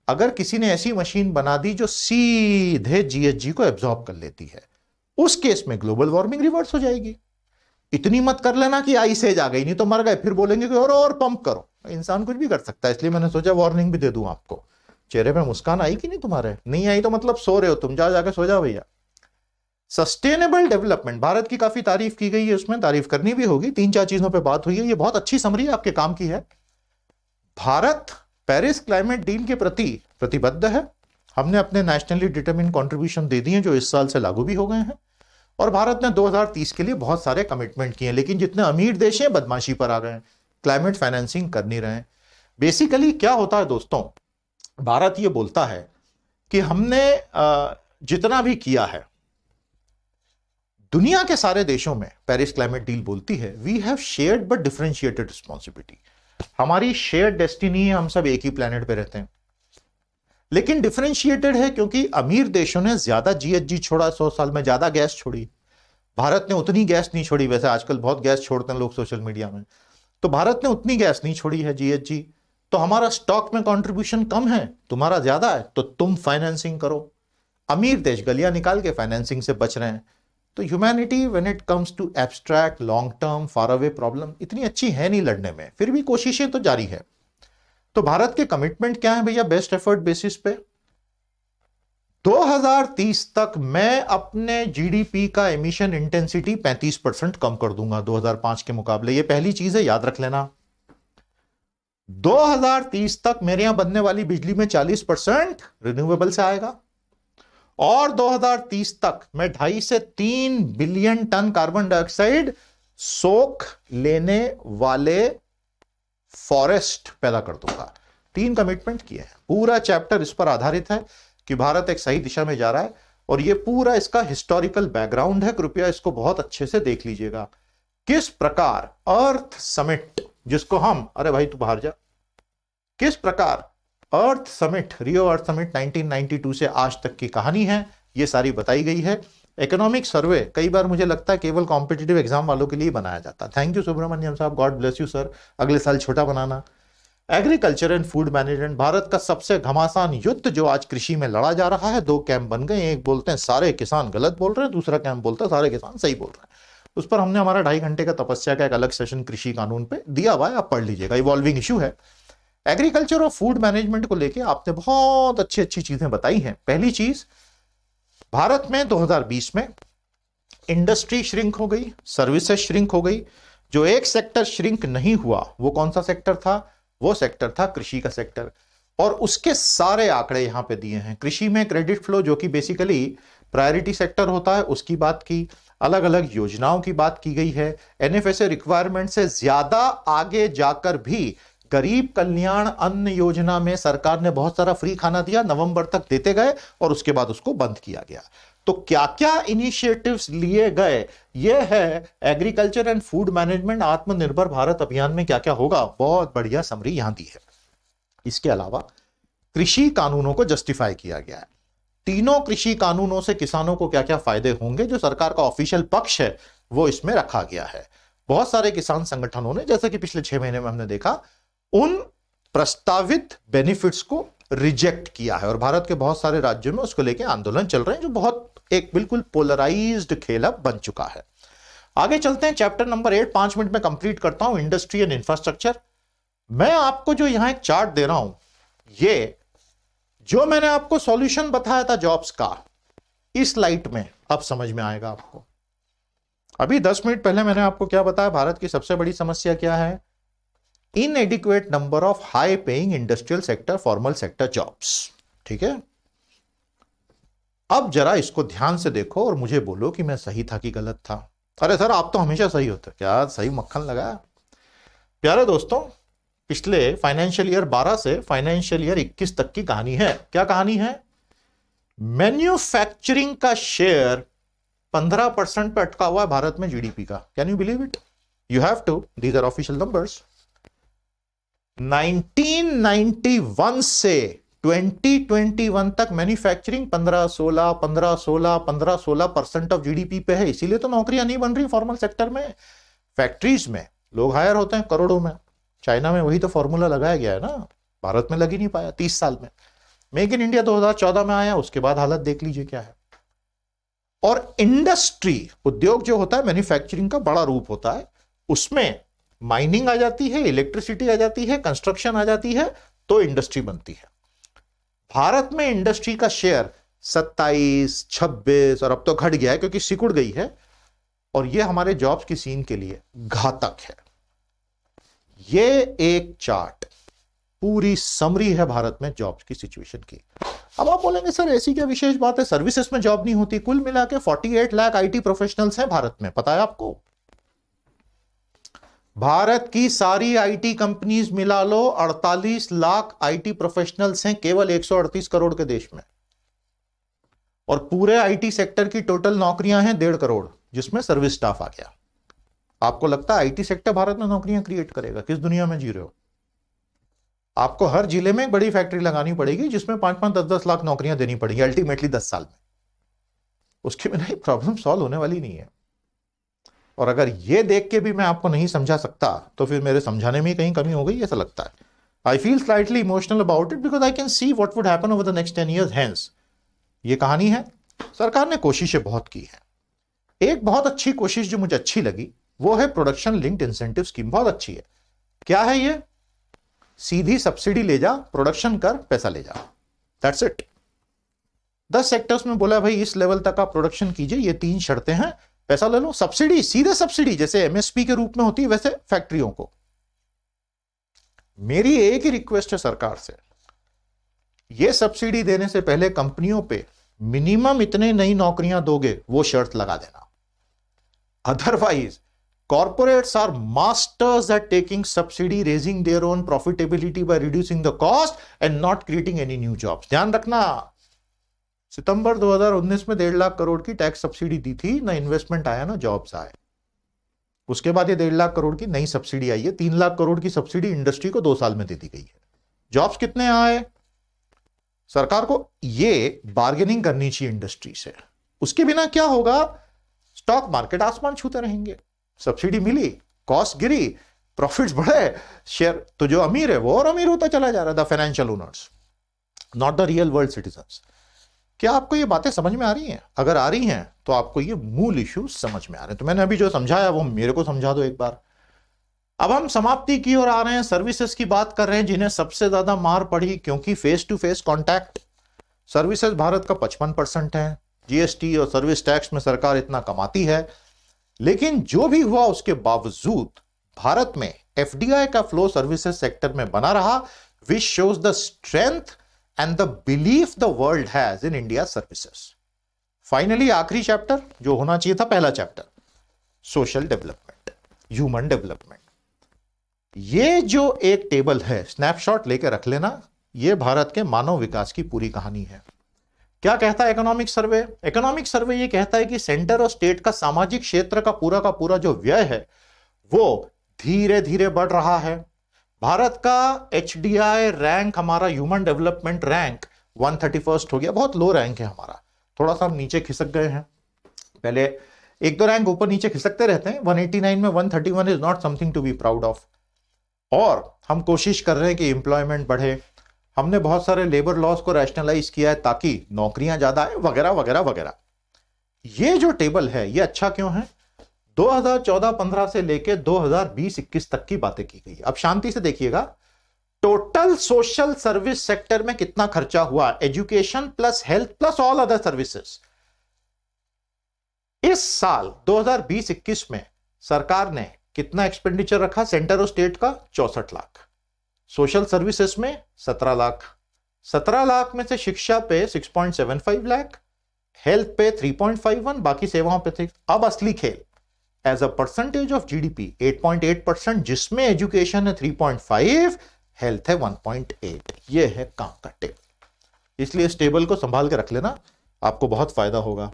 अगर किसी ने ऐसी मशीन बना दी जो सीधे जीएचजी को एब्जॉर्ब कर लेती है। उस केस में ग्लोबल वार्मिंग रिवर्स हो जाएगी। इतनी मत कर लेना कि आई सेज आ गई, नहीं तो मर गए, फिर बोलेंगे कि और और पंप करो। इंसान कुछ भी कर सकता है, इसलिए मैंने सोचा वार्निंग भी दे दूँ आपको। चेहरे पे मुस्कान आई कि नहीं तुम्हारे? नहीं आई तो मतलब सो रहे हो तुम। जाओ जाके सो जाओ भैया। सस्टेनेबल डेवलपमेंट भारत की काफ़ी तारीफ़ की गई है उसमें। तारीफ़ करनी भी होगी। तीन चार चीज़ों पे बात हुई है। ये बहुत अच्छी समरी आपके काम की है। भारत पेरिस क्लाइमेट डील के प्रति प्रतिबद्ध है। हमने अपने नेशनली डिटर्मिन कंट्रीब्यूशन दे दिए, जो इस साल से लागू भी हो गए हैं। और भारत ने 2030 के लिए बहुत सारे कमिटमेंट किए लेकिन जितने अमीर देश हैं, बदमाशी पर आ गए हैं। क्लाइमेट फाइनेंसिंग कर नहीं रहे बेसिकली क्या होता है दोस्तों, भारत ये बोलता है कि हमने जितना भी किया है, दुनिया के सारे देशों में पेरिस क्लाइमेट डील बोलती है we have shared but differentiated responsibility हमारी शेयर डेस्टिनी है, हम सब एक ही प्लेनेट पे रहते हैं। लेकिन डिफरेंशिएटेड है क्योंकि अमीर देशों ने ज़्यादा जीएचजी छोड़ा, सौ साल में ज़्यादा गैस छोड़ी। भारत ने उतनी गैस नहीं छोड़ी, वैसे आजकल बहुत गैस छोड़ते हैं लोग सोशल मीडिया में। तो भारत ने उतनी गैस नहीं छोड़ी है जीएचजी तो हमारा स्टॉक में कंट्रीब्यूशन कम है, तुम्हारा ज़्यादा है तो तुम फाइनेंसिंग करो। अमीर देश गलियाँ निकाल के फाइनेंसिंग से बच रहे हैं। तो humanity when it comes to abstract long term far away problem इतनी अच्छी है नहीं लड़ने में। फिर भी कोशिशें तो जारी है। तो भारत के कमिटमेंट क्या है भैया बेस्ट एफर्ट बेसिस पे? 2030 तक मैं अपने जीडीपी का एमिशन इंटेंसिटी 35 परसेंट कम कर दूँगा 2005 के मुकाबले। ये पहली चीज़ है, याद रख लेना। 2030 तक मेरे यहाँ बनने वाली बिजली में 40 परसेंट रिन्यूएबल से आएगा। और 2030 तक मैं ढाई से तीन बिलियन टन कार्बन डाइऑक्साइड सोख लेने वाले फॉरेस्ट पैदा कर दूँगा। तीन कमिटमेंट किए हैं। पूरा चैप्टर इस पर आधारित है। कि भारत एक सही दिशा में जा रहा है और ये पूरा इसका हिस्टोरिकल बैकग्राउंड है। कृपया इसको बहुत अच्छे से देख लीजिएगा। किस प्रकार अर्थ समिट जिसको हम, अरे भाई तू बाहर जा। किस प्रकार earth summit Rio earth summit 1992 से आज तक की कहानी है, ये सारी बताई गई है। इकोनॉमिक सर्वे कई बार मुझे लगता है केवल कॉम्पिटेटिव एग्ज़ाम वालों के लिए बनाया जाता। है थैंक यू सुब्रमण्यम साहब। गॉड ब्लेस यू सर अगले साल छोटा बनाना। Agriculture and food management Bharat का सबसे घमासान युद्ध जो आज कृषि में लड़ा जा रहा है। दो कैंप बन गए, एक बोलते हैं, सारे किसान गलत बोल रहे हैं, दूसरा कैंप बोलता है, सारे किसान सही बोल रहे हैं। उस पर हमने हमारा ढाई घंटे का तपस्या का एक अलग सेशन कृषि कानून पे दिया हुआ है, आप पढ़ लीजिएगा इवॉल्विंग इशू है। एग्रीकल्चर और फ़ूड मैनेजमेंट को लेकर आपने बहुत अच्छी अच्छी चीज़ें बताई हैं। पहली चीज़, भारत में 2020 में इंडस्ट्री श्रिंक हो गई सर्विसेज़ श्रिंक हो गई। जो एक सेक्टर श्रिंक नहीं हुआ, वो कौन सा सेक्टर था? वो सेक्टर था, कृषि का सेक्टर और उसके सारे आंकड़े यहाँ पे दिए हैं। कृषि में क्रेडिट फ्लो जो कि बेसिकली प्रायोरिटी सेक्टर होता है, उसकी बात की अलग अलग योजनाओं की बात की गई है। एनएफएसए रिक्वायरमेंट से ज़्यादा आगे जाकर भी गरीब कल्याण अन्न योजना में सरकार ने बहुत सारा फ्री खाना दिया, नवंबर तक देते गए और उसके बाद उसको बंद किया गया। तो क्या क्या इनिशिएटिव्स लिए गए? ये है एग्रीकल्चर एंड फ़ूड मैनेजमेंट आत्मनिर्भर भारत अभियान में क्या क्या होगा? बहुत बढ़िया समरी यहाँ दी है। इसके अलावा कृषि कानूनों को जस्टिफाई किया गया है। तीनों कृषि कानूनों से किसानों को क्या क्या फ़ायदे होंगे? जो सरकार का ऑफिशियल पक्ष है, वो इसमें रखा गया है। बहुत सारे किसान संगठनों ने, जैसे कि पिछले छह महीने में हमने देखा, उन प्रस्तावित बेनिफिट्स को रिजेक्ट किया है और भारत के बहुत सारे राज्यों में उसको लेकर आंदोलन चल रहे हैं, जो बहुत एक बिल्कुल पोलराइज्ड खेल अब बन चुका है। आगे चलते हैं चैप्टर नंबर एट पाँच मिनट में कंप्लीट करता हूँ इंडस्ट्री एंड इंफ्रास्ट्रक्चर मैं आपको जो यहाँ एक चार्ट दे रहा हूँ, ये जो मैंने आपको सॉल्यूशन बताया था जॉब्स का, इस लाइट में, अब समझ में आएगा आपको। अभी दस मिनट पहले मैंने आपको क्या बताया, भारत की सबसे बड़ी समस्या क्या है? Inadequate number of high paying industrial sector formal sector jobs ठीक है? अब जरा इसको ध्यान से देखो और मुझे बोलो कि मैं सही था कि गलत था। अरे सर, आप तो हमेशा सही होते क्या सही मक्खन लगा? प्यारे दोस्तों, पिछले फाइनेंशियल ईयर 12 से फाइनेंशियल ईयर 21 तक की कहानी है। क्या कहानी है? मैन्युफैक्चरिंग का शेयर 15 परसेंट पर अटका हुआ है भारत में जीडीपी का। Can you believe it you have to these are official numbers 1991 से 2021 तक मैन्युफैक्चरिंग 15 16 15 16 15 16 परसेंट ऑफ़ जीडीपी पे है। इसीलिए तो नौकरियाँ नहीं बन रही फॉर्मल सेक्टर में। फैक्ट्रीज में लोग हायर होते हैं करोड़ों में। चाइना में वही तो फॉर्मूला लगाया गया है ना। भारत में लग नहीं पाया तीस साल में। मेक इन इंडिया 2014 में आया, उसके बाद हालत देख लीजिए क्या है। और इंडस्ट्री उद्योग जो होता है मैन्युफैक्चरिंग का बड़ा रूप होता है। उसमें माइनिंग आ जाती है इलेक्ट्रिसिटी आ जाती है कंस्ट्रक्शन आ जाती है तो इंडस्ट्री बनती है। भारत में इंडस्ट्री का शेयर 27, 26 और अब तो घट गया है क्योंकि सिकुड़ गई है और ये हमारे जॉब्स की सीन के लिए घातक है। ये एक चार्ट पूरी समरी है भारत में जॉब्स की सिचुएशन की। अब आप बोलेंगे सर ऐसी क्या विशेष बात है? सर्विसेज़ में जॉब नहीं होती कुल मिला के 48 लाख आईटी प्रोफेशनल्स हैं भारत में। पता है आपको? भारत की सारी आईटी कंपनीज़ मिला लो 48 लाख आईटी प्रोफेशनल्स हैं, केवल 138 करोड़ के देश में। और पूरे आईटी सेक्टर की टोटल नौकरियाँ हैं डेढ़ करोड़, जिसमें सर्विस स्टाफ आ गया। आपको लगता है आईटी सेक्टर भारत में नौकरियाँ क्रिएट करेगा? किस दुनिया में जी रहे हो? आपको हर ज़िले में एक बड़ी फैक्ट्री लगानी पड़ेगी, जिसमें पाँच पाँच दस दस लाख नौकरियाँ देनी पड़ेगी अल्टीमेटली दस साल में। उसके बिना प्रॉब्लम सॉल्व होने वाली नहीं है। और अगर ये देख के भी मैं आपको नहीं समझा सकता तो फिर मेरे समझाने में कहीं कमी हो गई, ऐसा लगता है। I feel slightly emotional about it because I can see what would happen over the next ten years hence ये कहानी है। सरकार ने कोशिशें बहुत की है। एक बहुत अच्छी कोशिश जो मुझे अच्छी लगी, वो है प्रोडक्शन लिंक्ड इंसेंटिव स्कीम बहुत अच्छी है। क्या है ये? सीधी सब्सिडी ले जा प्रोडक्शन कर, पैसा ले जा। दैट्स इट दस सेक्टर्स में बोला, भाई, इस लेवल तक आप प्रोडक्शन कीजिए, ये तीन शर्तें हैं। पैसा ले लो सब्सिडी सीधे सब्सिडी जैसे एमएसपी के रूप में होती है, वैसे फैक्ट्रियों को। मेरी एक ही रिक्वेस्ट है सरकार से। यह सब्सिडी देने से पहले कंपनियों पे मिनिमम इतने नई नौकरियाँ दोगे, वो शर्त लगा देना। Otherwise corporates are masters at taking subsidy raising their own profitability by reducing the cost and not creating any new jobs ध्यान रखना सितंबर 2019 में डेढ़ लाख करोड़ की टैक्स सब्सिडी दी थी, ना इन्वेस्टमेंट आया, ना जॉब्स आए। उसके बाद ये डेढ़ लाख करोड़ की नई सब्सिडी आई है, तीन लाख करोड़ की सब्सिडी इंडस्ट्री को दो साल में दे दी गई है। जॉब्स कितने आए? सरकार को ये बार्गेनिंग करनी चाहिए इंडस्ट्री से। उसके बिना क्या होगा? स्टॉक मार्केट आसमान छूते रहेंगे। सब्सिडी मिली कॉस्ट गिरी प्रॉफिट्स बढ़े शेयर तो जो अमीर है वो और अमीर होता चला जा रहा था financial owners not the real world citizen क्या आपको ये बातें समझ में आ रही हैं? अगर आ रही हैं तो आपको ये मूल इश्यू समझ में आ रहे हैं। तो मैंने अभी जो समझाया, वो मेरे को समझा दो एक बार। अब हम समाप्ति की ओर आ रहे हैं सर्विसेज़ की बात कर रहे हैं, जिन्हें सबसे ज़्यादा मार पड़ी, क्योंकि face to face contact services Bharat का पचपन परसेंट है। जीएसटी और सर्विस टैक्स में सरकार इतना कमाती है। लेकिन जो भी हुआ, उसके बावजूद भारत में एफडीआई का फ्लो सर्विसेज़ सेक्टर में बना रहा। Which shows the strength and the belief the world has in India services finally आखिरी चैप्टर जो होना चाहिए था पहला chapter social development human development ये जो एक टेबल है स्नैपशॉट लेकर रख लेना, ये भारत के मानव विकास की पूरी कहानी है। क्या कहता है इकोनॉमिक सर्वे इकोनॉमिक सर्वे ये कहता है कि सेंटर और स्टेट का सामाजिक क्षेत्र का पूरा का पूरा जो व्यय है, वो धीरे धीरे बढ़ रहा है। भारत का एचडीआई रैंक, हमारा ह्यूमन डेवलपमेंट रैंक वन हो गया। बहुत लो रैंक है हमारा। थोड़ा सा हम नीचे खिसक गए हैं। पहले एक दो रैंक ऊपर नीचे खिसकते रहते हैं। 189 में 131 is not something to be proud of और हम कोशिश कर रहे हैं कि एम्प्लॉयमेंट बढ़े। हमने बहुत सारे लेबर लॉस को रैशनलाइज किया है ताकि नौकरियाँ ज़्यादा आए, वगैरह वगैरह वगैरह। ये जो टेबल है, ये अच्छा क्यों है? 2014-15 से लेके 2020-21 तक की बातें की गई। अब शांति से देखिएगा। टोटल सोशल सर्विस सेक्टर में कितना खर्चा हुआ? Education plus health plus all other services इस साल 2020-21 में सरकार ने कितना एक्सपेंडिचर रखा? सेंटर और स्टेट का चौसठ लाख। सोशल सर्विसेज़ में सत्रह लाख। सत्रह लाख में से शिक्षा पे six point seven five lakh, health पे थ्री पॉइंट फाइव वन, बाकी सेवाओं पे थे। अब असली खेल। As a percentage of GDP 8.8 percent जिसमें एजुकेशन है 3.5 हेल्थ है 1.8 ये है काम का टेबल इसलिए इस टेबल को संभाल के रख लेना, आपको बहुत फ़ायदा होगा।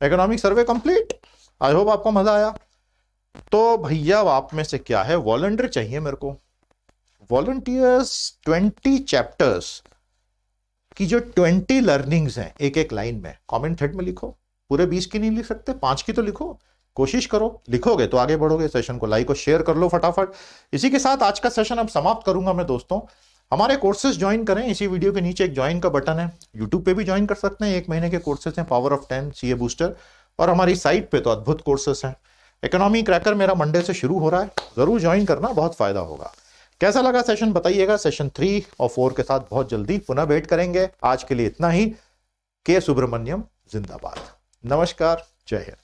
Economic survey complete I hope आपको मज़ा आया। तो भैया आप में से क्या है? वॉलंटियर चाहिए मेरे को। वॉलंटियर्स ट्वेंटी चैप्टर्स की जो ट्वेंटी लर्निंग्स हैं एक एक लाइन में कमेंट थ्रेड में लिखो। पूरे बीस की नहीं लिख सकते, पाँच की तो लिखो। कोशिश करो, लिखोगे तो आगे बढ़ोगे सेशन को लाइक और शेयर कर लो फटाफट। इसी के साथ आज का सेशन अब समाप्त करूँगा मैं दोस्तों। हमारे कोर्सेज ज्वाइन करें, इसी वीडियो के नीचे एक ज्वाइन का बटन है। यूट्यूब पे भी ज्वाइन कर सकते हैं, एक महीने के कोर्सेज हैं power of ten C booster और हमारी साइट पे तो अद्भुत कोर्सेज हैं। इकोनॉमी क्रैकर मेरा मंडे से शुरू हो रहा है, ज़रूर ज्वाइन करना, बहुत फ़ायदा होगा। कैसा लगा सेशन बताइएगा सेशन थ्री और फोर के साथ बहुत जल्दी पुनः भेंट करेंगे। आज के लिए इतना ही। के सुब्रमण्यम, जिंदाबाद। नमस्कार, जय हिंद।